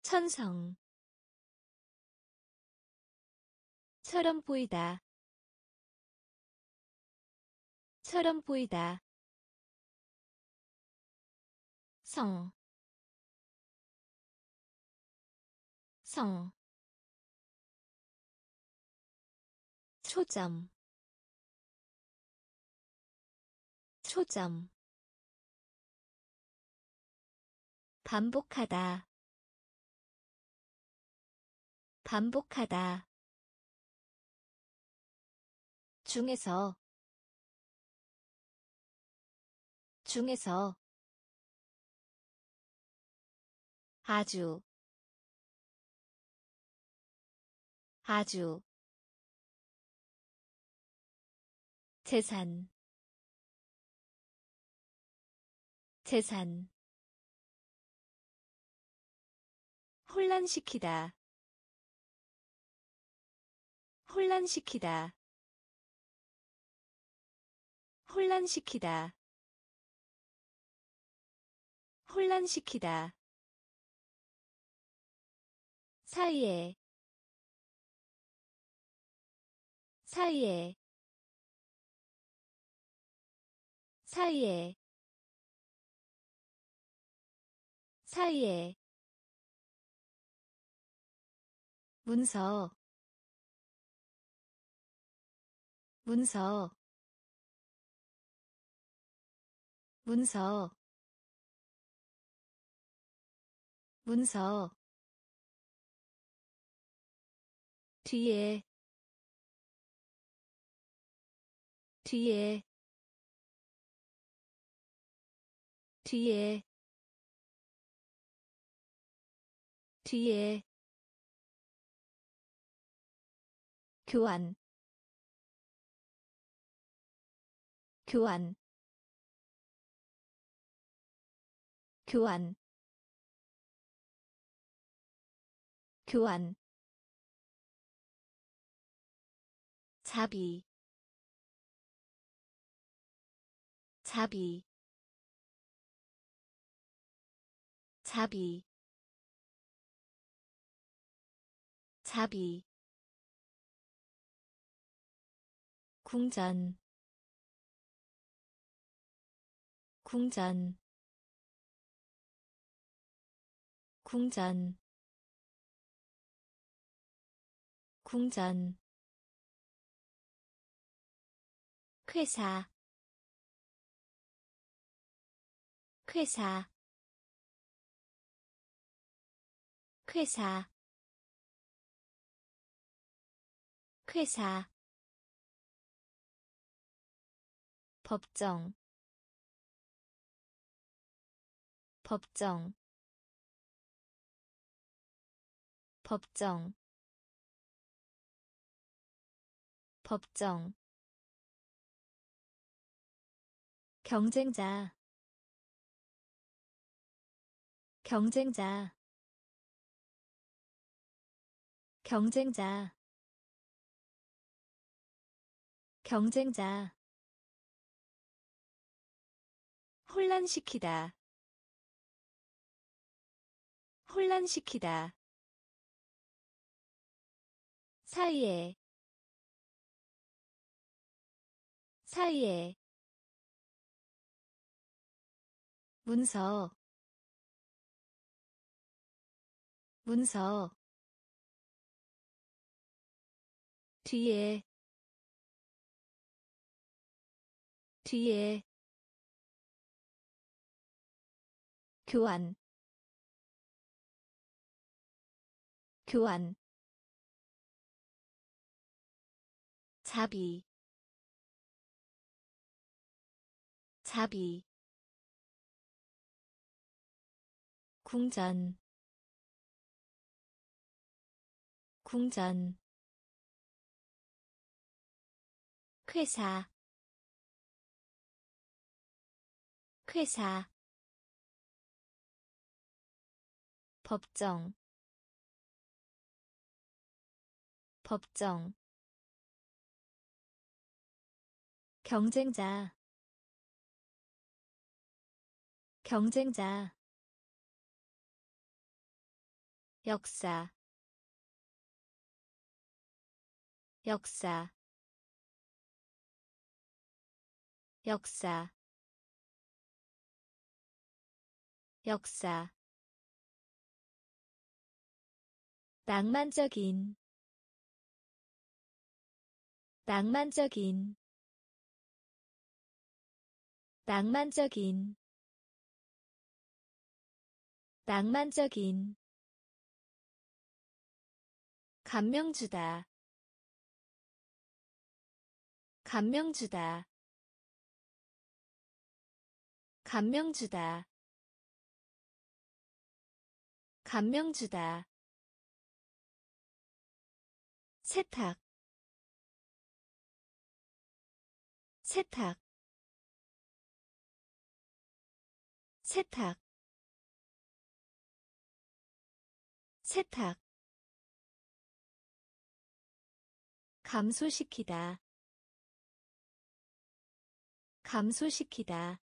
천성. 처럼 보이다. 처럼 보이다. 성, 성, 초점, 초점, 반복하다, 반복하다, 중에서, 중에서, 아주. 아주. 재산. 재산 혼란시키다. 혼란시키다. 혼란시키다. 혼란시키다. 사이에. 사이에. 사이에. 사이에 문서 문서 문서 문서. 뒤에 뒤에. 뒤에. 뒤에 교환. 교환. 교환. 교환. 자비. 자비. 자비. 자비 궁전. 궁전. 궁전. 궁전. 회사. 회사. 회사. 회사 법정 법정 법정 법정. 경쟁자 경쟁자. 경쟁자 경쟁자 혼란시키다. 혼란시키다. 사이에. 사이에. 문서. 문서. 뒤에. 뒤에 교환. 교환. 자비. 자비. 궁전. 궁전. 회사. 회사 법정 법정 경쟁자 경쟁자 역사 역사 역사 역사 낭만적인 낭만적인 낭만적인 낭만적인. 감명 주다. 감명 주다. 감명 주다. 감명 주다 세탁 세탁 세탁 세탁. 감소시키다 감소시키다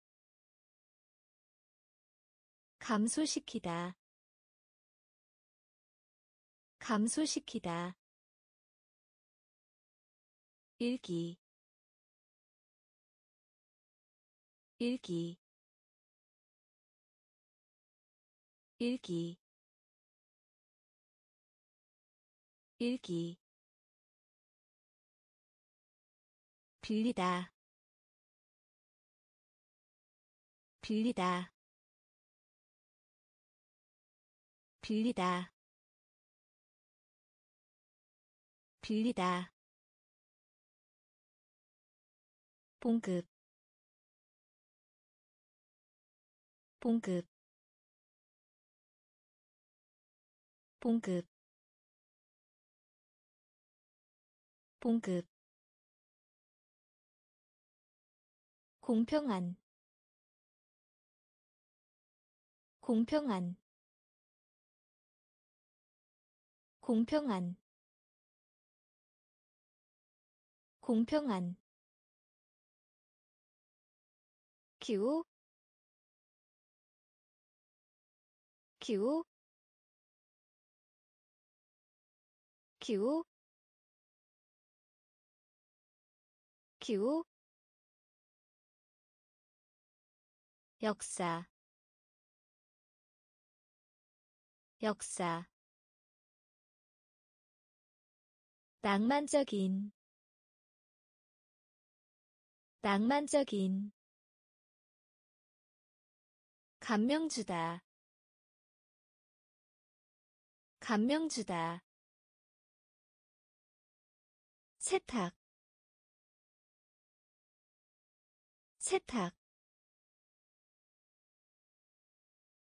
감소시키다 감소시키다 일기 일기 일기 일기. 빌리다 빌리다. 빌리다. 빌리다 봉급 봉급 봉급 봉급. 공평한 공평한 공평한 공평한 기후 기후 역사 역사. 낭만적인 낭만적인 감명 주다. 감명 주다. 세탁. 세탁.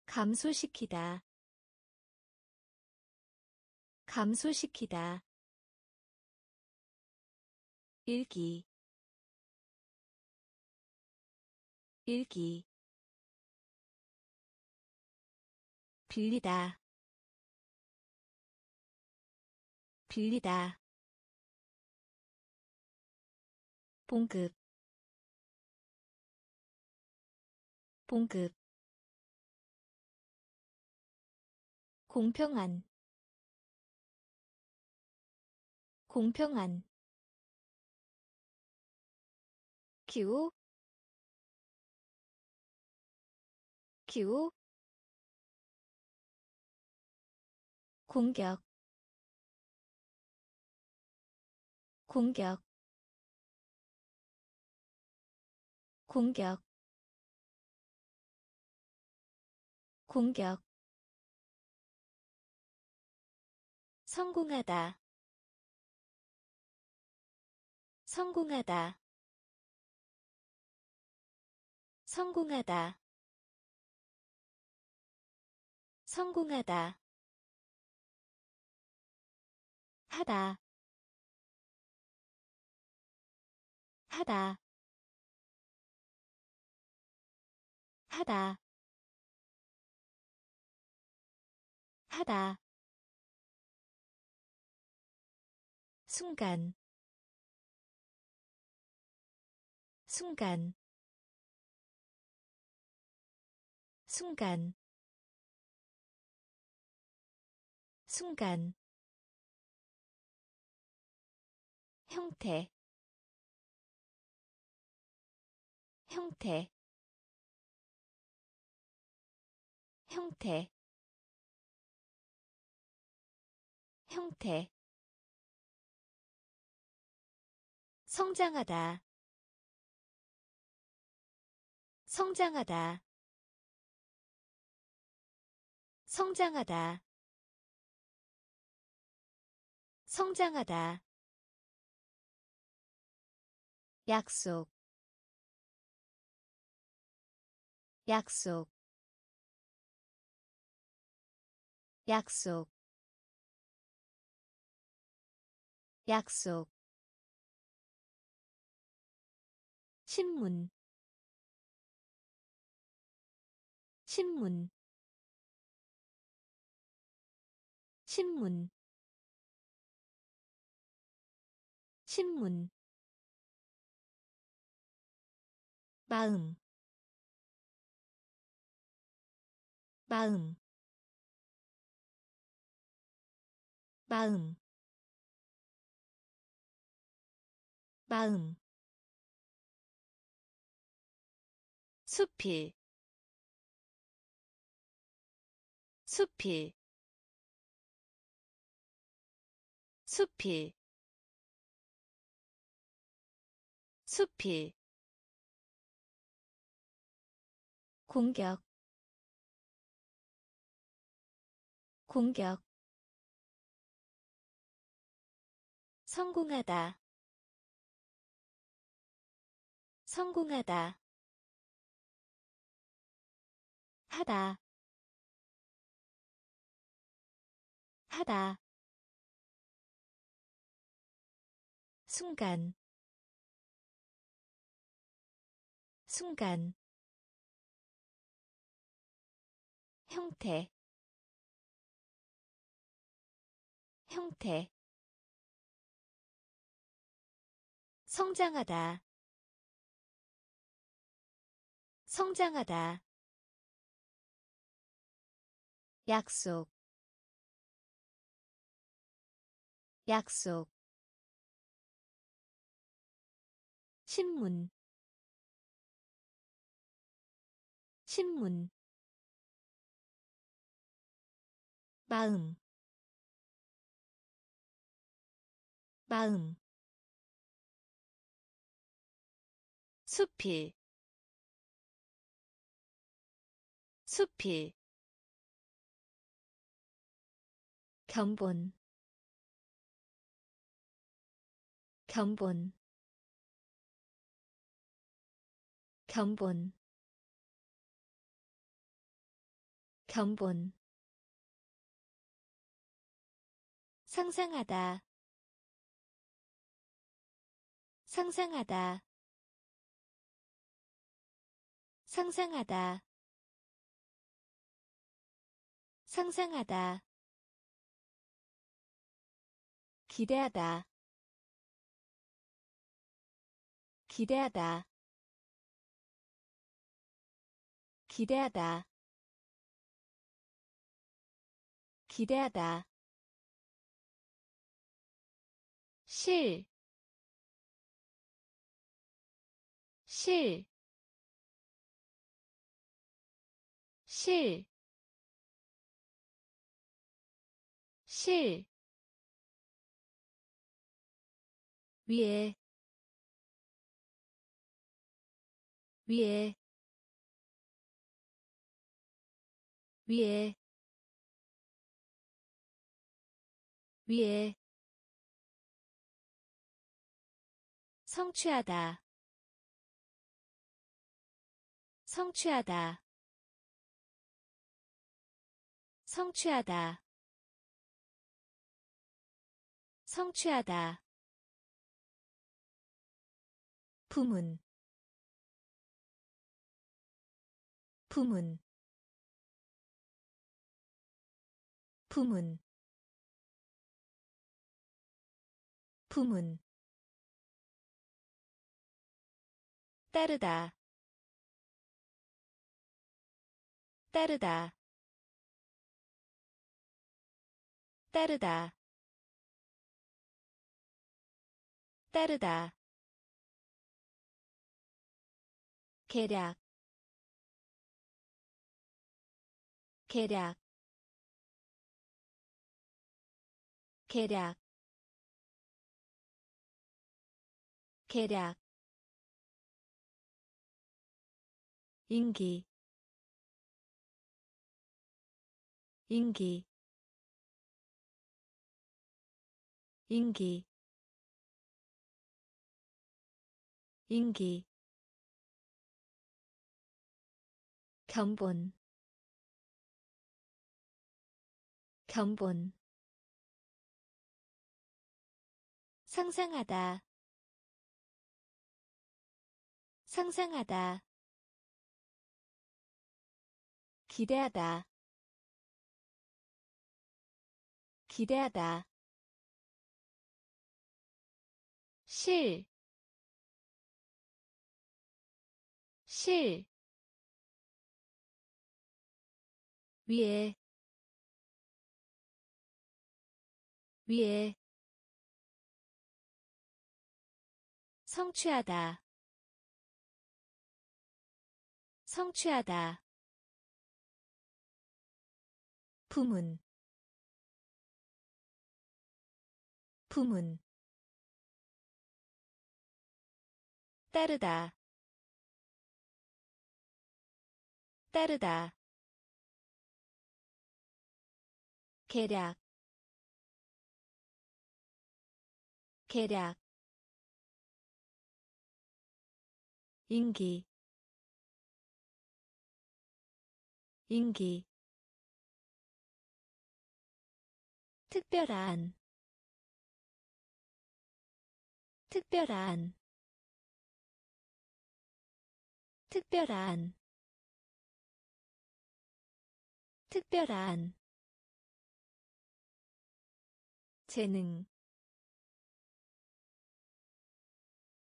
감소시키다. 감소시키다. 일기. 일기 빌리다. 빌리다. 봉급. 봉급. 공평한. 공평한. 기후 기후 공격 공격 공격 공격. 성공하다 성공하다 성공하다 성공하다 하다. 하다. 하다. 하다. 순간. 순간. 순간. 순간 형태 형태 형태 형태. 성장하다 성장하다 성장하다 성장하다 약속 약속 약속 약속. 신문 신문. 신문 신문 마음. 마음. 마음. 마음. 숲이 숲이 숲이 숲이 공격 공격. 성공하다 성공하다. 하다 하다. 순간 순간 형태 형태 성장하다 성장하다 약속 약속 신문 신문 마음. 마음. 숲이. 숲이. 견본. 견본. 견본. 견본 상상하다. 상상하다. 상상하다. 상상하다. 기대하다. 기대하다. 기대하다. 기대하다 실, 실, 실, 실, 위에, 위에, 위에, 위에 성취하다. 성취하다. 성취하다. 성취하다. 부문. 부문. 부문. 부문 따르다. 따르다. 따르다. 따르다. 계략. 계략. 계략. 계략 인기 인기 인기 인기. 견본 견본. 상상하다 상상하다 기대하다. 기대하다. 실, 실, 위에, 위에, 성취하다, 성취하다, 부문, 부문 따르다 따르다 계략 계략 인기 인기 특별한 특별한 특별한 특별한 재능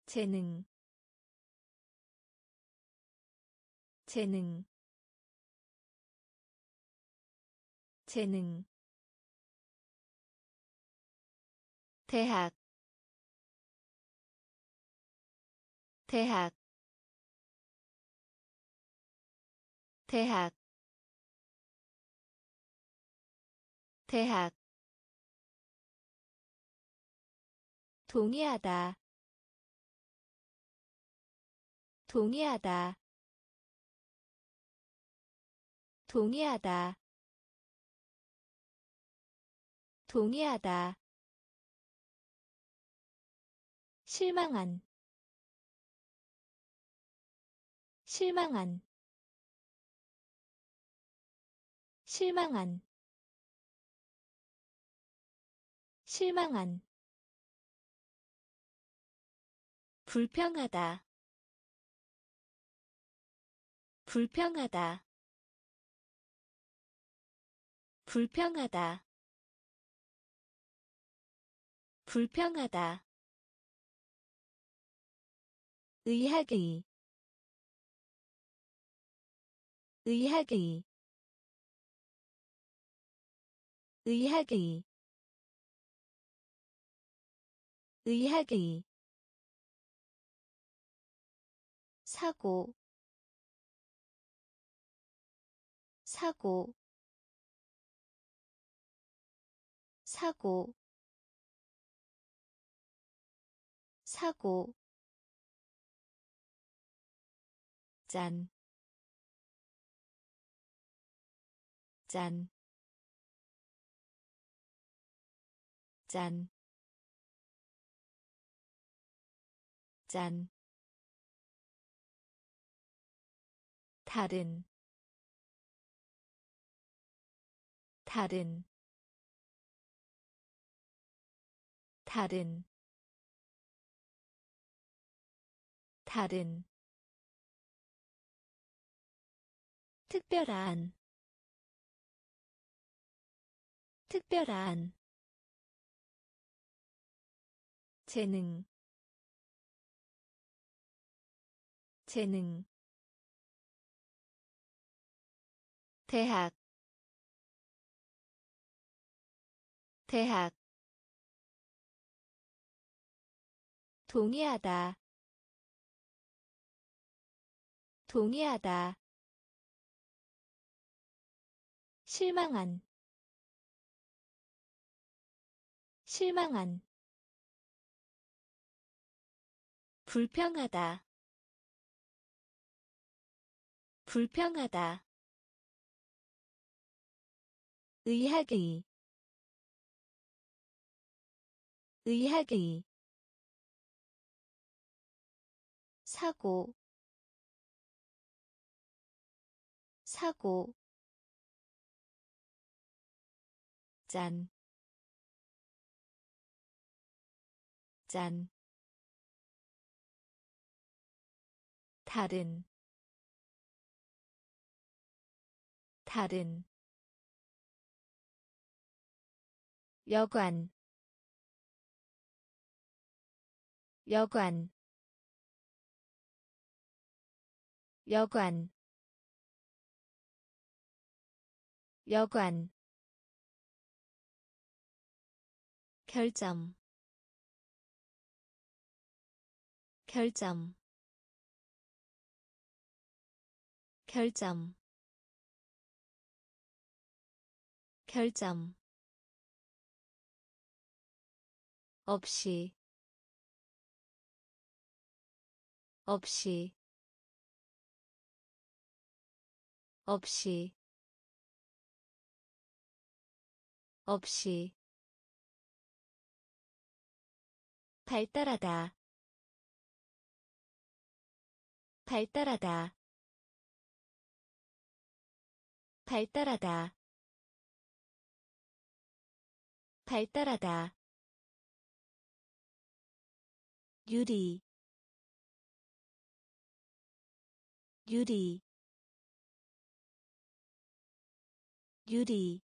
재능 재능 재능 대학 대학 대학 대학. 동의하다 동의하다. 동의하다 동의하다 실망한. 실망한. 실망한. 실망한. 불평하다. 불평하다. 불평하다. 불평하다 의학의 의학의 의학의 의학의. 사고 사고 사고 사고 짠, 짠, 짠, 짠. 다른. 다른. 다른. 다른 특별한 특별한 재능 재능 대학 대학 동의하다 동의하다 실망한. 실망한. 불평하다. 불평하다. 의학의. 의학의. 사고. 사고 짠, 짠, 다른, 다른, 여관, 여관, 여관, 여관 결점. 결점. 결점. 결점. 없이. 없이. 없이. 없이 발달하다. 발달하다. 발달하다. 발달하다. 유리. 유리. 유리.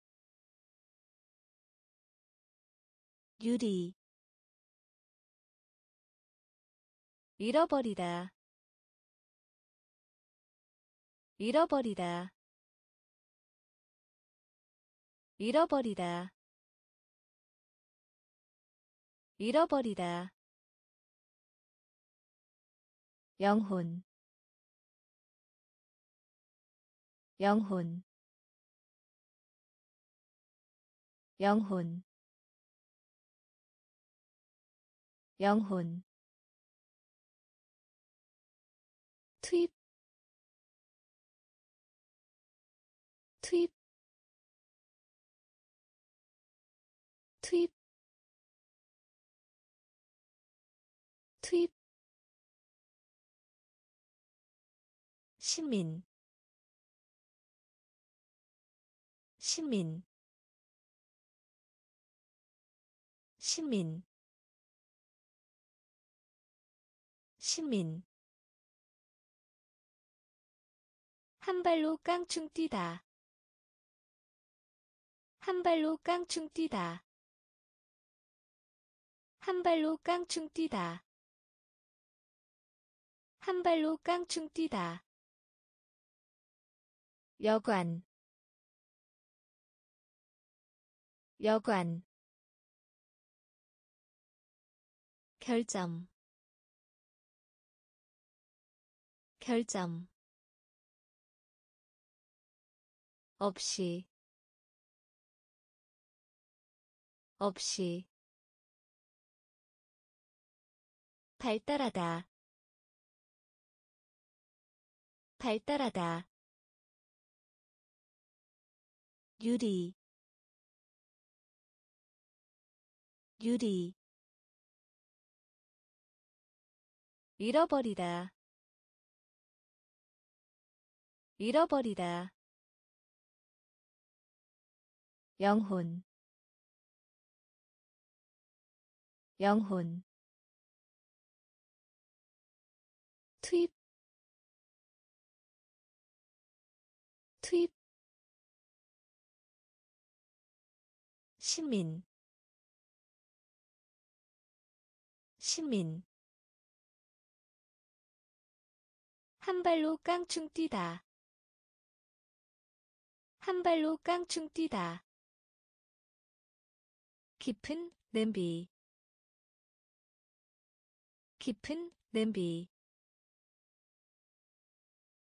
유리 잃어버리다. 잃어버리다. 잃어버리다. 잃어버리다. 영혼. 영혼. 영혼. 영혼 투입 투입 투입 투입 시민 시민 시민 시민 한 발로 깡충 뛰다. 한 발로 깡충 뛰다. 한 발로 깡충 뛰다. 한 발로 깡충 뛰다. 여관 여관 결점 결점 없이 없이 발달하다 발달하다 유리 유리 잃어버리다 잃어버리다 영혼. 영혼. 투입. 투입. 시민. 시민. 한 발로 깡충 뛰다. 한 발로 깡충 뛰다 깊은 냄비. 깊은 냄비.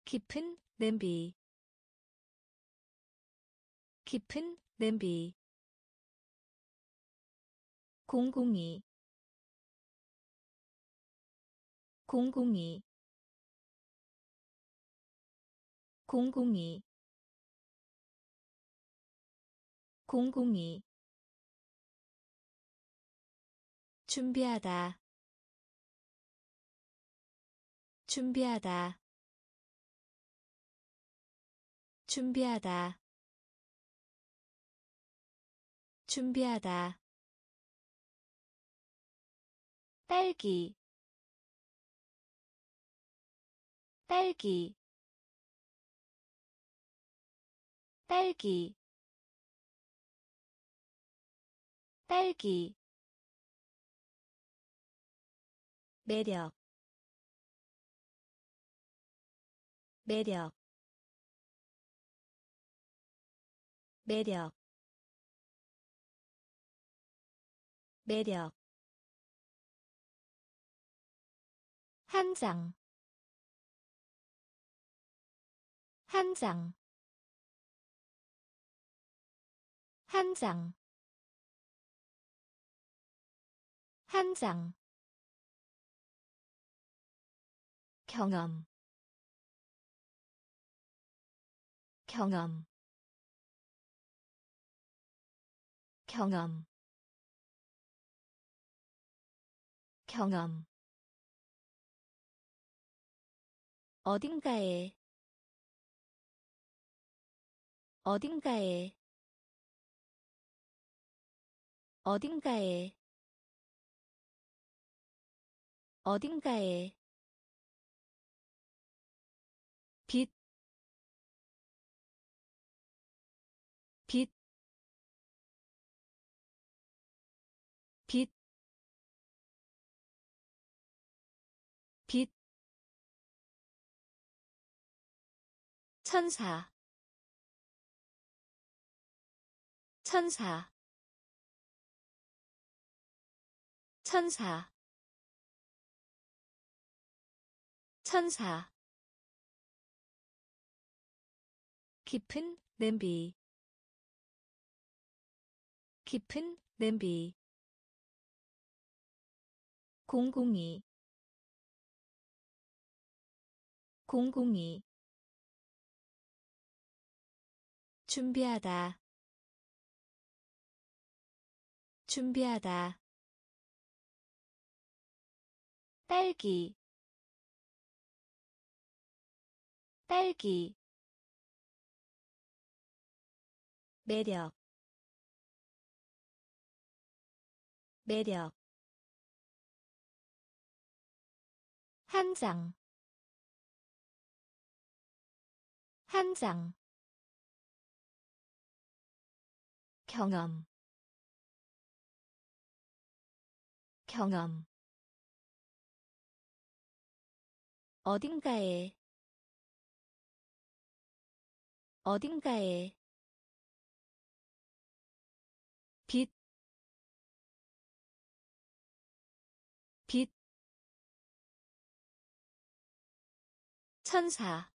깊은 냄비. 깊은 냄비. 공공이. 공공이. 공공이. 공공이 준비하다. 준비하다. 준비하다. 준비하다. 딸기. 딸기. 딸기. 딸기 매력 매력 매력 매력 한 장, 한 장, 한 장, 한 장. 경험, 경험, 경험, 경험. 어딘가에. 어딘가에. 어딘가에. 어딘가에 천사, 천사, 천사, 천사. 깊은 냄비. 깊은 냄비. 공공이. 공공이 준비하다. 준비하다. 딸기. 딸기. 매력. 매력. 한 장, 한 장. 경험, 경험. 어딘가에, 어딘가에. 빛, 빛, 천사,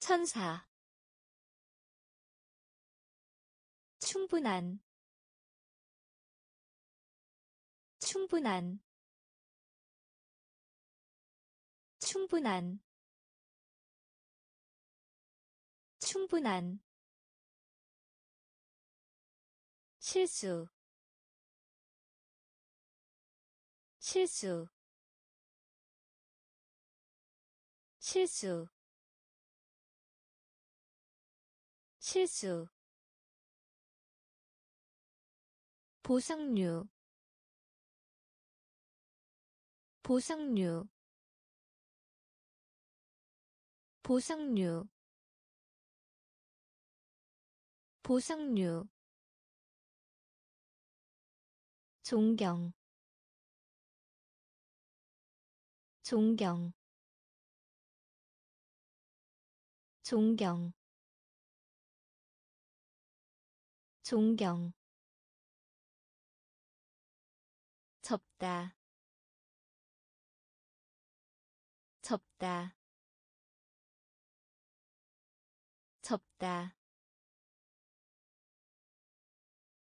천사. 충분한, 충분한, 충분한, 충분한. 실수 실수 실수 실수 보상류 보상류 보상류 보상류 존경 존경 존경 존경 접다. 접다. 접다.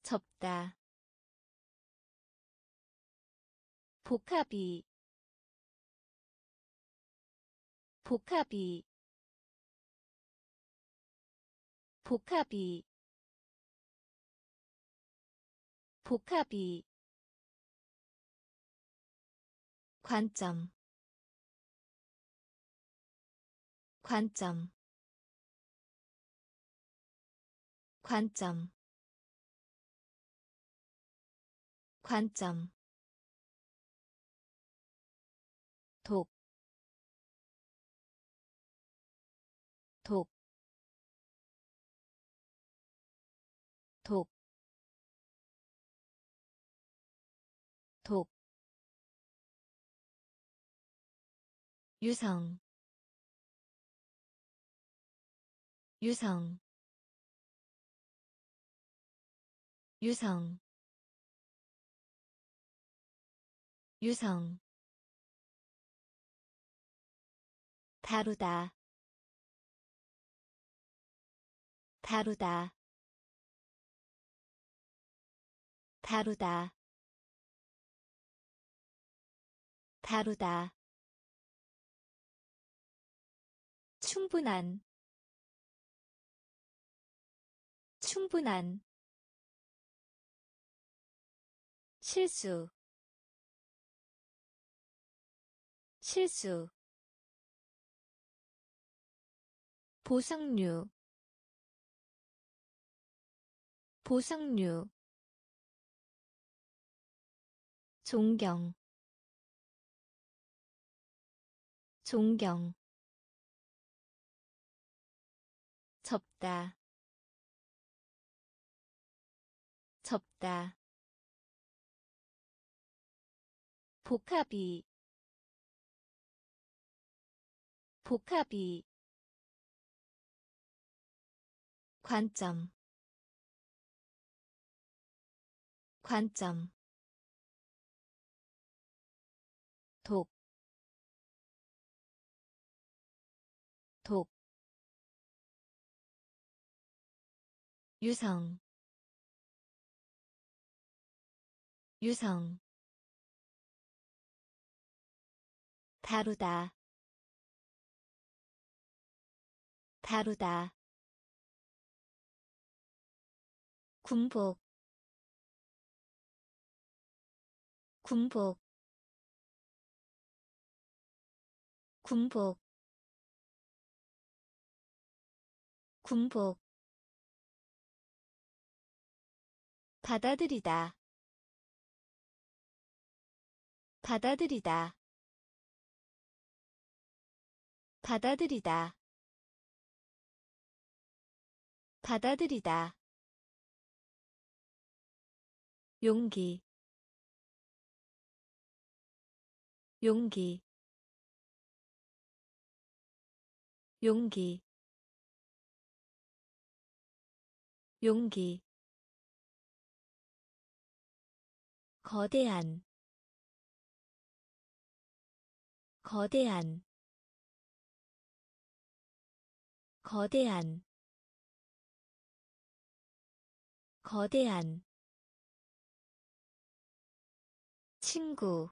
접다. 복합이. 복합이. 복합이. 복합이 관점. 관점. 관점. 관점. 독, 독, 유성, 유성, 유성, 유성. 다루다 다루다 다루다 다루다 충분한 충분한 실수 실수 보상류 보상류 존경 존경 접다. 접다. 복합이. 복합이. 관점. 관점. 독, 유성, 유성, 다루다, 다루다, 군복 군복 군복 군복 받아들이다. 받아들이다. 받아들이다. 받아들이다. 용기. 용기. 용기. 용기 거대한 거대한 거대한 거대한 친구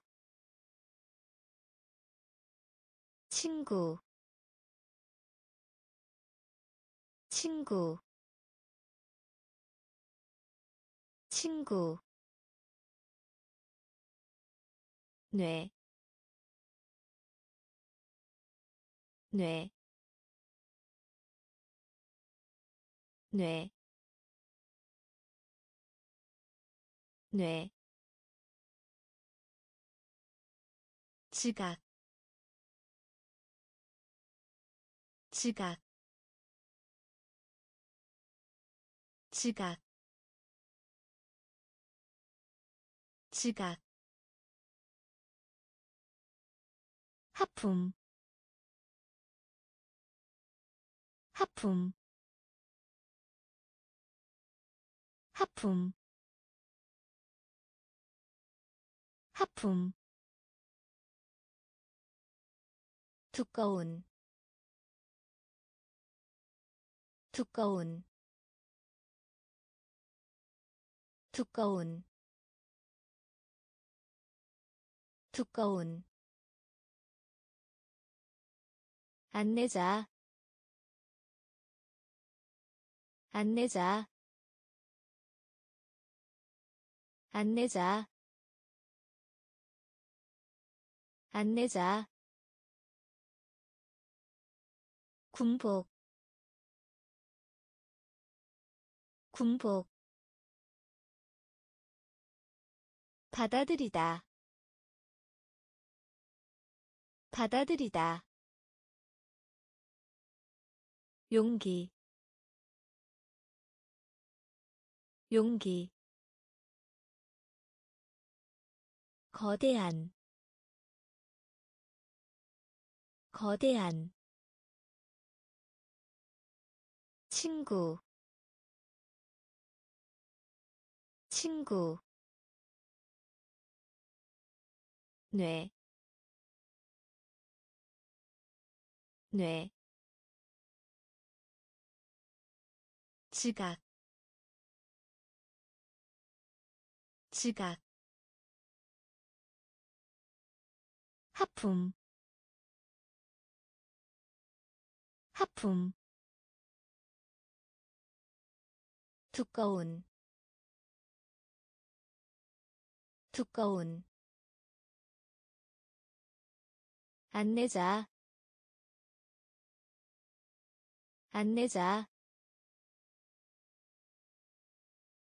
친구 친구 친구 뇌, 뇌, 뇌, 뇌, 지각 지각 지각 지각 하품. 하품. 하품. 하품. 두꺼운. 두꺼운. 두꺼운. 두꺼운 안내자. 안내자. 안내자. 안내자. 군복. 군복. 받아들이다. 받아들이다 용기 용기 거대한 거대한 친구 친구 뇌, 뇌, 지각, 지각, 하품, 하품, 두꺼운, 두꺼운 안내자 안내자